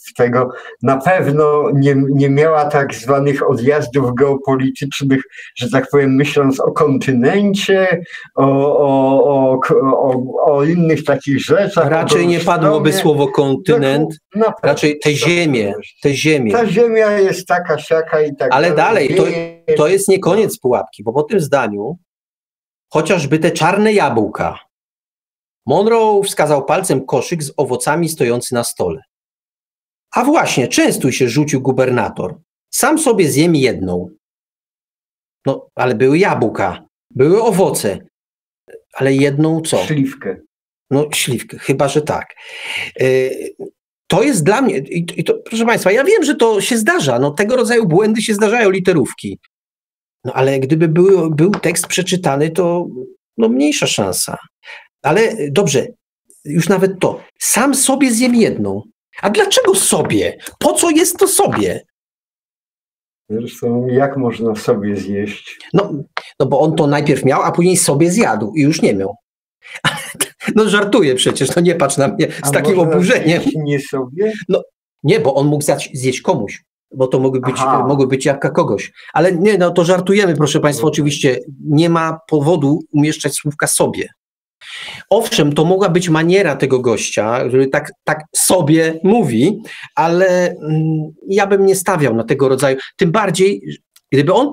S4: w tego na pewno nie, nie miała tak zwanych odjazdów geopolitycznych, że tak powiem, myśląc o kontynencie, o, o, o, o, o innych takich rzeczach.
S3: Raczej nie padłoby słowo kontynent, tak, raczej te ziemie, te ziemie.
S4: Ta ziemia jest taka, siaka i tak
S3: Ale dalej, to, to jest nie koniec pułapki, bo po tym zdaniu chociażby te czarne jabłka. Monroe wskazał palcem koszyk z owocami stojący na stole. A właśnie, częstuj się rzucił gubernator. Sam sobie zjem jedną. No, ale były jabłka, były owoce, ale jedną co?
S4: Śliwkę.
S3: No, śliwkę, chyba że tak. Yy, to jest dla mnie, i, to, proszę Państwa, ja wiem, że to się zdarza. No, tego rodzaju błędy się zdarzają, literówki. No ale gdyby był, był tekst przeczytany, to no, mniejsza szansa. Ale dobrze, już nawet to. Sam sobie zjem jedną. A dlaczego sobie? Po co jest to sobie?
S4: Zresztą, jak można sobie zjeść?
S3: No, no bo on to najpierw miał, a później sobie zjadł i już nie miał. <laughs> No żartuję przecież, no nie patrz na mnie z a takim oburzeniem.
S4: Nie sobie?
S3: No nie, bo on mógł zjeść komuś bo to mogły być, mogły być jabłka kogoś. Ale nie, no to żartujemy, proszę Państwa, oczywiście. Nie ma powodu umieszczać słówka sobie. Owszem, to mogła być maniera tego gościa, który tak, tak sobie mówi, ale mm, ja bym nie stawiał na tego rodzaju. Tym bardziej, gdyby on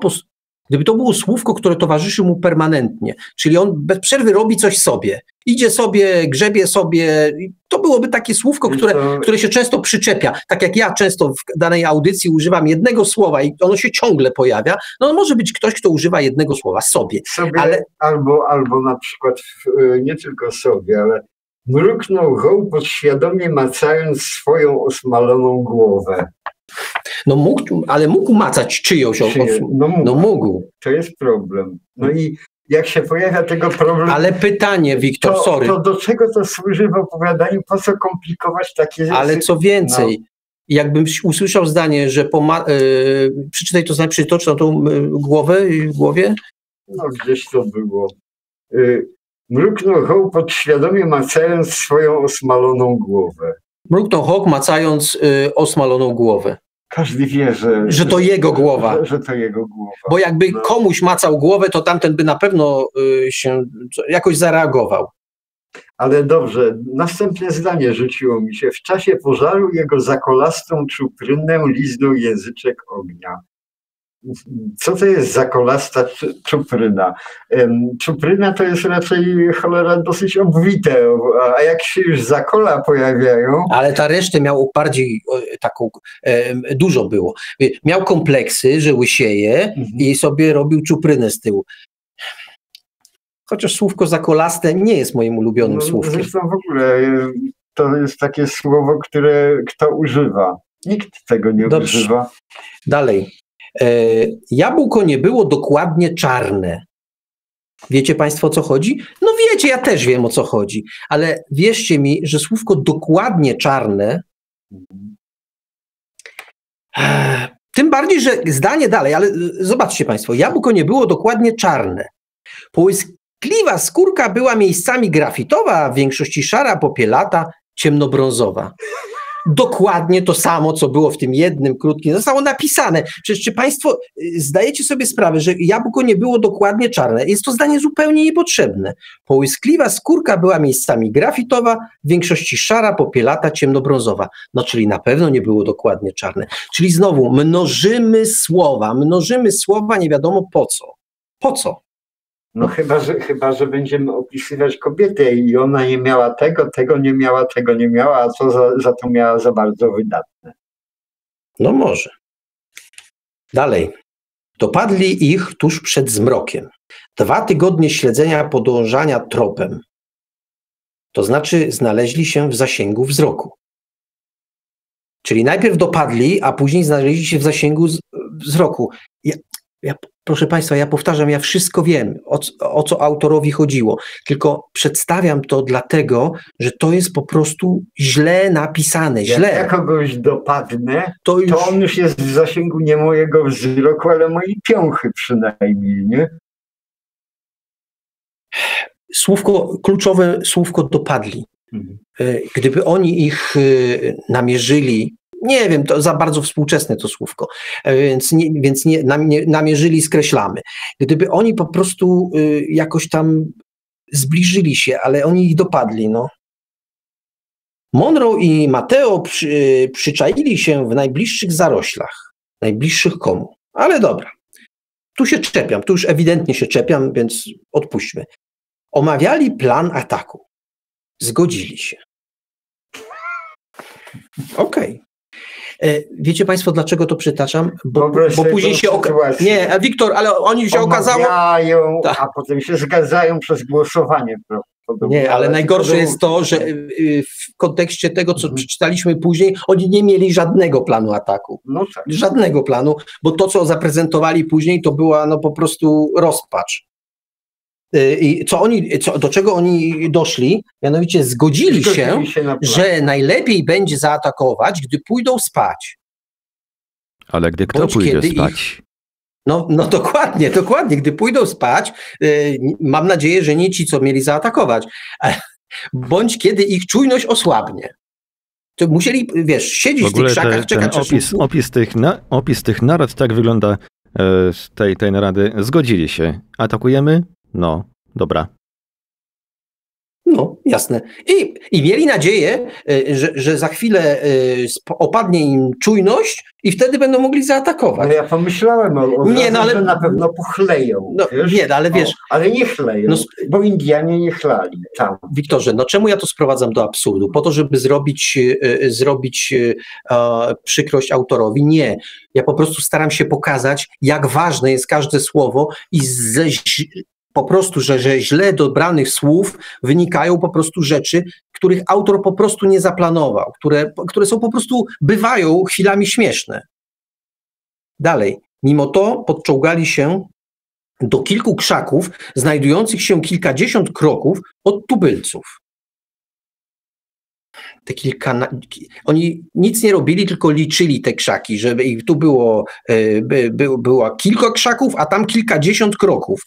S3: Gdyby to było słówko, które towarzyszy mu permanentnie, czyli on bez przerwy robi coś sobie, idzie sobie, grzebie sobie, to byłoby takie słówko, które, które się często przyczepia. Tak jak ja często w danej audycji używam jednego słowa i ono się ciągle pojawia, no może być ktoś, kto używa jednego słowa sobie.
S4: sobie ale... albo, albo na przykład y, nie tylko sobie, ale mruknął hoł podświadomie macając swoją osmaloną głowę.
S3: No mógł, ale mógł macać czyjąś osób.
S4: No mógł.
S3: No mógł.
S4: To jest problem. No i jak się pojawia tego problem,
S3: Ale pytanie, Wiktor,
S4: to,
S3: sorry,
S4: to do czego to służy w opowiadaniu? Po co komplikować takie rzeczy?
S3: ale co więcej, jakbym usłyszał zdanie, że poma- y, przeczytaj to zdanie, przytocz na tą y, głowę, y, głowie,
S4: No gdzieś to było. Y, Mruknął hołd podświadomie macając swoją osmaloną głowę.
S3: Mruknął Hawk macając y, osmaloną głowę,
S4: Każdy wie, że,
S3: że to jego głowa.
S4: Że, że to jego głowa.
S3: Bo jakby
S4: No.
S3: komuś macał głowę, to tamten by na pewno y, się jakoś zareagował.
S4: Ale dobrze, następne zdanie rzuciło mi się. W czasie pożaru jego zakolastą czuprynę liznął języczek ognia. Co to jest zakolasta czu- czupryna? Czupryna to jest raczej cholera dosyć obwite, a- jak się już zakola pojawiają,
S3: Ale ta resztę miał bardziej taką, dużo było. Miał kompleksy, że łysieje
S4: Mhm.
S3: i sobie robił czuprynę z tyłu. Chociaż słówko zakolaste nie jest moim ulubionym
S4: no,
S3: słówkiem.
S4: zresztą w ogóle e, to jest takie słowo, które kto używa? Nikt tego nie
S3: Dobrze.
S4: używa.
S3: Dalej. E, jabłko nie było dokładnie czarne. Wiecie Państwo o co chodzi? No wiecie, ja też wiem o co chodzi, ale wierzcie mi, że słówko dokładnie czarne, e, tym bardziej, że zdanie dalej, ale e, zobaczcie Państwo, jabłko nie było dokładnie czarne. Połyskliwa skórka była miejscami grafitowa, w większości szara, popielata, ciemnobrązowa. Dokładnie to samo, co było w tym jednym krótkim, zostało napisane. Przecież czy Państwo y, zdajecie sobie sprawę, że jabłko nie było dokładnie czarne? Jest to zdanie zupełnie niepotrzebne. Połyskliwa skórka była miejscami grafitowa, w większości szara, popielata, ciemnobrązowa. No, czyli na pewno nie było dokładnie czarne. Czyli znowu mnożymy słowa, mnożymy słowa nie wiadomo po co. Po co?
S4: No chyba że, chyba, że będziemy opisywać kobietę i ona nie miała tego, tego nie miała, tego nie miała, a co za, za to miała za bardzo wydatne.
S3: No może. Dalej. Dopadli ich tuż przed zmrokiem. Dwa tygodnie śledzenia podążania tropem. To znaczy znaleźli się w zasięgu wzroku. Czyli najpierw dopadli, a później znaleźli się w zasięgu wzroku. Ja, ja, proszę Państwa, ja powtarzam, ja wszystko wiem, o, o co autorowi chodziło. Tylko przedstawiam to dlatego, że to jest po prostu źle napisane.
S4: Jak
S3: Źle.
S4: ja kogoś dopadnę,
S3: To już...
S4: to on już jest w zasięgu nie mojego wzroku, ale mojej piąchy przynajmniej, nie?
S3: słówko, kluczowe słówko dopadli.
S4: Mhm.
S3: E, Gdyby oni ich e, namierzyli, nie wiem, to za bardzo współczesne to słówko, e, więc, nie, więc nie, nam- nie, namierzyli, skreślamy. Gdyby oni po prostu e, jakoś tam zbliżyli się, ale oni ich dopadli, no. Monroe i Mateo przy, przyczaili się w najbliższych zaroślach. Najbliższych komu? Ale dobra. Tu się czepiam, tu już ewidentnie się czepiam, więc odpuśćmy. Omawiali plan ataku. Zgodzili się. Okej. E, Wiecie Państwo, dlaczego to przytaczam? Bo,
S4: Wyobraź
S3: bo później się okazało. Nie, Wiktor, ale oni się okazało. Tak.
S4: a potem się zgadzają przez głosowanie.
S3: Nie, ale najgorsze
S4: to-
S3: jest to, że y, y, w kontekście tego, co
S4: Mhm.
S3: przeczytaliśmy później, oni nie mieli żadnego planu ataku.
S4: No tak.
S3: Żadnego planu, bo to, co zaprezentowali później, to była no po prostu rozpacz. Y, I co oni, co, do czego oni doszli? Mianowicie zgodzili się,
S4: Zgodzili się na plan.
S3: że najlepiej będzie zaatakować, gdy pójdą spać.
S2: Ale gdy kto
S3: Bądź
S2: pójdzie spać?
S3: No, no dokładnie, dokładnie. Gdy pójdą spać, y, mam nadzieję, że nie ci, co mieli zaatakować, <laughs> bądź kiedy ich czujność osłabnie. To musieli, wiesz, siedzieć
S2: W
S3: w, tych krzakach,
S2: te,
S3: czekać,
S2: opis, opis, tych na, opis tych narad tak wygląda e, z tej, tej narady. Zgodzili się. Atakujemy? No, dobra.
S3: No, jasne. I, I mieli nadzieję, y, że, że za chwilę sp- opadnie im czujność i wtedy będą mogli
S4: No
S3: zaatakować.
S4: ja pomyślałem o, o
S3: Nie, no ale-
S4: że na pewno pochleją.
S3: No,
S4: wiesz?
S3: nie, no, ale wiesz,
S4: O, ale nie chleją,
S3: No,
S4: bo Indianie nie chlali tam.
S3: Wiktorze, no czemu ja to sprowadzam do absurdu? Po to, żeby zrobić, y, zrobić e, przykrość autorowi? Nie. Ja po prostu staram się pokazać, jak ważne jest każde słowo i ze, ź- po prostu, że, że źle dobranych słów wynikają po prostu rzeczy, których autor po prostu nie zaplanował, które, które są po prostu, bywają chwilami śmieszne. Dalej, mimo to podczołgali się do kilku krzaków, znajdujących się kilkadziesiąt kroków od tubylców. Te kilka, oni nic nie robili, tylko liczyli te krzaki, żeby ich tu było, e, by, by, było kilka krzaków, a tam kilkadziesiąt kroków.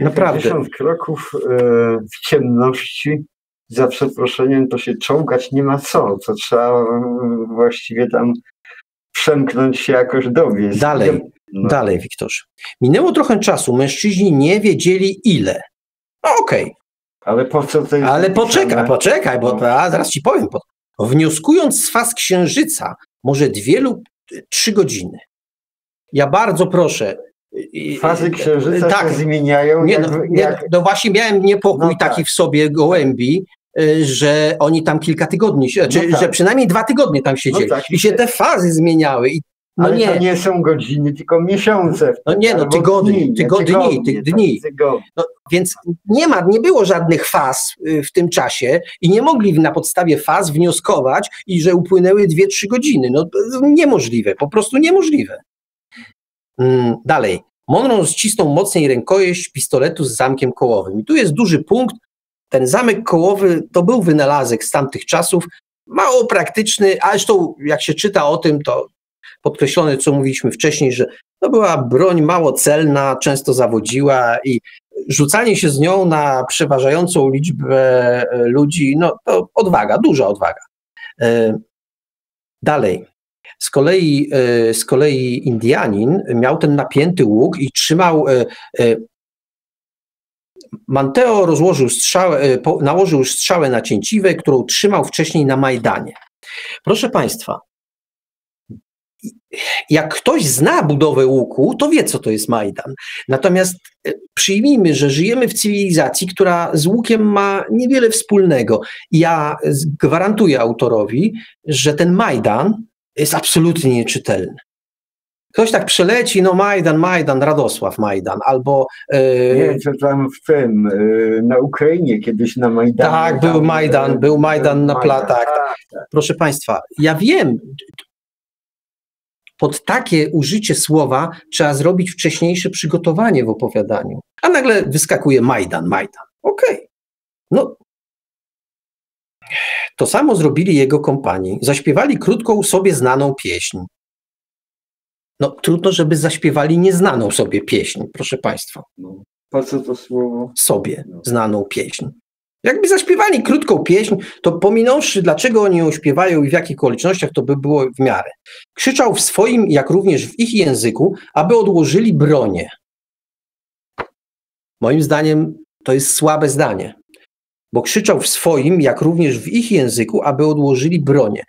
S3: Naprawdę.
S4: Kilkadziesiąt kroków e, w ciemności, za przeproszeniem, to się czołgać nie ma co. To trzeba właściwie tam przemknąć się jakoś dobiec.
S3: Dalej, no. dalej, Wiktorze. Minęło trochę czasu, mężczyźni nie wiedzieli ile. No okej. Okay.
S4: Ale po co to jest
S3: Ale poczekaj, poczekaj, bo no. a zaraz ci powiem. Wnioskując z faz księżyca, może dwie lub trzy godziny. Ja bardzo proszę,
S4: Fazy księżyca tak, się zmieniają.
S3: Nie, no, jak... no właśnie miałem niepokój no taki tak. w sobie gołębi, y, że oni tam kilka tygodni, no czy, tak. że przynajmniej dwa tygodnie tam siedzieli. No tak. I się te fazy zmieniały. I,
S4: no Ale nie. to nie są godziny, tylko miesiące.
S3: No nie, no tygodni, tygodni, tygodnie, dni. No, więc nie ma, nie było żadnych faz y, w tym czasie i nie mogli na podstawie faz wnioskować i że upłynęły dwie, trzy godziny. No niemożliwe, po prostu niemożliwe. Mm, dalej. Monroe ścisnął mocniej rękojeść pistoletu z zamkiem kołowym. I tu jest duży punkt. Ten zamek kołowy to był wynalazek z tamtych czasów, mało praktyczny, a zresztą jak się czyta o tym, to podkreślone, co mówiliśmy wcześniej, że to była broń mało celna, często zawodziła i rzucanie się z nią na przeważającą liczbę e, ludzi, no to odwaga, duża odwaga. E, dalej. Z kolei, e, z kolei Indianin miał ten napięty łuk i trzymał. E, e, Manteo rozłożył strzałę, nałożył strzałę na cięciwę, którą trzymał wcześniej na Majdanie. Proszę Państwa, jak ktoś zna budowę łuku, to wie, co to jest Majdan. Natomiast przyjmijmy, że żyjemy w cywilizacji, która z łukiem ma niewiele wspólnego. Ja gwarantuję autorowi, że ten Majdan jest absolutnie nieczytelny. Ktoś tak przeleci, no Majdan, Majdan, Radosław Majdan, albo...
S4: Yy, nie, co tam w tym, yy, na Ukrainie kiedyś na Majdanie.
S3: Tak, był tam, Majdan, był Majdan na platach. Tak, tak. Proszę Państwa, ja wiem, pod takie użycie słowa trzeba zrobić wcześniejsze przygotowanie w opowiadaniu. A nagle wyskakuje Majdan, Majdan. Okej. Okay. No, to samo zrobili jego kompanii. Zaśpiewali krótką sobie znaną pieśń. No trudno, żeby zaśpiewali nieznaną sobie pieśń, proszę Państwa. No,
S4: po co to słowo?
S3: Sobie no. znaną pieśń. Jakby zaśpiewali krótką pieśń, to pominąwszy, dlaczego oni ją śpiewają i w jakich okolicznościach, to by było w miarę. Krzyczał w swoim, jak również w ich języku, aby odłożyli bronię. Moim zdaniem to jest słabe zdanie bo krzyczał w swoim, jak również w ich języku, aby odłożyli bronię.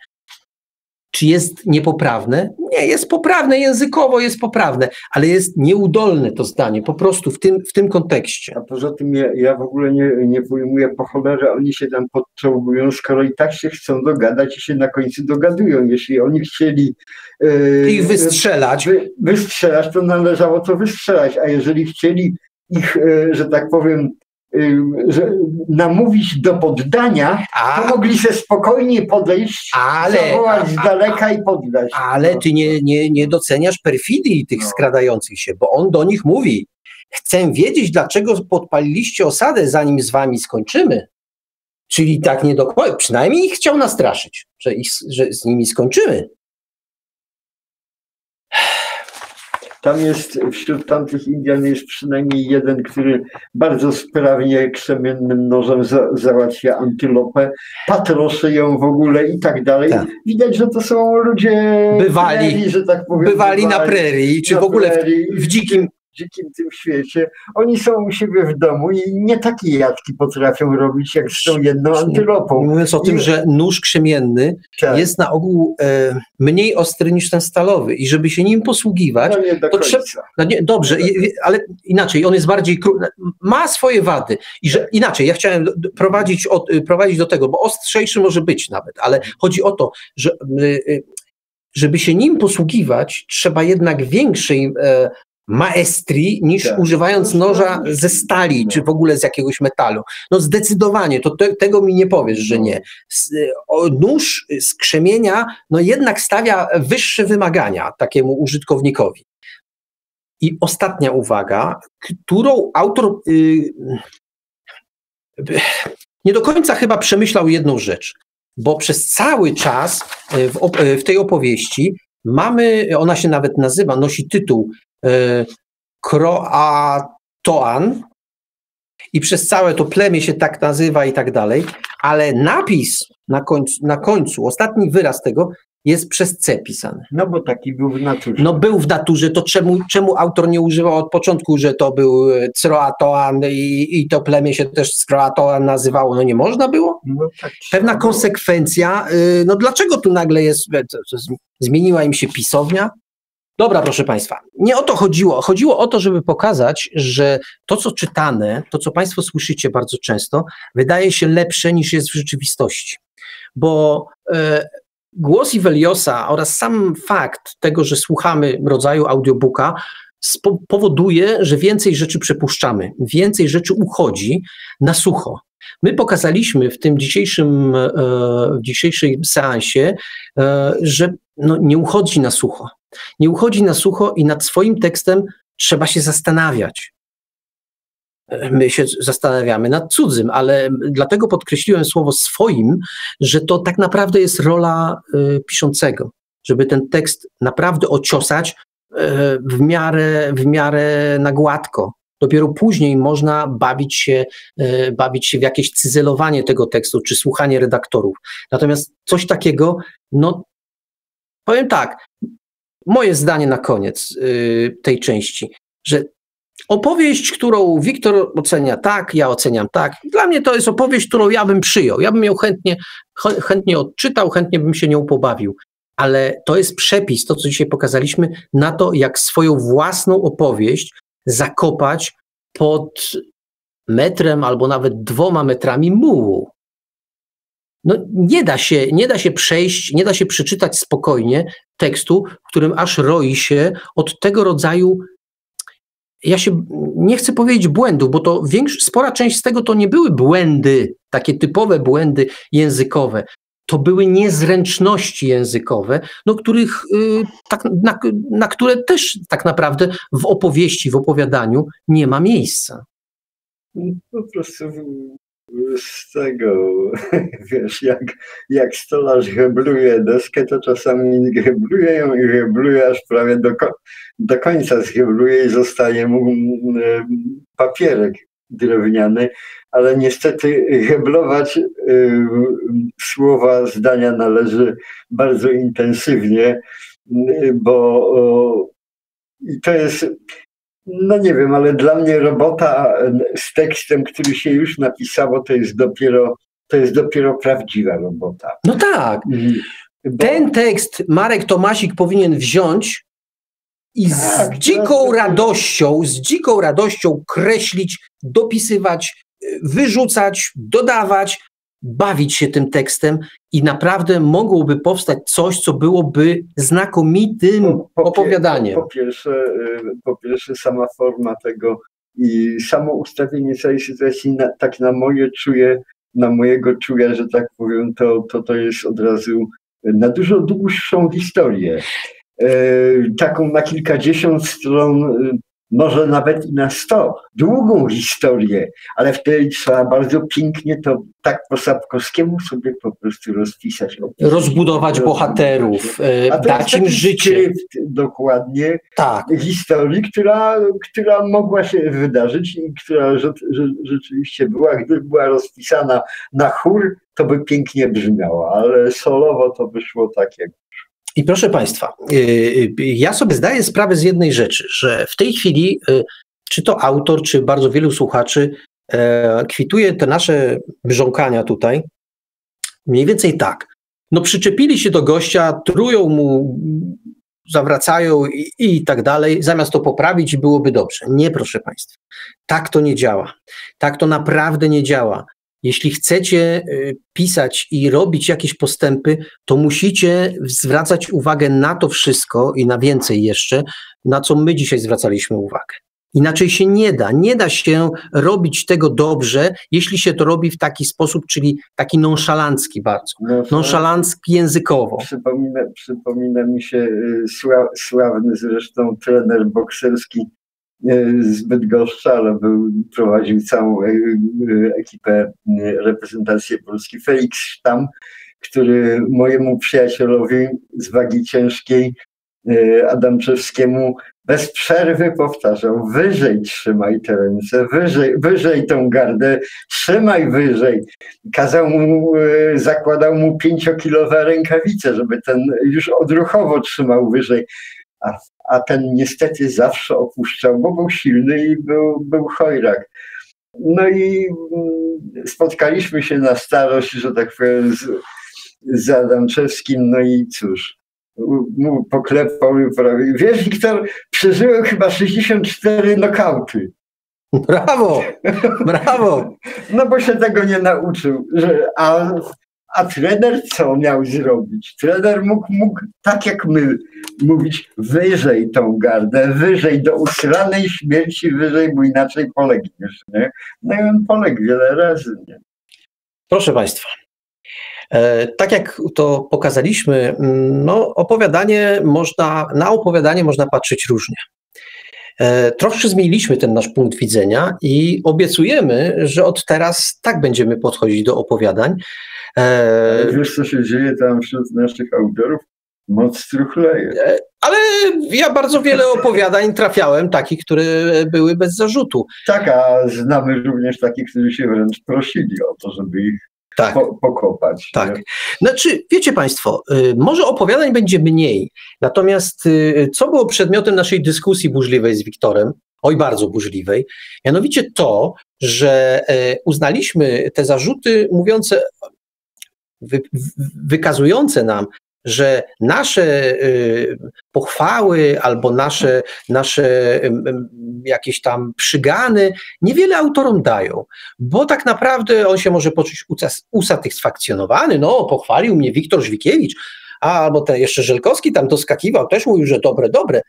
S3: Czy jest niepoprawne? Nie, jest poprawne, językowo jest poprawne, ale jest nieudolne to zdanie, po prostu w tym, w tym kontekście.
S4: A poza tym ja, ja w ogóle nie, nie pojmuję po cholerę, oni się tam podczołgują, skoro i tak się chcą dogadać i się na końcu dogadują. Jeśli oni chcieli
S3: yy, ich wystrzelać.
S4: Wy, wystrzelać, to należało to wystrzelać, a jeżeli chcieli ich, yy, że tak powiem, że namówić do poddania, A, to mogli się spokojnie podejść, ale, zawołać z daleka i poddać.
S3: Ale ty nie, nie, nie doceniasz perfidii tych no. skradających się, bo on do nich mówi, chcę wiedzieć, dlaczego podpaliliście osadę, zanim z wami skończymy. Czyli tak nie do przynajmniej ich chciał nastraszyć, że, ich, że z nimi skończymy.
S4: Tam jest, wśród tamtych Indian jest przynajmniej jeden, który bardzo sprawnie krzemiennym nożem za, załatwia antylopę, patroszy ją w ogóle i tak dalej. Tak. Widać, że to są ludzie
S3: bywali, że tak powiem. Bywali, bywali na prerii, czy w ogóle w, w dzikim
S4: dzikim tym świecie, oni są u siebie w domu i nie takie jadki potrafią robić jak z tą jedną antylopą.
S3: Mówiąc o I... tym, że nóż krzemienny tak. jest na ogół e, mniej ostry niż ten stalowy i żeby się nim posługiwać,
S4: no
S3: to trzeba... No nie, dobrze, ale inaczej, on jest bardziej... Ma swoje wady. I że, inaczej, ja chciałem prowadzić, od, prowadzić do tego, bo ostrzejszy może być nawet, ale chodzi o to, że e, żeby się nim posługiwać, trzeba jednak większej e, maestrii niż
S4: Tak.
S3: używając noża ze stali czy w ogóle z jakiegoś metalu. No zdecydowanie, to te, tego mi nie powiesz, że nie. Nóż z krzemienia no jednak stawia wyższe wymagania takiemu użytkownikowi. I ostatnia uwaga, którą autor y, nie do końca chyba przemyślał jedną rzecz, bo przez cały czas y, w, y, w tej opowieści mamy, ona się nawet nazywa, nosi tytuł Kroatoan i przez całe to plemię się tak nazywa i tak dalej, ale napis na końcu, na końcu ostatni wyraz tego jest przez C pisany.
S4: No bo taki był w naturze.
S3: No był w naturze, to czemu, czemu autor nie używał od początku, że to był e, Croatoan i, i to plemię się też Croatoan nazywało? No nie można było?
S4: No tak
S3: Pewna konsekwencja, y, no dlaczego tu nagle jest, e, zmieniła im się pisownia? Dobra, proszę Państwa, nie o to chodziło. Chodziło o to, żeby pokazać, że to, co czytane, to, co Państwo słyszycie bardzo często, wydaje się lepsze niż jest w rzeczywistości. Bo e, głos Iweliosa oraz sam fakt tego, że słuchamy rodzaju audiobooka, powoduje, że więcej rzeczy przepuszczamy, więcej rzeczy uchodzi na sucho. My pokazaliśmy w tym dzisiejszym, e, w dzisiejszym seansie, e, że no, nie uchodzi na sucho. Nie uchodzi na sucho i nad swoim tekstem trzeba się zastanawiać. My się zastanawiamy nad cudzym, ale dlatego podkreśliłem słowo swoim, że to tak naprawdę jest rola e, piszącego, żeby ten tekst naprawdę ociosać e, w miarę, w miarę na gładko. Dopiero później można bawić się, e, bawić się w jakieś cyzelowanie tego tekstu, czy słuchanie redaktorów. Natomiast coś takiego, no powiem tak, moje zdanie na koniec y, tej części, że opowieść, którą Wiktor ocenia tak, ja oceniam tak, dla mnie to jest opowieść, którą ja bym przyjął. Ja bym ją chętnie, ch- chętnie odczytał, chętnie bym się nią pobawił. Ale to jest przepis, to co dzisiaj pokazaliśmy, na to, jak swoją własną opowieść zakopać pod metrem albo nawet dwoma metrami mułu. No, nie da się, nie da się przejść, nie da się przeczytać spokojnie tekstu, w którym aż roi się od tego rodzaju. Ja się nie chcę powiedzieć błędów, bo to większa, spora część z tego to nie były błędy, takie typowe błędy językowe. To były niezręczności językowe, no, których, y, tak, na, na które też tak naprawdę w opowieści, w opowiadaniu nie ma miejsca.
S4: Po prostu z tego, <laughs> wiesz, jak, jak stolarz hebluje deskę, to czasami hebluje ją i hebluje aż prawie do, do końca zhebluje i zostaje mu mm, papierek drewniany, ale niestety heblować y, słowa, zdania należy bardzo intensywnie, bo i to jest no nie wiem, ale dla mnie robota z tekstem, który się już napisało, to jest dopiero, to jest dopiero prawdziwa robota.
S3: No tak,
S4: Bo,
S3: ten tekst Marek Tomasik powinien wziąć i z
S4: Tak,
S3: dziką
S4: tak.
S3: radością, z dziką radością kreślić, dopisywać, y, wyrzucać, dodawać, bawić się tym tekstem i naprawdę mogłoby powstać coś, co byłoby znakomitym
S4: po- po-
S3: opowiadaniem.
S4: Po pierwsze, y, po pierwsze sama forma tego i samo ustawienie całej sytuacji na, tak na moje czuje, na mojego czuja, że tak powiem, to, to, to jest od razu na dużo dłuższą historię. E, taką na kilkadziesiąt stron, y, może nawet i na sto, długą historię, ale wtedy trzeba bardzo pięknie to tak po Sapkowskiemu sobie po prostu rozpisać.
S3: Rozbudować bohaterów, y,
S4: A
S3: dać im życie.
S4: skrypt dokładnie
S3: Tak.
S4: historii, która, która mogła się wydarzyć i która rze, rze, rzeczywiście była. Gdyby była rozpisana na chór, to by pięknie brzmiała, ale solowo to by szło tak jak.
S3: I proszę Państwa, y, y, ja sobie zdaję sprawę z jednej rzeczy, że w tej chwili, y, czy to autor, czy bardzo wielu słuchaczy e, kwituje te nasze brząkania tutaj mniej więcej tak. No przyczepili się do gościa, trują mu, zawracają i, i tak dalej, zamiast to poprawić byłoby dobrze. Nie, proszę Państwa. Tak to nie działa. Tak to naprawdę nie działa. Jeśli chcecie y, pisać i robić jakieś postępy, to musicie zwracać uwagę na to wszystko i na więcej jeszcze, na co my dzisiaj zwracaliśmy uwagę. Inaczej się nie da. Nie da się robić tego dobrze, jeśli się to robi w taki sposób, czyli taki nonszalancki bardzo. Nonszalancki językowo.
S4: Przypomina, przypomina mi się y, sławny zresztą trener bokserski z Bydgoszcza, ale był, prowadził całą e, e, ekipę reprezentacji Polski. Felix Sztam, który mojemu przyjacielowi z wagi ciężkiej e, Adamczewskiemu bez przerwy powtarzał, wyżej trzymaj te ręce, wyżej, wyżej tą gardę, trzymaj wyżej. Kazał mu, zakładał mu pięciokilowe rękawice, żeby ten już odruchowo trzymał wyżej. A a ten niestety zawsze opuszczał, bo był silny i był, był chojrak. No i mm, spotkaliśmy się na starość, że tak powiem, z, z Adamczewskim, no i cóż, mu poklepał i prawie. Wiesz, Wiktor, przeżyłem chyba 64 nokauty.
S3: Brawo, brawo. <laughs>
S4: No bo się tego nie nauczył, że, a a trener co miał zrobić? Trener mógł, mógł, tak jak my, mówić wyżej tą gardę, wyżej do usranej śmierci, wyżej, bo inaczej polegniesz. Nie? No i on poległ wiele razy. Nie?
S3: Proszę Państwa, e, tak jak to pokazaliśmy, mm, no, opowiadanie można, na opowiadanie można patrzeć różnie. E, troszkę zmieniliśmy ten nasz punkt widzenia i obiecujemy, że od teraz tak będziemy podchodzić do opowiadań,
S4: ale wiesz, co się dzieje tam wśród naszych autorów? Moc struchleje. E,
S3: ale ja bardzo wiele opowiadań trafiałem, takich, które były bez zarzutu.
S4: Tak, a znamy również takich, którzy się wręcz prosili o to, żeby ich tak. Po, pokopać.
S3: Tak. Nie? Znaczy, wiecie Państwo, y, może opowiadań będzie mniej, natomiast y, co było przedmiotem naszej dyskusji burzliwej z Wiktorem, oj bardzo burzliwej, mianowicie to, że e, uznaliśmy te zarzuty mówiące wy, wykazujące nam, że nasze y, pochwały albo nasze, nasze jakieś tam przygany niewiele autorom dają, bo tak naprawdę on się może poczuć usatysfakcjonowany, no pochwalił mnie Wiktor Żwikiewicz, albo ten jeszcze Żelkowski tam doskakiwał, też mówił, że dobre, dobre.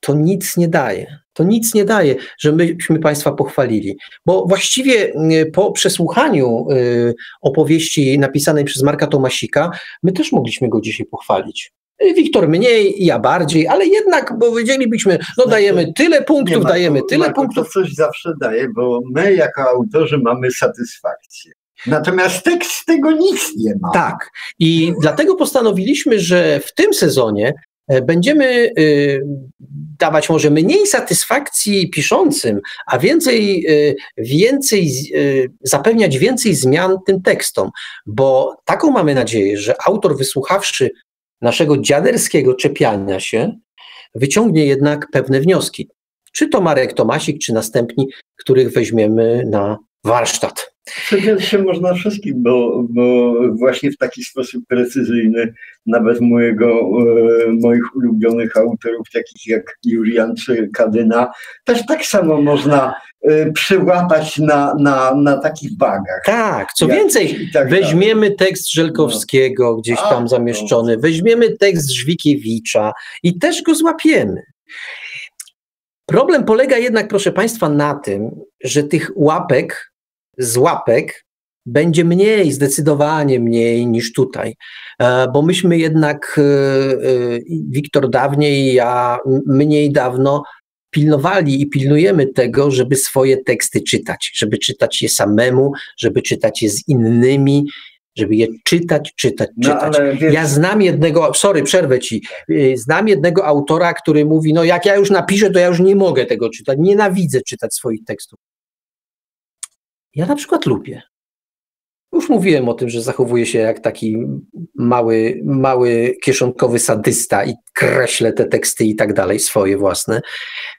S3: To nic nie daje. To nic nie daje, że myśmy Państwa pochwalili, bo właściwie y, po przesłuchaniu y, opowieści napisanej przez Marka Tomasika, my też mogliśmy go dzisiaj pochwalić. Y, Wiktor mniej, ja bardziej, ale jednak powiedzielibyśmy, no znaczy, dajemy tyle punktów, dajemy tyle Marko, punktów.
S4: To coś zawsze daje, bo my jako autorzy mamy satysfakcję. Natomiast tekst z tego nic nie ma.
S3: Tak. I dlatego postanowiliśmy, że w tym sezonie będziemy y, dawać może mniej satysfakcji piszącym, a więcej, y, więcej y, zapewniać więcej zmian tym tekstom, bo taką mamy nadzieję, że autor wysłuchawszy naszego dziaderskiego czepiania się, wyciągnie jednak pewne wnioski. Czy to Marek Tomasik, czy następni, których weźmiemy na warsztat.
S4: Czepiać się można wszystkim, bo, bo właśnie w taki sposób precyzyjny nawet mojego, e, moich ulubionych autorów, takich jak Jurian czy Kadyna, też tak samo można e, przyłapać na, na, na takich bagach.
S3: Tak, co więcej, tak weźmiemy tekst Żelkowskiego no. gdzieś tam A, zamieszczony, no. weźmiemy tekst Żwikiewicza i też go złapiemy. Problem polega jednak, proszę Państwa, na tym, że tych łapek z łapek będzie mniej, zdecydowanie mniej niż tutaj. E, bo myśmy jednak, e, e, Wiktor dawniej, ja mniej dawno, pilnowali i pilnujemy tego, żeby swoje teksty czytać, żeby czytać je samemu, żeby czytać je z innymi, żeby je czytać, czytać, no, czytać. Wiesz... Ja znam jednego, sorry, przerwę ci, znam jednego autora, który mówi, no jak ja już napiszę, to ja już nie mogę tego czytać, nienawidzę czytać swoich tekstów. Ja na przykład lubię. Już mówiłem o tym, że zachowuję się jak taki mały, mały kieszonkowy sadysta i kreślę te teksty i tak dalej, swoje własne.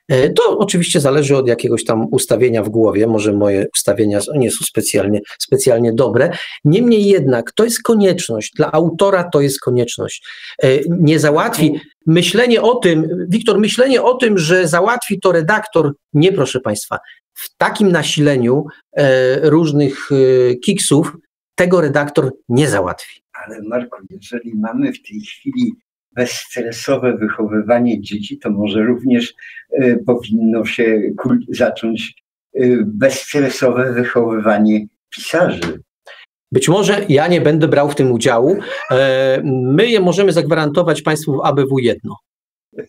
S3: E, to oczywiście zależy od jakiegoś tam ustawienia w głowie. Może moje ustawienia nie są specjalnie, specjalnie dobre. Niemniej jednak to jest konieczność. Dla autora to jest konieczność. E, nie załatwi myślenie o tym, Wiktor, myślenie o tym, że załatwi to redaktor, nie proszę Państwa. W takim nasileniu e, różnych e, kiksów tego redaktor nie załatwi.
S4: Ale Marku, jeżeli mamy w tej chwili bezstresowe wychowywanie dzieci, to może również y, powinno się zacząć y, bezstresowe wychowywanie pisarzy.
S3: Być może ja nie będę brał w tym udziału. E, my je możemy zagwarantować Państwu w ABW jedno.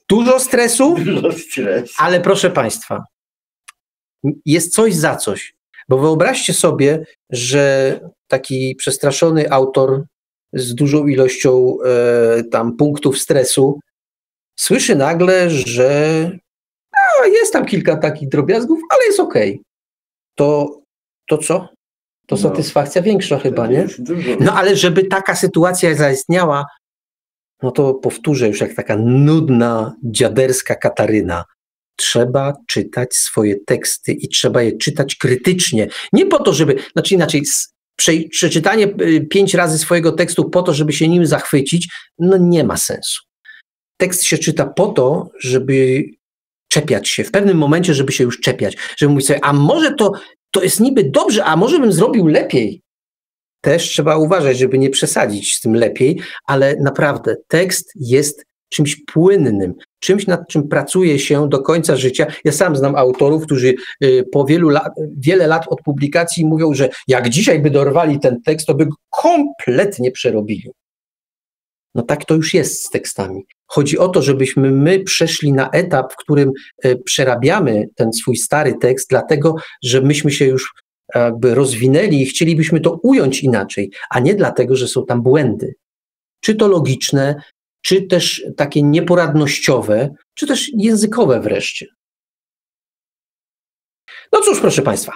S3: Dużo stresu,
S4: Dużo stresu.
S3: ale proszę Państwa, jest coś za coś. Bo wyobraźcie sobie, że taki przestraszony autor z dużą ilością e, tam punktów stresu słyszy nagle, że jest tam kilka takich drobiazgów, ale jest okej. Okay. To, to co? To no, satysfakcja większa chyba, nie? No ale żeby taka sytuacja zaistniała, no to powtórzę już jak taka nudna, dziaderska Kataryna. Trzeba czytać swoje teksty i trzeba je czytać krytycznie. Nie po to, żeby, znaczy inaczej, przeczytanie y, pięć razy swojego tekstu po to, żeby się nim zachwycić, no nie ma sensu. Tekst się czyta po to, żeby czepiać się, w pewnym momencie, żeby się już czepiać, żeby mówić sobie, a może to, to jest niby dobrze, a może bym zrobił lepiej. Też trzeba uważać, żeby nie przesadzić z tym lepiej, ale naprawdę tekst jest czymś płynnym, czymś, nad czym pracuje się do końca życia. Ja sam znam autorów, którzy y, po wielu lat, wiele lat od publikacji mówią, że jak dzisiaj by dorwali ten tekst, to by go kompletnie przerobili. No tak to już jest z tekstami. Chodzi o to, żebyśmy my przeszli na etap, w którym y, przerabiamy ten swój stary tekst, dlatego że myśmy się już jakby rozwinęli i chcielibyśmy to ująć inaczej, a nie dlatego, że są tam błędy. Czy to logiczne, czy też takie nieporadnościowe, czy też językowe wreszcie. No cóż, proszę Państwa,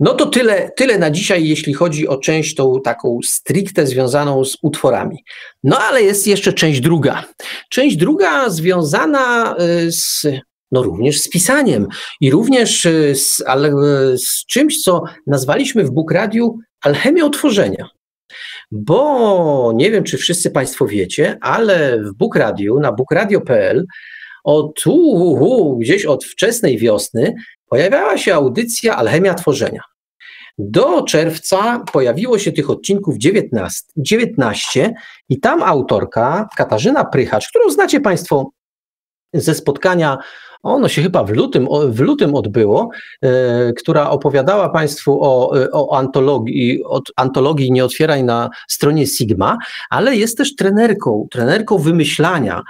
S3: no to tyle, tyle na dzisiaj, jeśli chodzi o część tą taką stricte związaną z utworami. No ale jest jeszcze część druga. Część druga związana y, z, no również z pisaniem i również y, z, ale, y, z czymś, co nazwaliśmy w Radiu alchemią tworzenia. Bo nie wiem, czy wszyscy Państwo wiecie, ale w Book Radio, na bookradio.pl od uh, gdzieś od wczesnej wiosny pojawiała się audycja Alchemia Tworzenia. Do czerwca pojawiło się tych odcinków 19, 19 i tam autorka Katarzyna Prychacz, którą znacie Państwo ze spotkania ono się chyba w lutym, w lutym odbyło, e, która opowiadała Państwu o, e, o antologii, od antologii Nie otwieraj na stronie Sigma, ale jest też trenerką, trenerką wymyślania.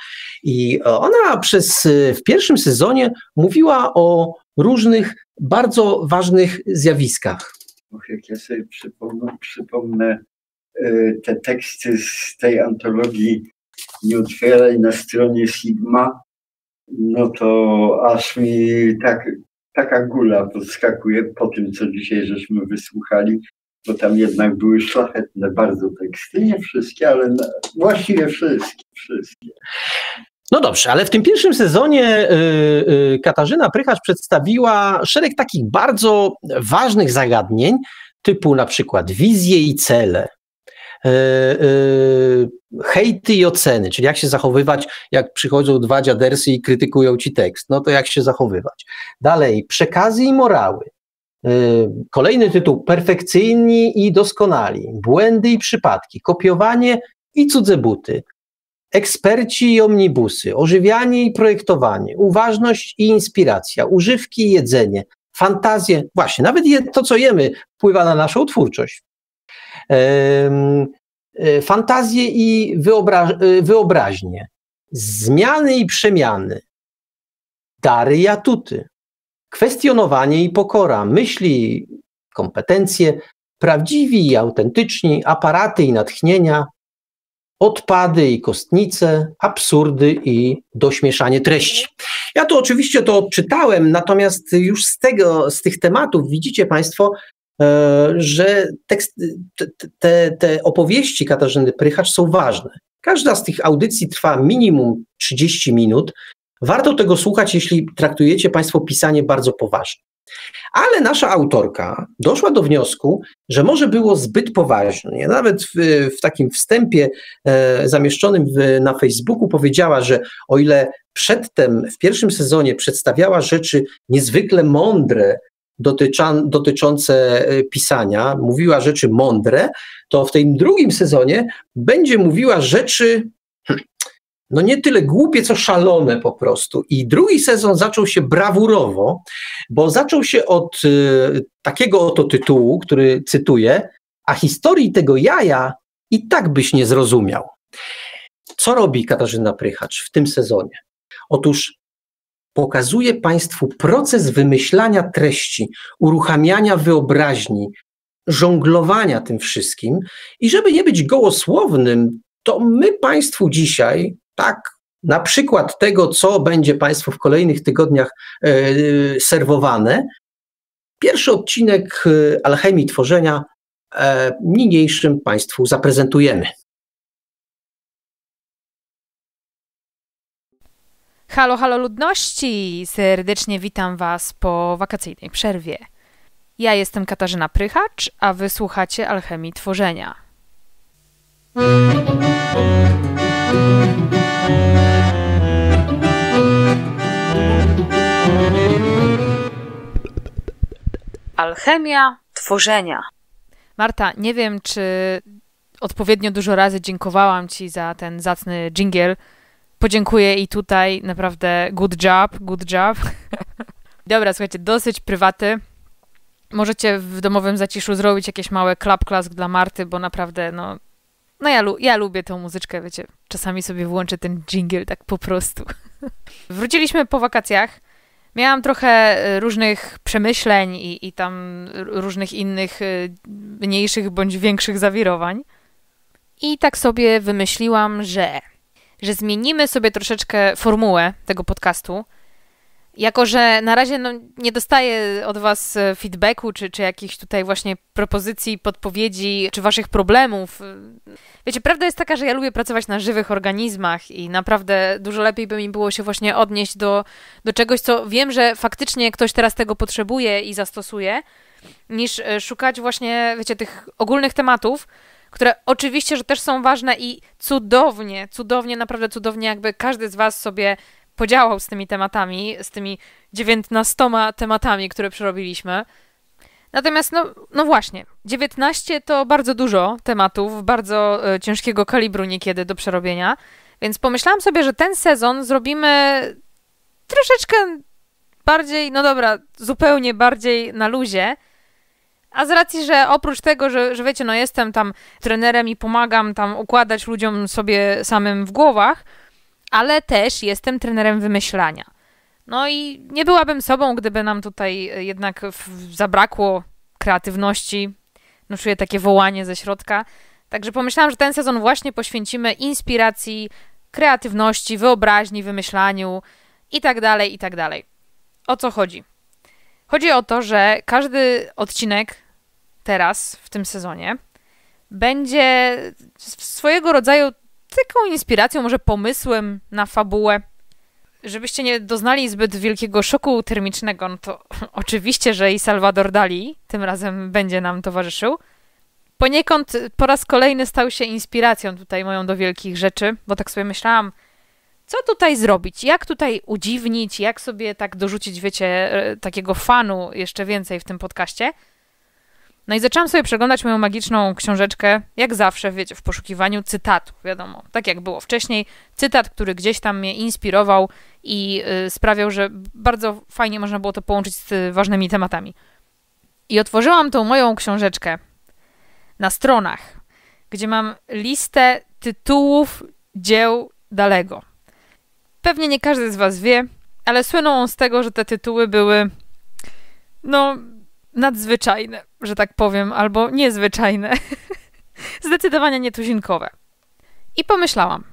S3: I ona przez e, w pierwszym sezonie mówiła o różnych bardzo ważnych zjawiskach.
S4: Jak ja sobie przypomnę, przypomnę te teksty z tej antologii Nie otwieraj na stronie Sigma, no to aż mi tak, taka gula podskakuje po tym, co dzisiaj żeśmy wysłuchali, bo tam jednak były szlachetne bardzo teksty, nie wszystkie, ale właściwie wszystkie, wszystkie.
S3: No dobrze, ale w tym pierwszym sezonie y, y, Katarzyna Prychacz przedstawiła szereg takich bardzo ważnych zagadnień, typu na przykład wizje i cele, hejty i oceny, czyli jak się zachowywać, jak przychodzą dwa dziadersy i krytykują ci tekst, no to jak się zachowywać. Dalej, przekazy i morały. E, kolejny tytuł, perfekcyjni i doskonali, błędy i przypadki, kopiowanie i cudze buty, eksperci i omnibusy, ożywianie i projektowanie, uważność i inspiracja, używki i jedzenie, fantazje, właśnie, nawet to, co jemy, wpływa na naszą twórczość. E, fantazję i wyobra e, wyobraźnię, zmiany i przemiany, dary i atuty, kwestionowanie i pokora, myśli, kompetencje, prawdziwi i autentyczni, aparaty i natchnienia, odpady i kostnice, absurdy i dośmieszanie treści. Ja to oczywiście to odczytałem, natomiast już z tego, z tych tematów widzicie Państwo, że tekst, te, te opowieści Katarzyny Prychacz są ważne. Każda z tych audycji trwa minimum 30 minut. Warto tego słuchać, jeśli traktujecie Państwo pisanie bardzo poważnie. Ale nasza autorka doszła do wniosku, że może było zbyt poważnie. Nawet w, w takim wstępie e, zamieszczonym w, na Facebooku powiedziała, że o ile przedtem w pierwszym sezonie przedstawiała rzeczy niezwykle mądre, dotycza, dotyczące e, pisania, mówiła rzeczy mądre, to w tym drugim sezonie będzie mówiła rzeczy hmm, no nie tyle głupie, co szalone po prostu. I drugi sezon zaczął się brawurowo, bo zaczął się od y, takiego oto tytułu, który cytuję, a historii tego jaja i tak byś nie zrozumiał. Co robi Katarzyna Prychacz w tym sezonie? Otóż pokazuje Państwu proces wymyślania treści, uruchamiania wyobraźni, żonglowania tym wszystkim. I żeby nie być gołosłownym, to my Państwu dzisiaj, tak na przykład tego, co będzie Państwu w kolejnych tygodniach e, serwowane, pierwszy odcinek e, Alchemii Tworzenia e, niniejszym Państwu zaprezentujemy.
S5: Halo, halo ludności! Serdecznie witam Was po wakacyjnej przerwie. Ja jestem Katarzyna Prychacz, a Wy słuchacie Alchemii Tworzenia. Alchemia Tworzenia. Marta, nie wiem, czy odpowiednio dużo razy dziękowałam Ci za ten zacny jingle, podziękuję i tutaj naprawdę good job, good job. <laughs> Dobra, słuchajcie, dosyć prywaty. Możecie w domowym zaciszu zrobić jakieś małe klap klask dla Marty, bo naprawdę, no, no ja, ja lubię tą muzyczkę, wiecie. Czasami sobie włączę ten jingle tak po prostu. <laughs> Wróciliśmy po wakacjach. Miałam trochę e, różnych przemyśleń i, i tam różnych innych e, mniejszych bądź większych zawirowań. I tak sobie wymyśliłam, że że zmienimy sobie troszeczkę formułę tego podcastu. Jako, że na razie no, nie dostaję od Was e, feedbacku, czy, czy jakichś tutaj właśnie propozycji, podpowiedzi, czy Waszych problemów. Wiecie, prawda jest taka, że ja lubię pracować na żywych organizmach i naprawdę dużo lepiej by mi było się właśnie odnieść do, do czegoś, co wiem, że faktycznie ktoś teraz tego potrzebuje i zastosuje, niż e, szukać właśnie, wiecie, tych ogólnych tematów, które oczywiście, że też są ważne i cudownie, cudownie, naprawdę cudownie, jakby każdy z Was sobie podziałał z tymi tematami, z tymi dziewiętnastoma tematami, które przerobiliśmy. Natomiast, no, no właśnie, 19 to bardzo dużo tematów, bardzo y, ciężkiego kalibru niekiedy do przerobienia, więc pomyślałam sobie, że ten sezon zrobimy troszeczkę bardziej, no dobra, zupełnie bardziej na luzie, a z racji, że oprócz tego, że, że wiecie, no jestem tam trenerem i pomagam tam układać ludziom sobie samym w głowach, ale też jestem trenerem wymyślania. No i nie byłabym sobą, gdyby nam tutaj jednak zabrakło kreatywności. No czuję takie wołanie ze środka. Także pomyślałam, że ten sezon właśnie poświęcimy inspiracji, kreatywności, wyobraźni, wymyślaniu i tak dalej, i tak dalej. O co chodzi? Chodzi o to, że każdy odcinek teraz, w tym sezonie, będzie swojego rodzaju taką inspiracją, może pomysłem na fabułę. Żebyście nie doznali zbyt wielkiego szoku termicznego, no to <laughs> oczywiście, że i Salvador Dali tym razem będzie nam towarzyszył. Poniekąd po raz kolejny stał się inspiracją tutaj moją do wielkich rzeczy, bo tak sobie myślałam, co tutaj zrobić, jak tutaj udziwnić, jak sobie tak dorzucić, wiecie, e, takiego fanu jeszcze więcej w tym podcaście. No i zaczęłam sobie przeglądać moją magiczną książeczkę, jak zawsze, wiecie, w poszukiwaniu cytatu, wiadomo, tak jak było wcześniej. Cytat, który gdzieś tam mnie inspirował i y, sprawiał, że bardzo fajnie można było to połączyć z ważnymi tematami. I otworzyłam tą moją książeczkę na stronach, gdzie mam listę tytułów dzieł Dalego. Pewnie nie każdy z Was wie, ale słynął on z tego, że te tytuły były, no, nadzwyczajne, że tak powiem, albo niezwyczajne. <laughs> Zdecydowanie nietuzinkowe. I pomyślałam,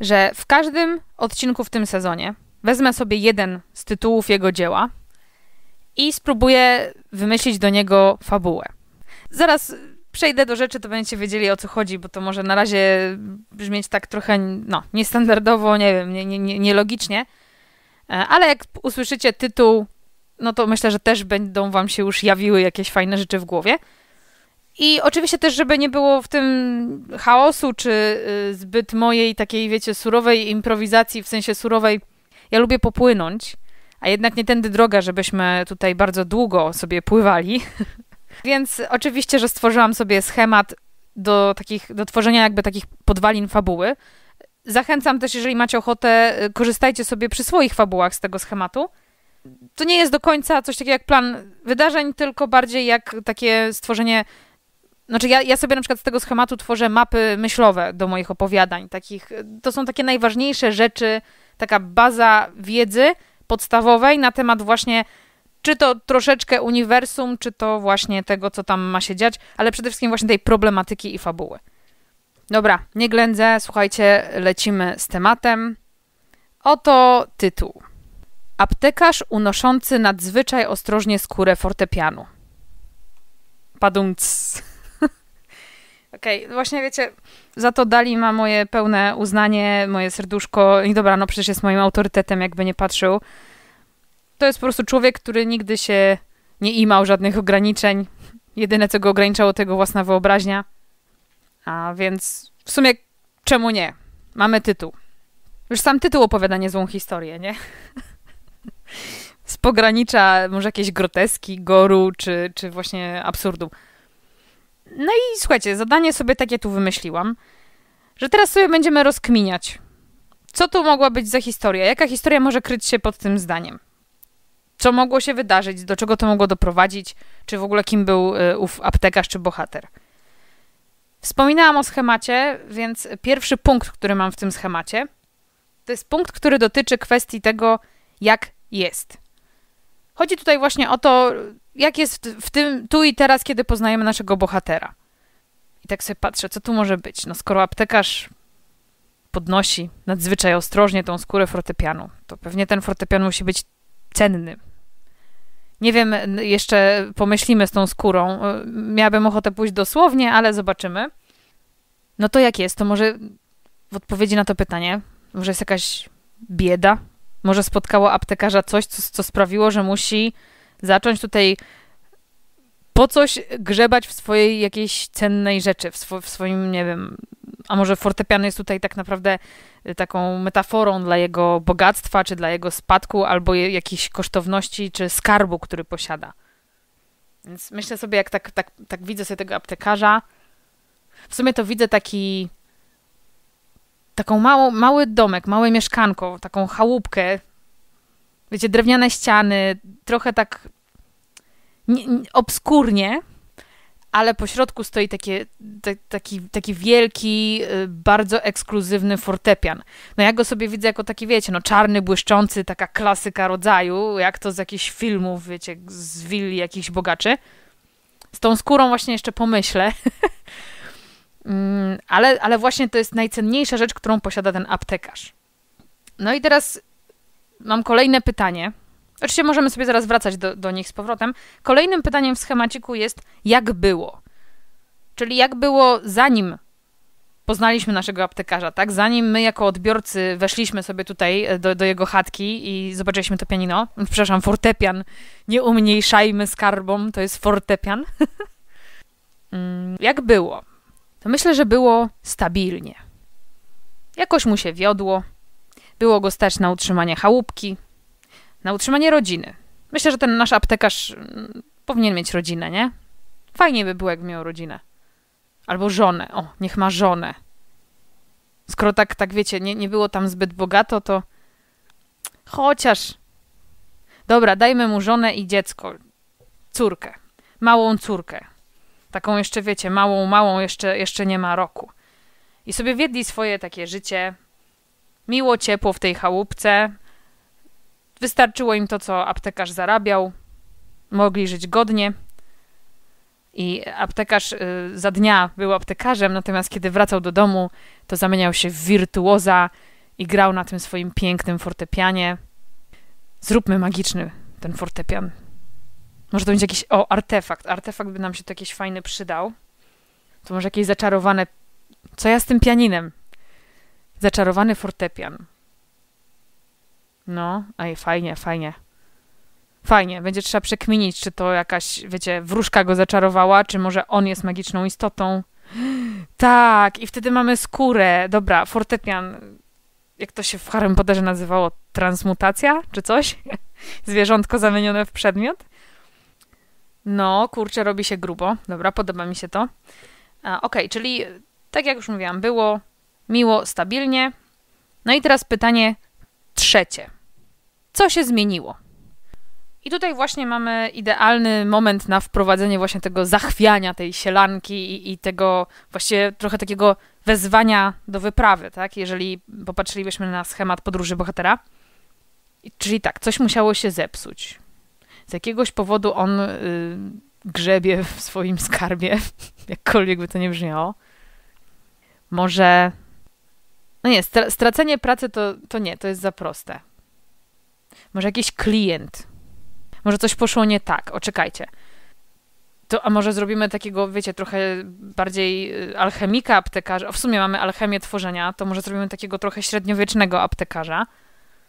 S5: że w każdym odcinku w tym sezonie wezmę sobie jeden z tytułów jego dzieła i spróbuję wymyślić do niego fabułę. Zaraz przejdę do rzeczy, to będziecie wiedzieli o co chodzi, bo to może na razie brzmieć tak trochę no, niestandardowo, nie wiem, nielogicznie. Nie, nie, nielogicznie. E, ale jak usłyszycie tytuł, no to myślę, że też będą wam się już jawiły jakieś fajne rzeczy w głowie. I oczywiście też, żeby nie było w tym chaosu, czy y, zbyt mojej takiej, wiecie, surowej improwizacji, w sensie surowej, ja lubię popłynąć, a jednak nie tędy droga, żebyśmy tutaj bardzo długo sobie pływali. <laughs> Więc oczywiście, że stworzyłam sobie schemat do takich, do tworzenia jakby takich podwalin fabuły. Zachęcam też, jeżeli macie ochotę, korzystajcie sobie przy swoich fabułach z tego schematu. To nie jest do końca coś takiego jak plan wydarzeń, tylko bardziej jak takie stworzenie znaczy, ja, ja sobie na przykład z tego schematu tworzę mapy myślowe do moich opowiadań. Takich, to są takie najważniejsze rzeczy, taka baza wiedzy podstawowej na temat właśnie czy to troszeczkę uniwersum, czy to właśnie tego, co tam ma się dziać, ale przede wszystkim właśnie tej problematyki i fabuły. Dobra, nie ględzę, słuchajcie, lecimy z tematem. Oto tytuł. Aptekarz unoszący nadzwyczaj ostrożnie skórę fortepianu. Padumc. <laughs> Okej, okay, właśnie wiecie, za to Dali ma moje pełne uznanie, moje serduszko i dobra, no przecież jest moim autorytetem, jakby nie patrzył. To jest po prostu człowiek, który nigdy się nie imał żadnych ograniczeń. Jedyne, co go ograniczało, to jego własna wyobraźnia. A więc w sumie czemu nie? Mamy tytuł. Już sam tytuł opowiada niezłą historię, nie? <laughs> Z pogranicza może jakieś groteski, goru, czy, czy właśnie absurdu. No i słuchajcie, zadanie sobie takie tu wymyśliłam, że teraz sobie będziemy rozkminiać, co tu mogła być za historia, jaka historia może kryć się pod tym zdaniem. Co mogło się wydarzyć, do czego to mogło doprowadzić, czy w ogóle kim był y, ów aptekarz czy bohater. Wspominałam o schemacie, więc pierwszy punkt, który mam w tym schemacie, to jest punkt, który dotyczy kwestii tego, jak jest. Chodzi tutaj właśnie o to, jak jest w tym tu i teraz, kiedy poznajemy naszego bohatera. I tak sobie patrzę, co tu może być. No skoro aptekarz podnosi nadzwyczaj ostrożnie tą skórę fortepianu, to pewnie ten fortepian musi być cenny. Nie wiem, jeszcze pomyślimy z tą skórą. Miałabym ochotę pójść dosłownie, ale zobaczymy. No to jak jest? To może w odpowiedzi na to pytanie, może jest jakaś bieda? Może spotkało aptekarza coś, co, co sprawiło, że musi zacząć tutaj po coś grzebać w swojej jakiejś cennej rzeczy, w, w swoim, nie wiem, a może fortepian jest tutaj tak naprawdę y, taką metaforą dla jego bogactwa, czy dla jego spadku, albo jakiejś kosztowności, czy skarbu, który posiada. Więc myślę sobie, jak tak, tak, tak widzę sobie tego aptekarza, w sumie to widzę taki taką mały domek, małe mieszkanko, taką chałupkę, wiecie, drewniane ściany, trochę tak nie, nie, obskurnie, ale po środku stoi takie, taki, taki wielki, y, bardzo ekskluzywny fortepian. No ja go sobie widzę jako taki, wiecie, no czarny, błyszczący, taka klasyka rodzaju, jak to z jakichś filmów, wiecie, z willi jakichś bogaczy. Z tą skórą właśnie jeszcze pomyślę. <laughs> Mm, ale, ale właśnie to jest najcenniejsza rzecz, którą posiada ten aptekarz. No i teraz mam kolejne pytanie. Oczywiście możemy sobie zaraz wracać do, do nich z powrotem. Kolejnym pytaniem w schemaciku jest, jak było? Czyli jak było zanim poznaliśmy naszego aptekarza, tak? Zanim my jako odbiorcy weszliśmy sobie tutaj e, do, do jego chatki i zobaczyliśmy to pianino, przepraszam, fortepian, nie umniejszajmy skarbą, to jest fortepian. <laughs> Mm, jak było? To myślę, że było stabilnie. Jakoś mu się wiodło, było go stać na utrzymanie chałupki, na utrzymanie rodziny. Myślę, że ten nasz aptekarz mm, powinien mieć rodzinę, nie? Fajnie by było, jakby miał rodzinę. Albo żonę. O, niech ma żonę. Skoro tak, tak wiecie, nie, nie było tam zbyt bogato, to chociaż. Dobra, dajmy mu żonę i dziecko. Córkę. Małą córkę. Taką jeszcze, wiecie, małą, małą, jeszcze, jeszcze nie ma roku. I sobie wiedli swoje takie życie. Miło, ciepło w tej chałupce. Wystarczyło im to, co aptekarz zarabiał. Mogli żyć godnie. I aptekarz y, za dnia był aptekarzem, natomiast kiedy wracał do domu, to zamieniał się w wirtuoza i grał na tym swoim pięknym fortepianie. Zróbmy magiczny ten fortepian. Może to będzie jakiś, o, artefakt. Artefakt by nam się to jakiś fajny przydał. To może jakieś zaczarowane... Co ja z tym pianinem? Zaczarowany fortepian. No, aj, fajnie, fajnie. Fajnie, będzie trzeba przekminić, czy to jakaś, wiecie, wróżka go zaczarowała, czy może on jest magiczną istotą. <gasps> Tak, i wtedy mamy skórę. Dobra, fortepian. jak to się w Harry Potterze nazywało, transmutacja czy coś? <laughs> Zwierzątko zamienione w przedmiot. No, kurczę, robi się grubo. Dobra, podoba mi się to. Okej, okay, czyli tak jak już mówiłam, było miło, stabilnie. No i teraz pytanie trzecie. Co się zmieniło? I tutaj właśnie mamy idealny moment na wprowadzenie właśnie tego zachwiania tej sielanki i, i, tego właściwie trochę takiego wezwania do wyprawy, tak? Jeżeli popatrzylibyśmy na schemat podróży bohatera. Czyli tak, coś musiało się zepsuć. Z jakiegoś powodu on y, grzebie w swoim skarbie, <laughs> jakkolwiek by to nie brzmiało. Może. No nie, stracenie pracy to, to nie, to jest za proste. Może jakiś klient. Może coś poszło nie tak. Oczekajcie. To, a może zrobimy takiego, wiecie, trochę bardziej y, alchemika aptekarza. W sumie mamy alchemię tworzenia, to może zrobimy takiego trochę średniowiecznego aptekarza.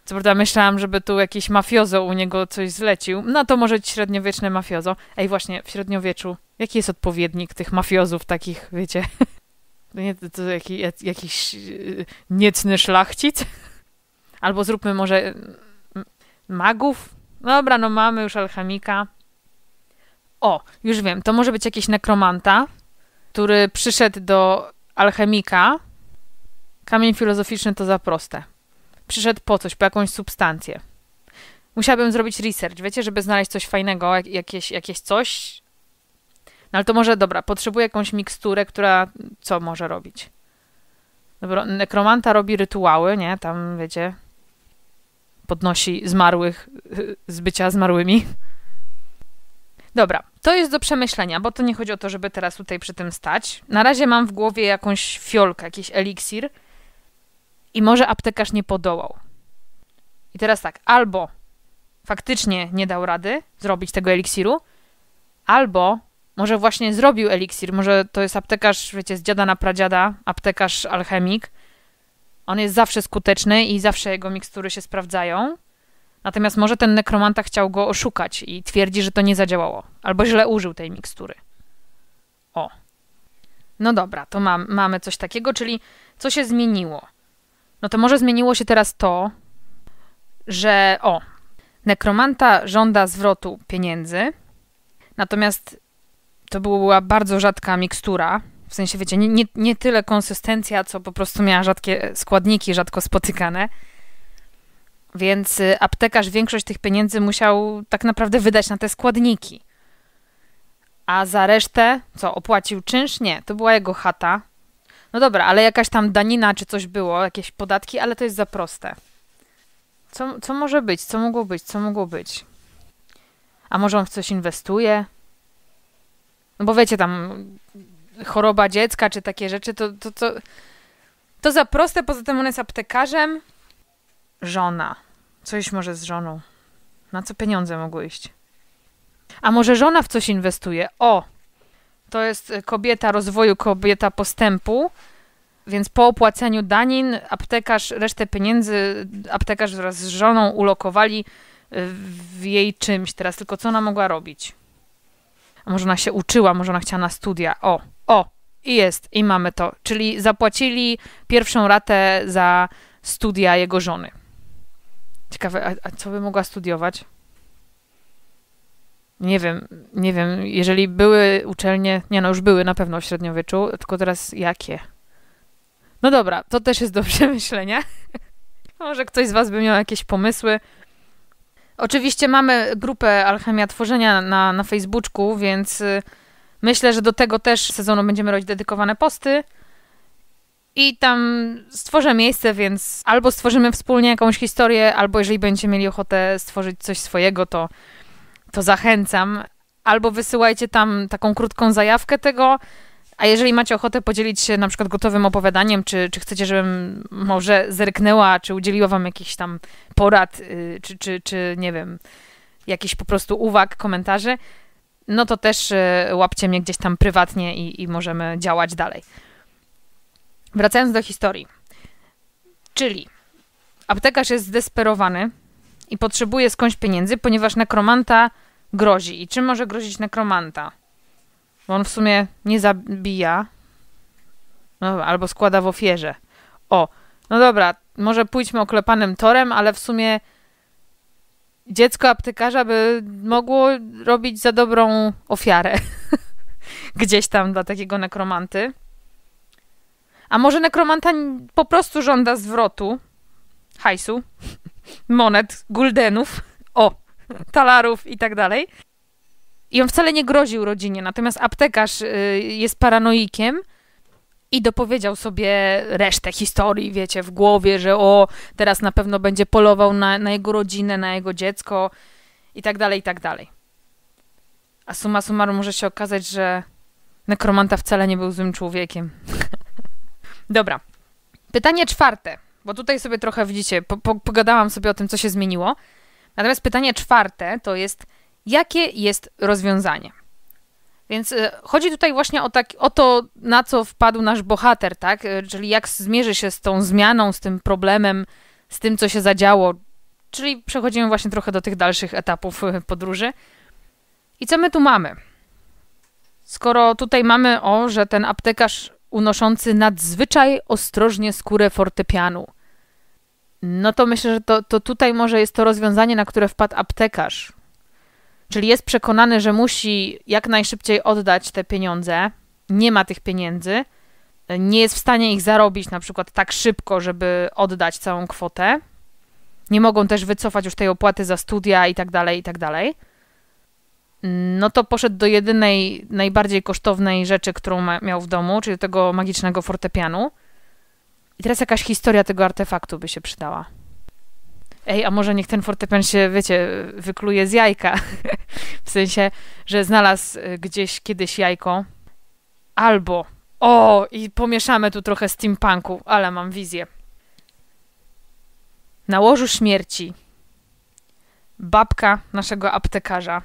S5: Co prawda myślałam, żeby tu jakiś mafiozo u niego coś zlecił. No to może średniowieczne mafiozo. Ej, właśnie, w średniowieczu, jaki jest odpowiednik tych mafiozów takich, wiecie? <laughs> Nie, to, jaki, jakiś yy, niecny szlachcic? <laughs> Albo zróbmy może magów? Dobra, no mamy już alchemika. O, już wiem, to może być jakiś nekromanta, który przyszedł do alchemika. Kamień filozoficzny to za proste. Przyszedł po coś, po jakąś substancję. Musiałabym zrobić research, wiecie, żeby znaleźć coś fajnego, jakieś, jakieś coś. No ale to może, dobra, potrzebuję jakąś miksturę, która co może robić? Dobra, nekromanta robi rytuały, nie? Tam, wiecie, podnosi zmarłych z bycia zmarłymi. Dobra, to jest do przemyślenia, bo to nie chodzi o to, żeby teraz tutaj przy tym stać. Na razie mam w głowie jakąś fiolkę, jakiś eliksir i może aptekarz nie podołał. I teraz tak, albo faktycznie nie dał rady zrobić tego eliksiru, albo może właśnie zrobił eliksir, może to jest aptekarz, wiecie, z dziada na pradziada, aptekarz alchemik. On jest zawsze skuteczny i zawsze jego mikstury się sprawdzają. Natomiast może ten nekromanta chciał go oszukać i twierdzi, że to nie zadziałało. Albo źle użył tej mikstury. O. No dobra, to mam, mamy coś takiego, czyli co się zmieniło? No to może zmieniło się teraz to, że o, nekromanta żąda zwrotu pieniędzy, natomiast to była bardzo rzadka mikstura, w sensie, wiecie, nie, nie, nie tyle konsystencja, co po prostu miała rzadkie składniki, rzadko spotykane. Więc y, aptekarz większość tych pieniędzy musiał tak naprawdę wydać na te składniki. A za resztę, co, opłacił czynsz? Nie, to była jego chata. No dobra, ale jakaś tam danina czy coś było, jakieś podatki, ale to jest za proste. Co, co może być? Co mogło być? Co mogło być? A może on w coś inwestuje? No bo wiecie, tam choroba dziecka czy takie rzeczy, to, to, to, to za proste. Poza tym on jest aptekarzem. Żona. Coś może z żoną. Na co pieniądze mogły iść? A może żona w coś inwestuje? O! To jest kobieta rozwoju, kobieta postępu. Więc po opłaceniu danin aptekarz resztę pieniędzy, aptekarz wraz z żoną ulokowali w jej czymś. Teraz tylko co ona mogła robić? A może ona się uczyła, może ona chciała na studia. O, o, i jest, i mamy to. Czyli zapłacili pierwszą ratę za studia jego żony. Ciekawe, a, a co by mogła studiować? Nie wiem, nie wiem, jeżeli były uczelnie, nie no, już były na pewno w średniowieczu, tylko teraz jakie? No dobra, to też jest do przemyślenia. <laughs> Może ktoś z Was by miał jakieś pomysły. Oczywiście mamy grupę Alchemia Tworzenia na, na Facebooku, więc y, myślę, że do tego też sezonu będziemy robić dedykowane posty. I tam stworzę miejsce, więc albo stworzymy wspólnie jakąś historię, albo jeżeli będziecie mieli ochotę stworzyć coś swojego, to, to zachęcam. Albo wysyłajcie tam taką krótką zajawkę tego, a jeżeli macie ochotę podzielić się na przykład gotowym opowiadaniem, czy, czy chcecie, żebym może zerknęła, czy udzieliła wam jakichś tam porad, yy, czy, czy, czy nie wiem, jakichś po prostu uwag, komentarzy, no to też yy, łapcie mnie gdzieś tam prywatnie i, i możemy działać dalej. Wracając do historii. Czyli aptekarz jest zdesperowany i potrzebuje skądś pieniędzy, ponieważ nekromanta grozi. I czym może grozić nekromanta? Bo on w sumie nie zabija. No, albo składa w ofierze. O, no dobra, może pójdźmy oklepanym torem, ale w sumie dziecko aptekarza by mogło robić za dobrą ofiarę. <laughs> Gdzieś tam dla takiego nekromanty. A może nekromanta po prostu żąda zwrotu hajsu, <laughs> monet, guldenów, <laughs> o, talarów i tak dalej. I on wcale nie groził rodzinie, natomiast aptekarz y, jest paranoikiem i dopowiedział sobie resztę historii, wiecie, w głowie, że o, teraz na pewno będzie polował na, na jego rodzinę, na jego dziecko i tak dalej, i tak dalej. A summa summarum może się okazać, że nekromanta wcale nie był złym człowiekiem. <laughs> Dobra. Pytanie czwarte, bo tutaj sobie trochę widzicie, po, po, pogadałam sobie o tym, co się zmieniło. Natomiast pytanie czwarte to jest, jakie jest rozwiązanie? Więc y, chodzi tutaj właśnie o, tak, o to, na co wpadł nasz bohater, tak? Y, czyli jak zmierzy się z tą zmianą, z tym problemem, z tym, co się zadziało. Czyli przechodzimy właśnie trochę do tych dalszych etapów y, podróży. I co my tu mamy? Skoro tutaj mamy o, że ten aptekarz unoszący nadzwyczaj ostrożnie skórę fortepianu, no to myślę, że to, to tutaj może jest to rozwiązanie, na które wpadł aptekarz. Czyli jest przekonany, że musi jak najszybciej oddać te pieniądze, nie ma tych pieniędzy, nie jest w stanie ich zarobić na przykład tak szybko, żeby oddać całą kwotę. Nie mogą też wycofać już tej opłaty za studia i tak dalej, i tak dalej. No to poszedł do jedynej, najbardziej kosztownej rzeczy, którą ma, miał w domu, czyli tego magicznego fortepianu. I teraz jakaś historia tego artefaktu by się przydała. Ej, a może niech ten fortepian się, wiecie, wykluje z jajka. <laughs> w sensie, że znalazł y, gdzieś kiedyś jajko. Albo, o, i pomieszamy tu trochę steampunku, ale mam wizję. Na łożu śmierci babka naszego aptekarza.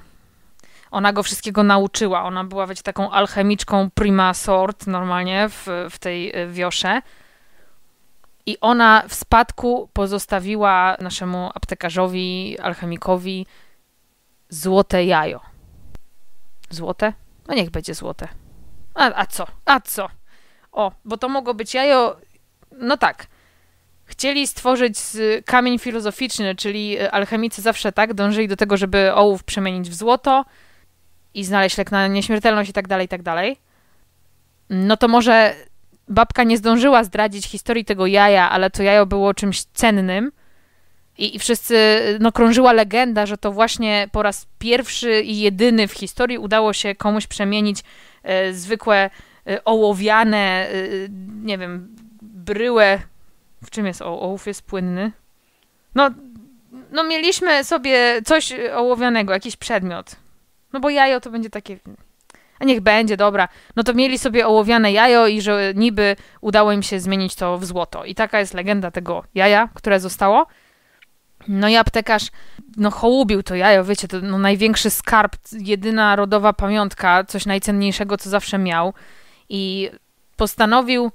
S5: Ona go wszystkiego nauczyła. Ona była, wiecie, taką alchemiczką prima sort normalnie w, w tej y, wiosze i ona w spadku pozostawiła naszemu aptekarzowi, alchemikowi złote jajo. Złote? No niech będzie złote. A, a co? A co? O, bo to mogło być jajo. No tak. Chcieli stworzyć kamień filozoficzny, czyli alchemicy zawsze tak dążyli do tego, żeby ołów przemienić w złoto i znaleźć lek na nieśmiertelność i tak dalej, i tak dalej. No to może babka nie zdążyła zdradzić historii tego jaja, ale to jajo było czymś cennym. I, I, wszyscy, no krążyła legenda, że to właśnie po raz pierwszy i jedyny w historii udało się komuś przemienić e, zwykłe e, ołowiane, e, nie wiem, bryłę. W czym jest o, ołów? Jest płynny? No, no mieliśmy sobie coś ołowianego, jakiś przedmiot. No bo jajo to będzie takie a niech będzie, dobra. No to mieli sobie ołowiane jajo i że niby udało im się zmienić to w złoto. I taka jest legenda tego jaja, które zostało. No i aptekarz, no hołubił to jajo, wiecie, to no, największy skarb, jedyna rodowa pamiątka, coś najcenniejszego, co zawsze miał. I postanowił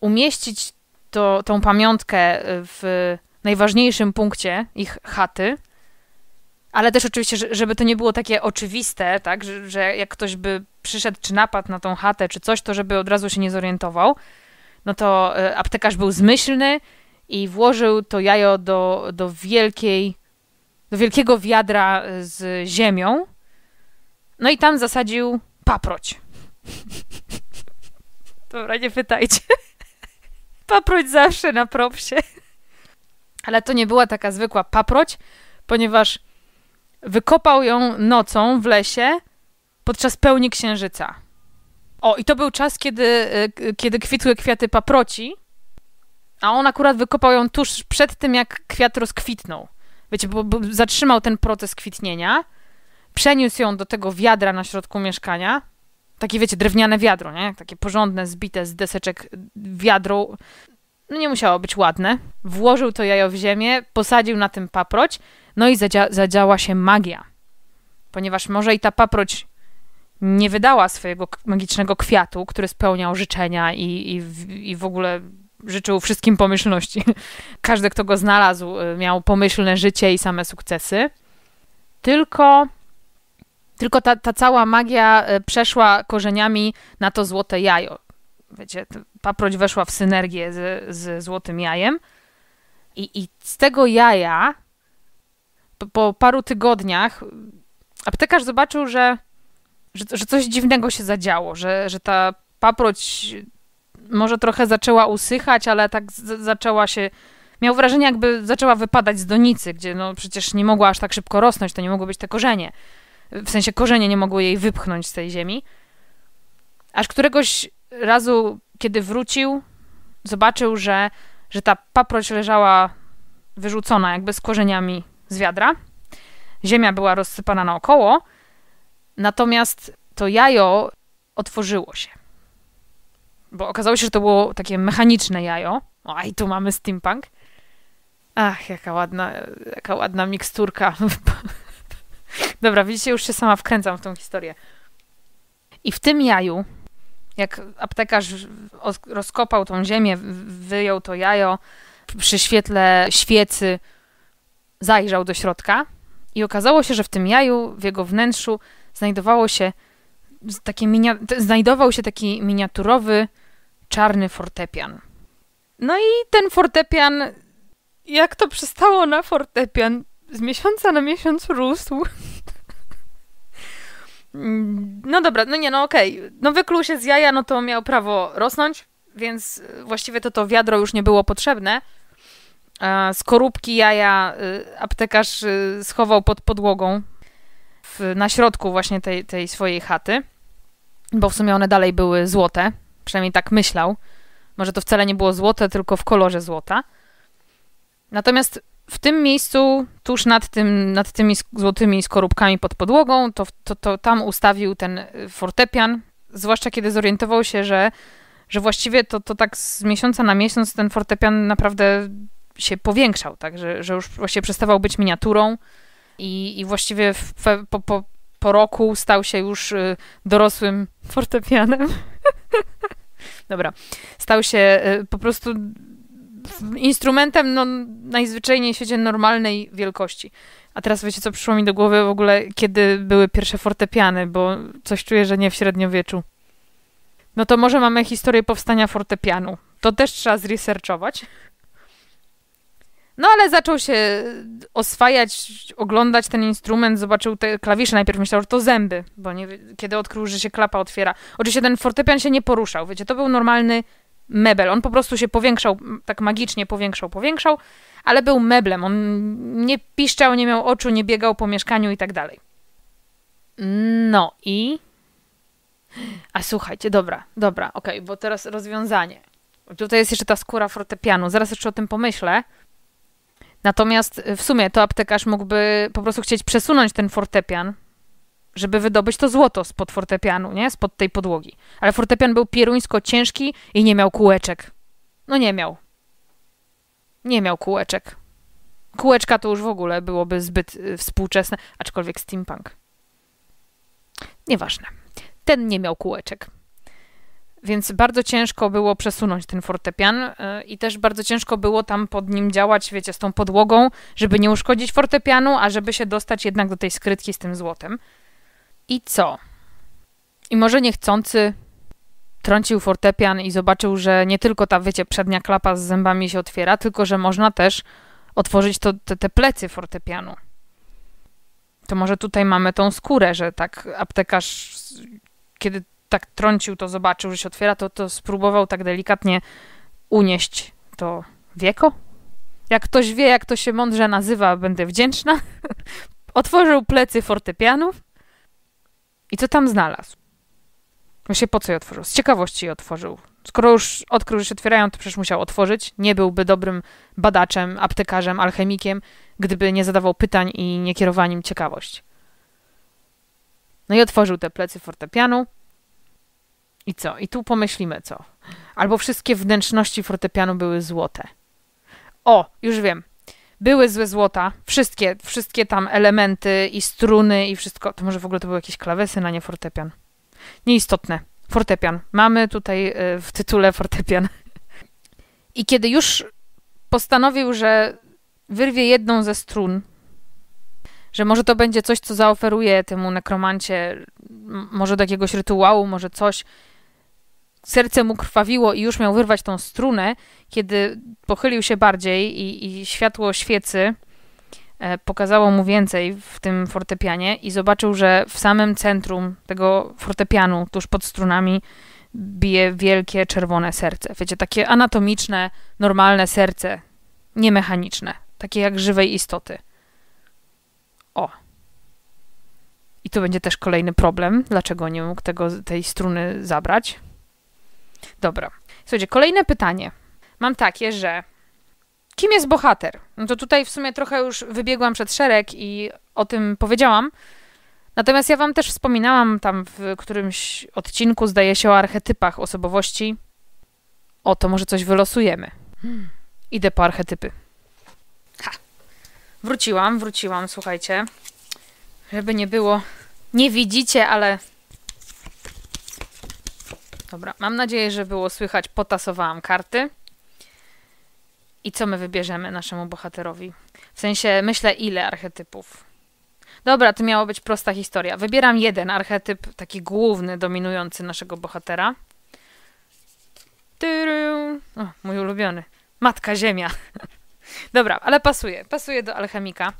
S5: umieścić to, tą pamiątkę w najważniejszym punkcie ich chaty, ale też oczywiście, żeby to nie było takie oczywiste, tak, że, że jak ktoś by przyszedł czy napadł na tą chatę czy coś, to żeby od razu się nie zorientował, no to e, aptekarz był zmyślny i włożył to jajo do, do wielkiej, do wielkiego wiadra z ziemią, no i tam zasadził paproć. <laughs> Dobra, nie pytajcie. <laughs> Paproć zawsze na propsie. Ale to nie była taka zwykła paproć, ponieważ Wykopał ją nocą w lesie podczas pełni księżyca. O, i to był czas, kiedy, e, kiedy kwitły kwiaty paproci, a on akurat wykopał ją tuż przed tym, jak kwiat rozkwitnął. Wiecie, bo, bo zatrzymał ten proces kwitnienia, przeniósł ją do tego wiadra na środku mieszkania, takie wiecie, drewniane wiadro, nie? Takie porządne, zbite z deseczek wiadro. No nie musiało być ładne. Włożył to jajo w ziemię, posadził na tym paproć no i zadzia zadziała się magia. Ponieważ może i ta paproć nie wydała swojego magicznego kwiatu, który spełniał życzenia i, i, i w ogóle życzył wszystkim pomyślności. <laughs> Każdy, kto go znalazł, y, miał pomyślne życie i same sukcesy. Tylko, tylko ta, ta cała magia y, przeszła korzeniami na to złote jajo. Wiecie, paproć weszła w synergię z, złotym jajem. I, i z tego jaja po, paru tygodniach aptekarz zobaczył, że, że, że coś dziwnego się zadziało, że, że ta paproć może trochę zaczęła usychać, ale tak zaczęła się. Miał wrażenie, jakby zaczęła wypadać z donicy, gdzie no przecież nie mogła aż tak szybko rosnąć, to nie mogły być te korzenie. W sensie korzenie nie mogły jej wypchnąć z tej ziemi. Aż któregoś razu, kiedy wrócił, zobaczył, że, że ta paproć leżała wyrzucona, jakby z korzeniami z wiadra. Ziemia była rozsypana naokoło, natomiast to jajo otworzyło się. Bo okazało się, że to było takie mechaniczne jajo. O, i tu mamy steampunk. Ach, jaka ładna, jaka ładna miksturka. <laughs> Dobra, widzicie, już się sama wkręcam w tą historię. I w tym jaju, jak aptekarz rozkopał tą ziemię, wyjął to jajo, przy świetle świecy zajrzał do środka i okazało się, że w tym jaju, w jego wnętrzu znajdowało się takie minia- znajdował się taki miniaturowy czarny fortepian. No i ten fortepian, jak to przystało na fortepian, z miesiąca na miesiąc rósł. <laughs> No dobra, no nie, no okej. Okay. No wykluł się z jaja, no to miał prawo rosnąć, więc właściwie to to wiadro już nie było potrzebne. Skorupki jaja y, aptekarz y, schował pod podłogą w, na środku właśnie tej, tej swojej chaty, bo w sumie one dalej były złote, przynajmniej tak myślał. Może to wcale nie było złote, tylko w kolorze złota. Natomiast w tym miejscu, tuż nad, tym, nad tymi złotymi skorupkami pod podłogą, to, to, to tam ustawił ten fortepian, zwłaszcza kiedy zorientował się, że, że właściwie to, to tak z miesiąca na miesiąc ten fortepian naprawdę się powiększał, tak, że, że już właściwie przestawał być miniaturą i, i właściwie w, po, po, po roku stał się już y, dorosłym fortepianem. <laughs> Dobra. Stał się y, po prostu instrumentem no, najzwyczajniej w świecie normalnej wielkości. A teraz wiecie, co przyszło mi do głowy w ogóle, kiedy były pierwsze fortepiany, bo coś czuję, że nie w średniowieczu. No to może mamy historię powstania fortepianu. To też trzeba zresearchować. No ale zaczął się oswajać, oglądać ten instrument, zobaczył te klawisze, najpierw myślał, że to zęby, bo nie, kiedy odkrył, że się klapa otwiera. Oczywiście ten fortepian się nie poruszał, wiecie, to był normalny mebel. On po prostu się powiększał, tak magicznie powiększał, powiększał, ale był meblem. On nie piszczał, nie miał oczu, nie biegał po mieszkaniu i tak dalej. No i... A słuchajcie, dobra, dobra, okej, okay, bo teraz rozwiązanie. Tutaj jest jeszcze ta skóra fortepianu, zaraz jeszcze o tym pomyślę. Natomiast w sumie to aptekarz mógłby po prostu chcieć przesunąć ten fortepian, żeby wydobyć to złoto spod fortepianu, nie? Spod tej podłogi. Ale fortepian był pieruńsko ciężki i nie miał kółeczek. No nie miał. Nie miał kółeczek. Kółeczka to już w ogóle byłoby zbyt y, współczesne, aczkolwiek steampunk. Nieważne. Ten nie miał kółeczek. Więc bardzo ciężko było przesunąć ten fortepian y, i też bardzo ciężko było tam pod nim działać, wiecie, z tą podłogą, żeby nie uszkodzić fortepianu, a żeby się dostać jednak do tej skrytki z tym złotem. I co? I może niechcący trącił fortepian i zobaczył, że nie tylko ta, wiecie, przednia klapa z zębami się otwiera, tylko że można też otworzyć to, te, te plecy fortepianu. To może tutaj mamy tą skórę, że tak aptekarz, kiedy tak trącił, to zobaczył, że się otwiera, to, to spróbował tak delikatnie unieść to wieko. Jak ktoś wie, jak to się mądrze nazywa, będę wdzięczna. <laughs> Otworzył plecy fortepianów i co tam znalazł? Właśnie po co je otworzył? Z ciekawości je otworzył. Skoro już odkrył, że się otwierają, to przecież musiał otworzyć. Nie byłby dobrym badaczem, aptekarzem, alchemikiem, gdyby nie zadawał pytań i nie kierował nim ciekawość. No i otworzył te plecy fortepianu. I co? I tu pomyślimy co? Albo wszystkie wnętrzności fortepianu były złote. O, już wiem były złe złota, wszystkie, wszystkie tam elementy i struny i wszystko. To może w ogóle to były jakieś klawesy, na nie fortepian. Nieistotne. Fortepian. Mamy tutaj y, w tytule fortepian. I kiedy już postanowił, że wyrwie jedną ze strun, że może to będzie coś, co zaoferuje temu nekromancie, może do jakiegoś rytuału, może coś. Serce mu krwawiło i już miał wyrwać tą strunę, kiedy pochylił się bardziej i, i światło świecy e, pokazało mu więcej w tym fortepianie i zobaczył, że w samym centrum tego fortepianu, tuż pod strunami, bije wielkie czerwone serce. Wiecie, takie anatomiczne, normalne serce, niemechaniczne, takie jak żywej istoty. O. I tu będzie też kolejny problem, dlaczego nie mógł tego, tej struny zabrać. Dobra. Słuchajcie, kolejne pytanie. Mam takie, że kim jest bohater? No to tutaj w sumie trochę już wybiegłam przed szereg i o tym powiedziałam. Natomiast ja wam też wspominałam tam w którymś odcinku, zdaje się, o archetypach osobowości. O, to może coś wylosujemy. Hmm. Idę po archetypy. Ha. Wróciłam, wróciłam, słuchajcie. Żeby nie było. Nie widzicie, ale Dobra, mam nadzieję, że było słychać. Potasowałam karty. I co my wybierzemy naszemu bohaterowi? W sensie, myślę, ile archetypów. Dobra, to miało być prosta historia. Wybieram jeden archetyp, taki główny, dominujący naszego bohatera. O, mój ulubiony. Matka Ziemia. <laughs> Dobra, ale pasuje. Pasuje do alchemika.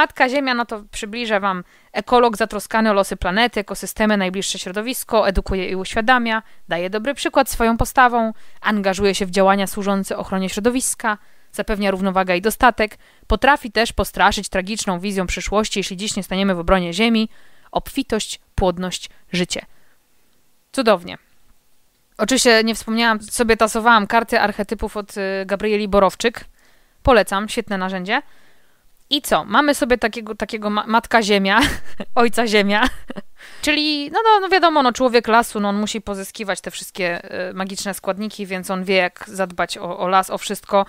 S5: Matka Ziemia, no to przybliżę wam ekolog zatroskany o losy planety, ekosystemy, najbliższe środowisko, edukuje i uświadamia, daje dobry przykład swoją postawą, angażuje się w działania służące ochronie środowiska, zapewnia równowagę i dostatek, potrafi też postraszyć tragiczną wizją przyszłości, jeśli dziś nie staniemy w obronie Ziemi, obfitość, płodność, życie. Cudownie. Oczywiście nie wspomniałam, sobie tasowałam karty archetypów od y, Gabrieli Borowczyk. Polecam, świetne narzędzie. I co? Mamy sobie takiego, takiego ma matka ziemia, <laughs> ojca ziemia, <laughs> czyli, no, no, no wiadomo, no, człowiek lasu, no, on musi pozyskiwać te wszystkie y, magiczne składniki, więc on wie, jak zadbać o, o las, o wszystko.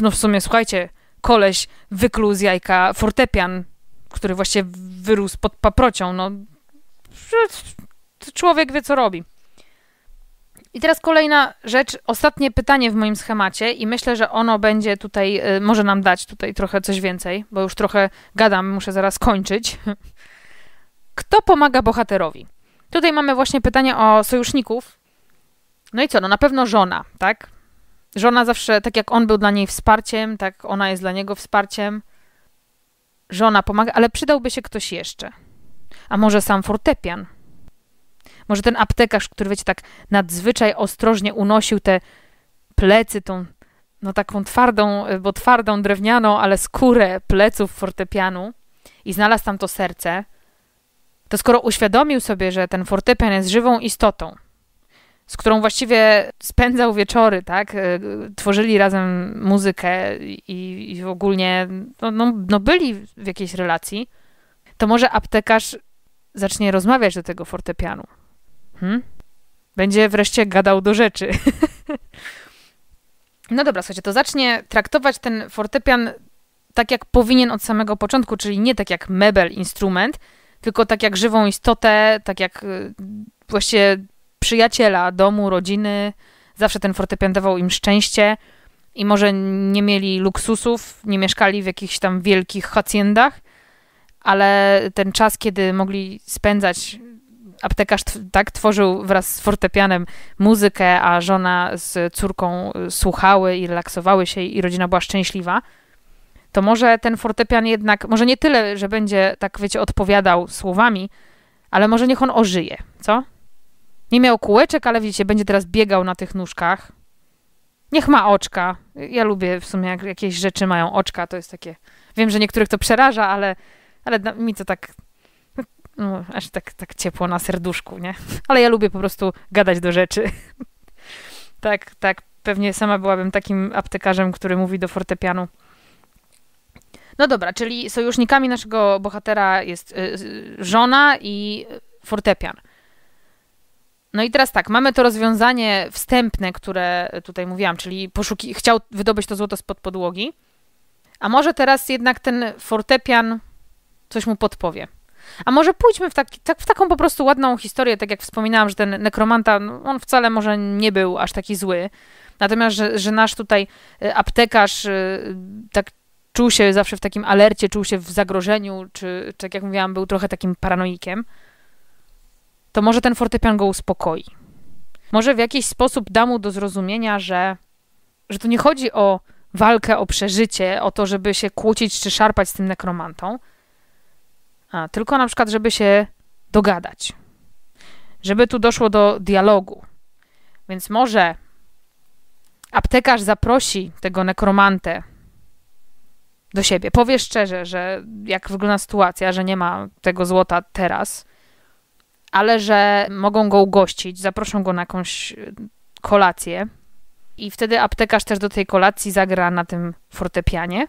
S5: No w sumie, słuchajcie, koleś wykluł z jajka fortepian, który właśnie wyrósł pod paprocią, no człowiek wie, co robi. I teraz kolejna rzecz, ostatnie pytanie w moim schemacie i myślę, że ono będzie tutaj, y, może nam dać tutaj trochę coś więcej, bo już trochę gadam, muszę zaraz kończyć. <laughs> Kto pomaga bohaterowi? Tutaj mamy właśnie pytanie o sojuszników. No i co, no na pewno żona, tak? Żona zawsze, tak jak on był dla niej wsparciem, tak ona jest dla niego wsparciem. Żona pomaga, ale przydałby się ktoś jeszcze. A może sam fortepian? Może ten aptekarz, który wiecie, tak nadzwyczaj ostrożnie unosił te plecy, tą no taką twardą, bo twardą, drewnianą, ale skórę pleców fortepianu i znalazł tam to serce, to skoro uświadomił sobie, że ten fortepian jest żywą istotą, z którą właściwie spędzał wieczory, tak? E, tworzyli razem muzykę i, i ogólnie no, no, no byli w jakiejś relacji, to może aptekarz zacznie rozmawiać do tego fortepianu. Hmm? Będzie wreszcie gadał do rzeczy. <laughs> no dobra, słuchajcie, to zacznie traktować ten fortepian tak, jak powinien od samego początku, czyli nie tak jak mebel, instrument, tylko tak jak żywą istotę, tak jak y, właściwie przyjaciela, domu, rodziny. Zawsze ten fortepian dawał im szczęście i może nie mieli luksusów, nie mieszkali w jakichś tam wielkich haciendach, ale ten czas, kiedy mogli spędzać aptekarz tak tworzył wraz z fortepianem muzykę, a żona z córką y, słuchały i relaksowały się i rodzina była szczęśliwa, to może ten fortepian jednak, może nie tyle, że będzie, tak wiecie, odpowiadał słowami, ale może niech on ożyje, co? Nie miał kółeczek, ale widzicie, będzie teraz biegał na tych nóżkach. Niech ma oczka. Ja lubię w sumie, jak jakieś rzeczy mają oczka, to jest takie... Wiem, że niektórych to przeraża, ale, ale mi to tak no, aż tak, tak ciepło na serduszku, nie? Ale ja lubię po prostu gadać do rzeczy. <laughs> tak, tak. Pewnie sama byłabym takim aptekarzem, który mówi do fortepianu. No dobra, czyli sojusznikami naszego bohatera jest y, żona i fortepian. No i teraz tak, mamy to rozwiązanie wstępne, które tutaj mówiłam, czyli poszuki, chciał wydobyć to złoto spod podłogi. A może teraz jednak ten fortepian coś mu podpowie. A może pójdźmy w, taki, tak, w taką po prostu ładną historię, tak jak wspominałam, że ten nekromanta, no, on wcale może nie był aż taki zły. Natomiast, że, że nasz tutaj y, aptekarz y, tak czuł się zawsze w takim alercie, czuł się w zagrożeniu, czy, czy tak jak mówiłam, był trochę takim paranoikiem, to może ten fortepian go uspokoi. może w jakiś sposób da mu do zrozumienia, że, że to nie chodzi o walkę o przeżycie, o to, żeby się kłócić czy szarpać z tym nekromantą, a, tylko na przykład, żeby się dogadać, żeby tu doszło do dialogu. Więc może aptekarz zaprosi tego nekromantę do siebie. Powie szczerze, że jak wygląda sytuacja, że nie ma tego złota teraz, ale że mogą go ugościć, zaproszą go na jakąś y, kolację i wtedy aptekarz też do tej kolacji zagra na tym fortepianie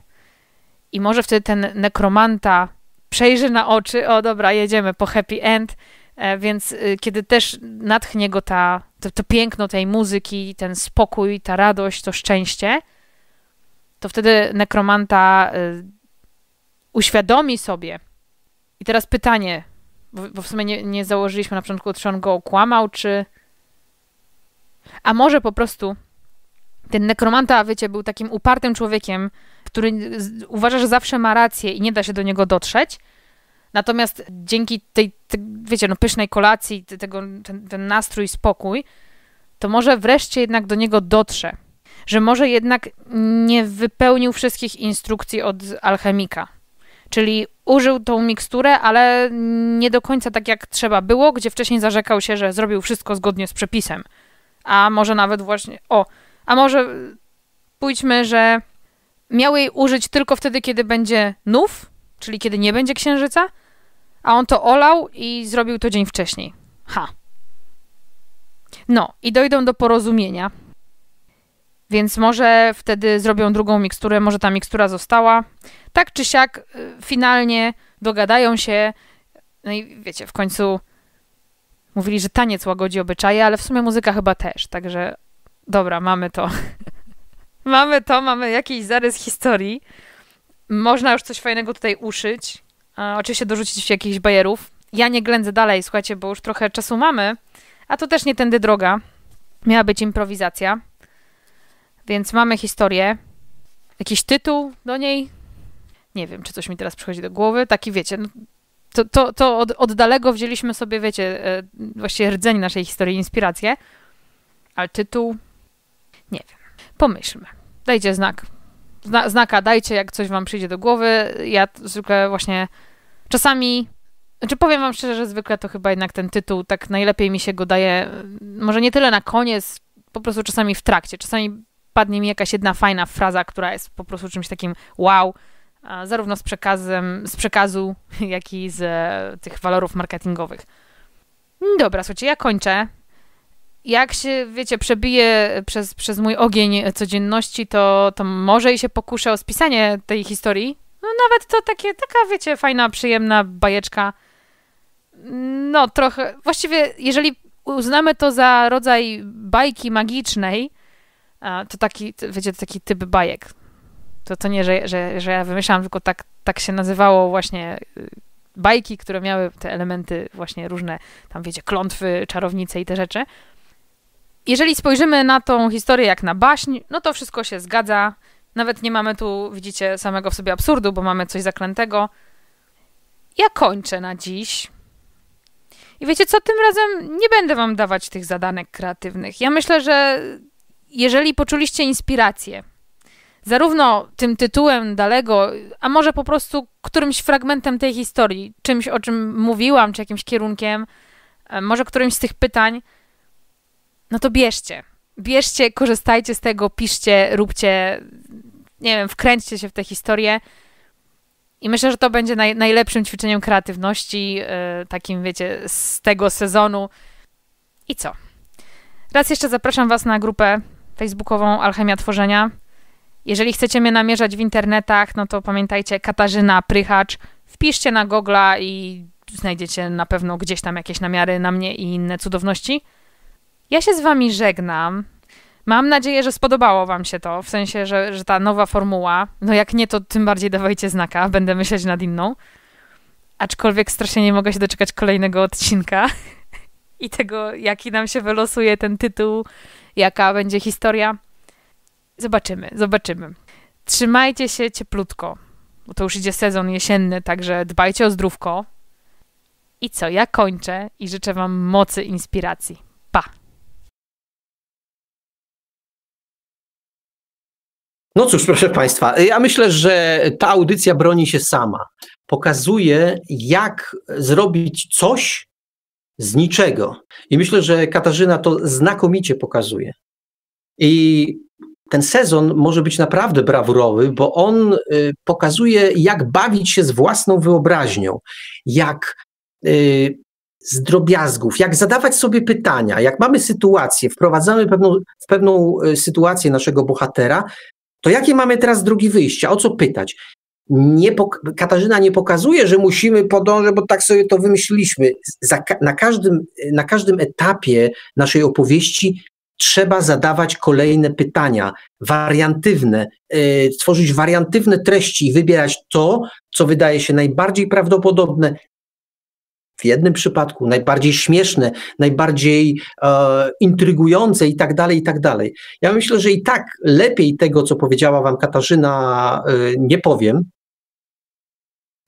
S5: i może wtedy ten nekromanta przejrzy na oczy, o dobra, jedziemy po happy end, e, więc y, kiedy też natchnie go ta, to, to piękno tej muzyki, ten spokój, ta radość, to szczęście, to wtedy nekromanta y, uświadomi sobie. I teraz pytanie, bo w sumie nie, nie założyliśmy na początku, czy on go okłamał, czy... A może po prostu ten nekromanta, wiecie, był takim upartym człowiekiem, który uważa, że zawsze ma rację i nie da się do niego dotrzeć. Natomiast dzięki tej, tej wiecie, no pysznej kolacji, tego, ten, ten nastrój, spokój, to może wreszcie jednak do niego dotrze. Że może jednak nie wypełnił wszystkich instrukcji od alchemika. Czyli użył tą miksturę, ale nie do końca tak jak trzeba było, gdzie wcześniej zarzekał się, że zrobił wszystko zgodnie z przepisem. A może nawet właśnie, o, a może pójdźmy, że miał jej użyć tylko wtedy, kiedy będzie nów, czyli kiedy nie będzie księżyca, a on to olał i zrobił to dzień wcześniej. Ha. No, i dojdą do porozumienia. Więc może wtedy zrobią drugą miksturę, może ta mikstura została. Tak czy siak, y, finalnie dogadają się. No i wiecie, w końcu mówili, że taniec łagodzi obyczaje, ale w sumie muzyka chyba też. Także dobra, mamy to. <laughs> mamy to, mamy jakiś zarys historii. Można już coś fajnego tutaj uszyć. A, oczywiście dorzucić jakichś bajerów. Ja nie ględzę dalej, słuchajcie, bo już trochę czasu mamy. A to też nie tędy droga. Miała być improwizacja. Więc mamy historię. Jakiś tytuł do niej. Nie wiem, czy coś mi teraz przychodzi do głowy. Taki, wiecie, no, to, to, to od, od daleko wzięliśmy sobie, wiecie, e, właściwie rdzeń naszej historii, inspirację. Ale tytuł nie wiem. Pomyślmy. Dajcie znak. Zna, znaka dajcie, jak coś wam przyjdzie do głowy. Ja zwykle właśnie czasami. Znaczy powiem wam szczerze, że zwykle to chyba jednak ten tytuł tak najlepiej mi się go daje. Może nie tyle na koniec, po prostu czasami w trakcie. Czasami padnie mi jakaś jedna fajna fraza, która jest po prostu czymś takim wow, zarówno z przekazem, z przekazu, <laughs> jak i z e, tych walorów marketingowych. Dobra, słuchajcie, ja kończę jak się, wiecie, przebije przez, przez mój ogień codzienności, to, to może i się pokuszę o spisanie tej historii. No nawet to takie, taka, wiecie, fajna, przyjemna bajeczka. No, trochę, właściwie, jeżeli uznamy to za rodzaj bajki magicznej, to taki, wiecie, taki typ bajek. To, to nie, że, że, że ja wymyślałam, tylko tak, tak się nazywało właśnie y, bajki, które miały te elementy właśnie różne, tam wiecie, klątwy, czarownice i te rzeczy. Jeżeli spojrzymy na tą historię jak na baśń, no to wszystko się zgadza. Nawet nie mamy tu, widzicie, samego w sobie absurdu, bo mamy coś zaklętego. Ja kończę na dziś. I wiecie co, tym razem nie będę wam dawać tych zadanek kreatywnych. Ja myślę, że jeżeli poczuliście inspirację, zarówno tym tytułem Dalego, a może po prostu którymś fragmentem tej historii, czymś, o czym mówiłam, czy jakimś kierunkiem, e, może którymś z tych pytań, no to bierzcie. Bierzcie, korzystajcie z tego, piszcie, róbcie, nie wiem, wkręćcie się w tę historię. I myślę, że to będzie naj, najlepszym ćwiczeniem kreatywności, yy, takim, wiecie, z tego sezonu. I co? Raz jeszcze zapraszam Was na grupę facebookową Alchemia Tworzenia. Jeżeli chcecie mnie namierzać w internetach, no to pamiętajcie, Katarzyna Prychacz. Wpiszcie na Google'a i znajdziecie na pewno gdzieś tam jakieś namiary na mnie i inne cudowności. Ja się z wami żegnam. Mam nadzieję, że spodobało wam się to, w sensie, że, że ta nowa formuła, no jak nie, to tym bardziej dawajcie znaka, będę myśleć nad inną. Aczkolwiek strasznie nie mogę się doczekać kolejnego odcinka <laughs> i tego, jaki nam się wylosuje ten tytuł, jaka będzie historia. Zobaczymy, zobaczymy. Trzymajcie się cieplutko, bo to już idzie sezon jesienny, także dbajcie o zdrówko. I co, ja kończę i życzę wam mocy inspiracji.
S3: No cóż, proszę Państwa, ja myślę, że ta audycja broni się sama. Pokazuje, jak zrobić coś z niczego. I myślę, że Katarzyna to znakomicie pokazuje. I ten sezon może być naprawdę brawurowy, bo on y, pokazuje, jak bawić się z własną wyobraźnią, jak y, z drobiazgów, jak zadawać sobie pytania, jak mamy sytuację, wprowadzamy pewną, w pewną y, sytuację naszego bohatera, to jakie mamy teraz drogi wyjścia, o co pytać? Nie Katarzyna nie pokazuje, że musimy podążać, bo tak sobie to wymyśliliśmy. Za, na, każdym, na każdym etapie naszej opowieści trzeba zadawać kolejne pytania, wariantywne, yy, tworzyć wariantywne treści i wybierać to, co wydaje się najbardziej prawdopodobne, w jednym przypadku najbardziej śmieszne, najbardziej e, intrygujące i tak dalej, i tak dalej. Ja myślę, że i tak lepiej tego, co powiedziała wam Katarzyna, e, nie powiem.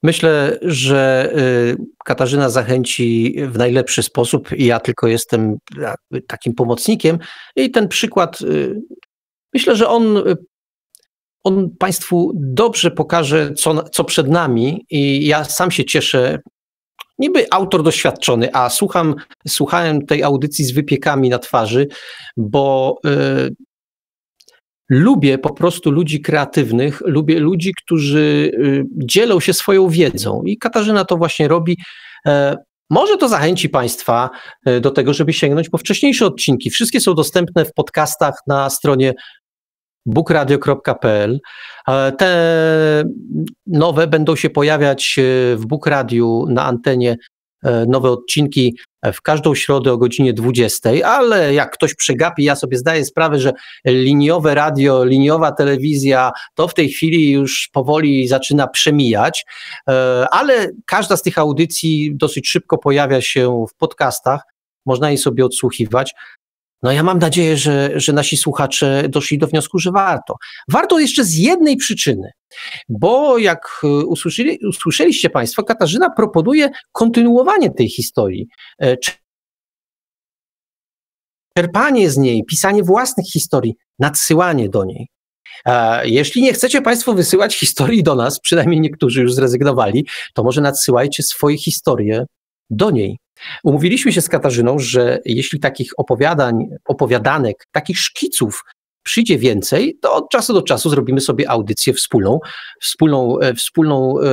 S3: Myślę, że e, Katarzyna zachęci w najlepszy sposób i ja tylko jestem takim pomocnikiem. I ten przykład, e, myślę, że on on Państwu dobrze pokaże, co, co przed nami, i ja sam się cieszę niby autor doświadczony, a słucham, słuchałem tej audycji z wypiekami na twarzy, bo y, lubię po prostu ludzi kreatywnych, lubię ludzi, którzy y, dzielą się swoją wiedzą i Katarzyna to właśnie robi. E, może to zachęci Państwa e, do tego, żeby sięgnąć po wcześniejsze odcinki. Wszystkie są dostępne w podcastach na stronie bookradio.pl. Te nowe będą się pojawiać e, w Book Radio na antenie e, nowe odcinki w każdą środę o godzinie 20, ale jak ktoś przegapi, ja sobie zdaję sprawę, że liniowe radio, liniowa telewizja to w tej chwili już powoli zaczyna przemijać, e, ale każda z tych audycji dosyć szybko pojawia się w podcastach, można jej sobie odsłuchiwać. No ja mam nadzieję, że, że nasi słuchacze doszli do wniosku, że warto. Warto jeszcze z jednej przyczyny, bo jak e, usłyszeli, usłyszeliście Państwo, Katarzyna proponuje kontynuowanie tej historii. E, czerpanie z niej, pisanie własnych historii, nadsyłanie do niej. E, jeśli nie chcecie Państwo wysyłać historii do nas, przynajmniej niektórzy już zrezygnowali, to może nadsyłajcie swoje historie do niej. Umówiliśmy się z Katarzyną, że jeśli takich opowiadań, opowiadanek, takich szkiców przyjdzie więcej, to od czasu do czasu zrobimy sobie audycję wspólną, wspólną, e, wspólną e,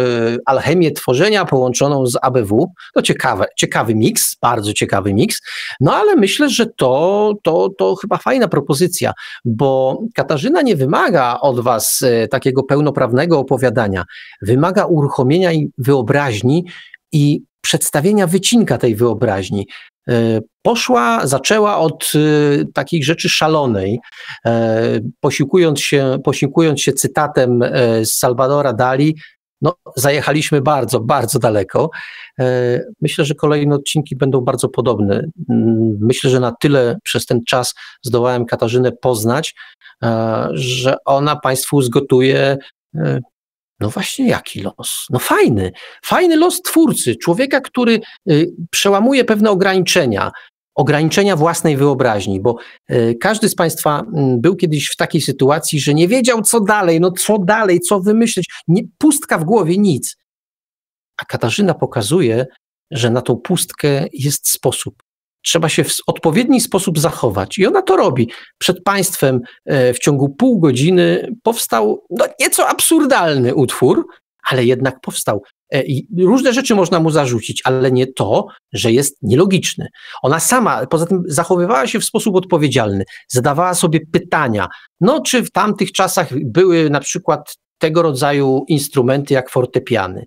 S3: alchemię tworzenia połączoną z ABW. To ciekawe, ciekawy miks, bardzo ciekawy miks, no ale myślę, że to, to, to chyba fajna propozycja, bo Katarzyna nie wymaga od was e, takiego pełnoprawnego opowiadania, wymaga uruchomienia wyobraźni i przedstawienia wycinka tej wyobraźni. E, poszła, zaczęła od e, takich rzeczy szalonej, e, posiłkując się, posiłkując się cytatem z Salvadora Dali, no, zajechaliśmy bardzo, bardzo daleko. Myślę, że kolejne odcinki będą bardzo podobne. Mm, myślę, że na tyle przez ten czas zdołałem Katarzynę poznać, że ona Państwu zgotuje no właśnie, jaki los? No fajny, fajny los twórcy, człowieka, który y, przełamuje pewne ograniczenia, ograniczenia własnej wyobraźni, bo y, każdy z Państwa y, był kiedyś w takiej sytuacji, że nie wiedział, co dalej, no co dalej, co wymyślić, nie, pustka w głowie, nic. A Katarzyna pokazuje, że na tą pustkę jest sposób trzeba się w odpowiedni sposób zachować. I ona to robi. Przed państwem e, w ciągu pół godziny powstał no, nieco absurdalny utwór, ale jednak powstał. E, I różne rzeczy można mu zarzucić, ale nie to, że jest nielogiczny. Ona sama, poza tym, zachowywała się w sposób odpowiedzialny, zadawała sobie pytania. No, czy w tamtych czasach były na przykład tego rodzaju instrumenty jak fortepiany,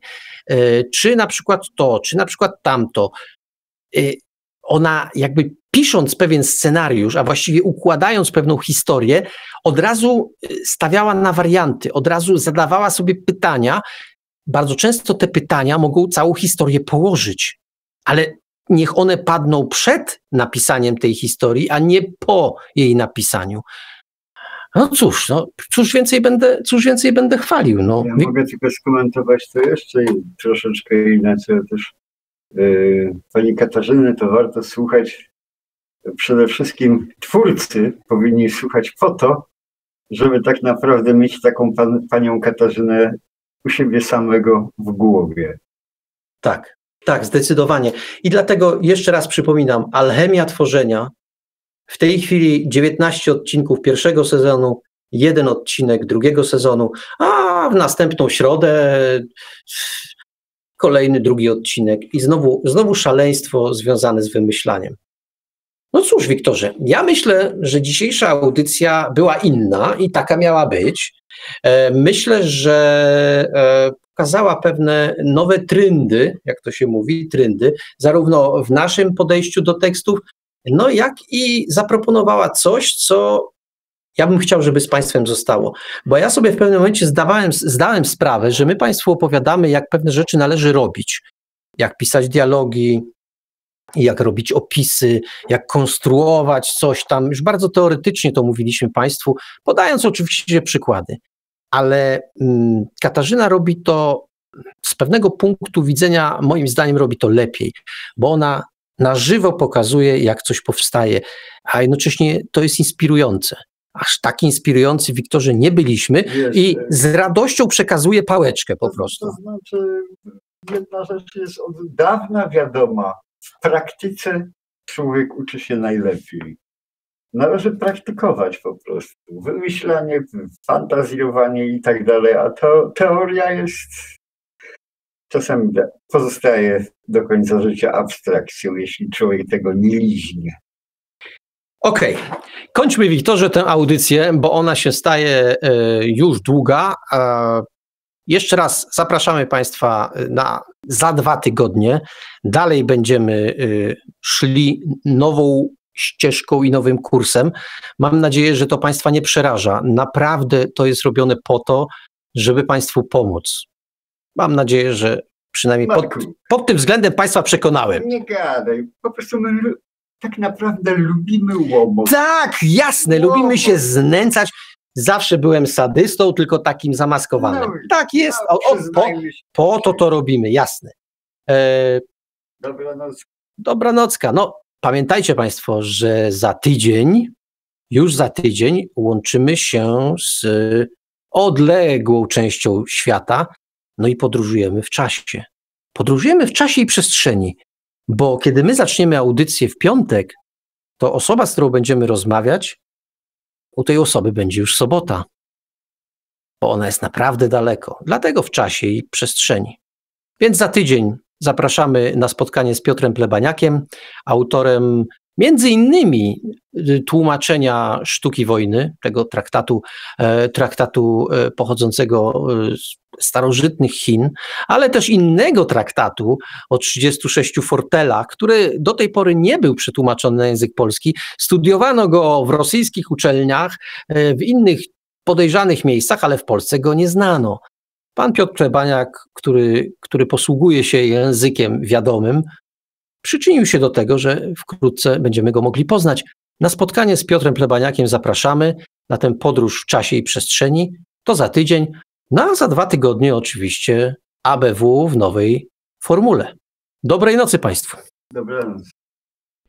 S3: e, czy na przykład to, czy na przykład tamto ona jakby pisząc pewien scenariusz, a właściwie układając pewną historię, od razu y, stawiała na warianty, od razu zadawała sobie pytania. Bardzo często te pytania mogą całą historię położyć, ale niech one padną przed napisaniem tej historii, a nie po jej napisaniu. No cóż, no, cóż, więcej będę, cóż więcej będę chwalił. No.
S4: Ja mogę tylko skomentować to jeszcze troszeczkę inaczej. Też pani Katarzyny, to warto słuchać. Przede wszystkim twórcy powinni słuchać po to, żeby tak naprawdę mieć taką pan, panią Katarzynę u siebie samego w głowie.
S3: Tak, tak, zdecydowanie. I dlatego jeszcze raz przypominam, alchemia tworzenia. W tej chwili 19 odcinków pierwszego sezonu, jeden odcinek drugiego sezonu, a w następną środę kolejny drugi odcinek i znowu, znowu szaleństwo związane z wymyślaniem. No cóż, Wiktorze, ja myślę, że dzisiejsza audycja była inna i taka miała być. E, myślę, że e, pokazała pewne nowe trendy, jak to się mówi, trendy, zarówno w naszym podejściu do tekstów, no jak i zaproponowała coś, co ja bym chciał, żeby z Państwem zostało. Bo ja sobie w pewnym momencie zdawałem, zdałem sprawę, że my Państwu opowiadamy, jak pewne rzeczy należy robić. Jak pisać dialogi, jak robić opisy, jak konstruować coś tam. Już bardzo teoretycznie to mówiliśmy Państwu, podając oczywiście przykłady. Ale mm, Katarzyna robi to z pewnego punktu widzenia, moim zdaniem, robi to lepiej, bo ona na żywo pokazuje, jak coś powstaje, a jednocześnie to jest inspirujące. Aż tak inspirujący, Wiktorze, nie byliśmy Wiesz, i z radością przekazuje pałeczkę po prostu.
S4: To znaczy, jedna rzecz jest od dawna wiadoma w praktyce człowiek uczy się najlepiej. Należy praktykować po prostu. Wymyślanie, fantazjowanie i tak dalej, a to teoria jest czasami pozostaje do końca życia abstrakcją, jeśli człowiek tego nie liźnie.
S3: Okej, okay. kończmy Wiktorze tę audycję, bo ona się staje e, już długa. Jeszcze raz zapraszamy Państwa y, na za dwa tygodnie. Dalej będziemy szli nową ścieżką i nowym kursem. Mam nadzieję, że to Państwa nie przeraża. Naprawdę to jest robione po to, żeby Państwu pomóc. Mam nadzieję, że przynajmniej pod, pod tym względem Państwa przekonałem.
S4: Nie gadaj, po prostu my tak naprawdę lubimy łomot.
S3: Tak, jasne, łomot. lubimy się znęcać zawsze byłem sadystą, tylko takim zamaskowanym. No, tak jest. No, o, po, po, to to robimy, jasne. E,
S4: Dobranoc.
S3: Dobranocka. No, pamiętajcie Państwo, że za tydzień, już za tydzień łączymy się z odległą częścią świata, no i podróżujemy w czasie. Podróżujemy w czasie i przestrzeni, bo kiedy my zaczniemy audycję w piątek, to osoba, z którą będziemy rozmawiać, u tej osoby będzie już sobota, bo ona jest naprawdę daleko, dlatego w czasie i przestrzeni. Więc za tydzień zapraszamy na spotkanie z Piotrem Plebaniakiem, autorem między innymi y, tłumaczenia sztuki wojny, tego traktatu, e, traktatu e, pochodzącego e, z starożytnych Chin, ale też innego traktatu o 36 fortelach, który do tej pory nie był przetłumaczony na język polski. Studiowano go w rosyjskich uczelniach, w innych podejrzanych miejscach, ale w Polsce go nie znano. Pan Piotr Plebaniak, który, który posługuje się językiem wiadomym, przyczynił się do tego, że wkrótce będziemy go mogli poznać. Na spotkanie z Piotrem Plebaniakiem zapraszamy na tę podróż w czasie i przestrzeni. To za tydzień, no a za dwa tygodnie oczywiście ABW w nowej formule. Dobrej nocy Państwu.
S4: Dobranoc.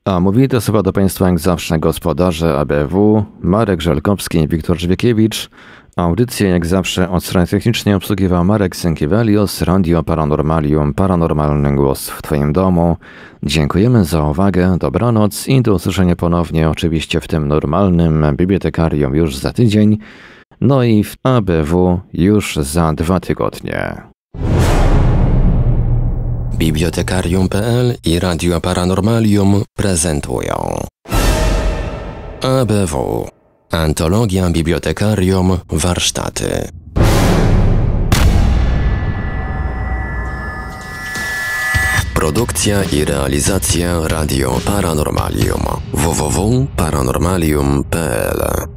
S2: A mówili to słowa do Państwa jak zawsze gospodarze ABW, Marek Żelkowski i Wiktor Żwiekiewicz. Audycję jak zawsze od strony technicznej obsługiwał Marek Sękiewelios, Radio Paranormalium, Paranormalny Głos w Twoim domu. Dziękujemy za uwagę, dobranoc i do usłyszenia ponownie oczywiście w tym normalnym bibliotekarium już za tydzień, no i w ABW już za dwa tygodnie.
S1: Bibliotekarium.pl i Radio Paranormalium prezentują ABW Antologia Bibliotekarium Warsztaty. Produkcja i realizacja Radio Paranormalium www.paranormalium.pl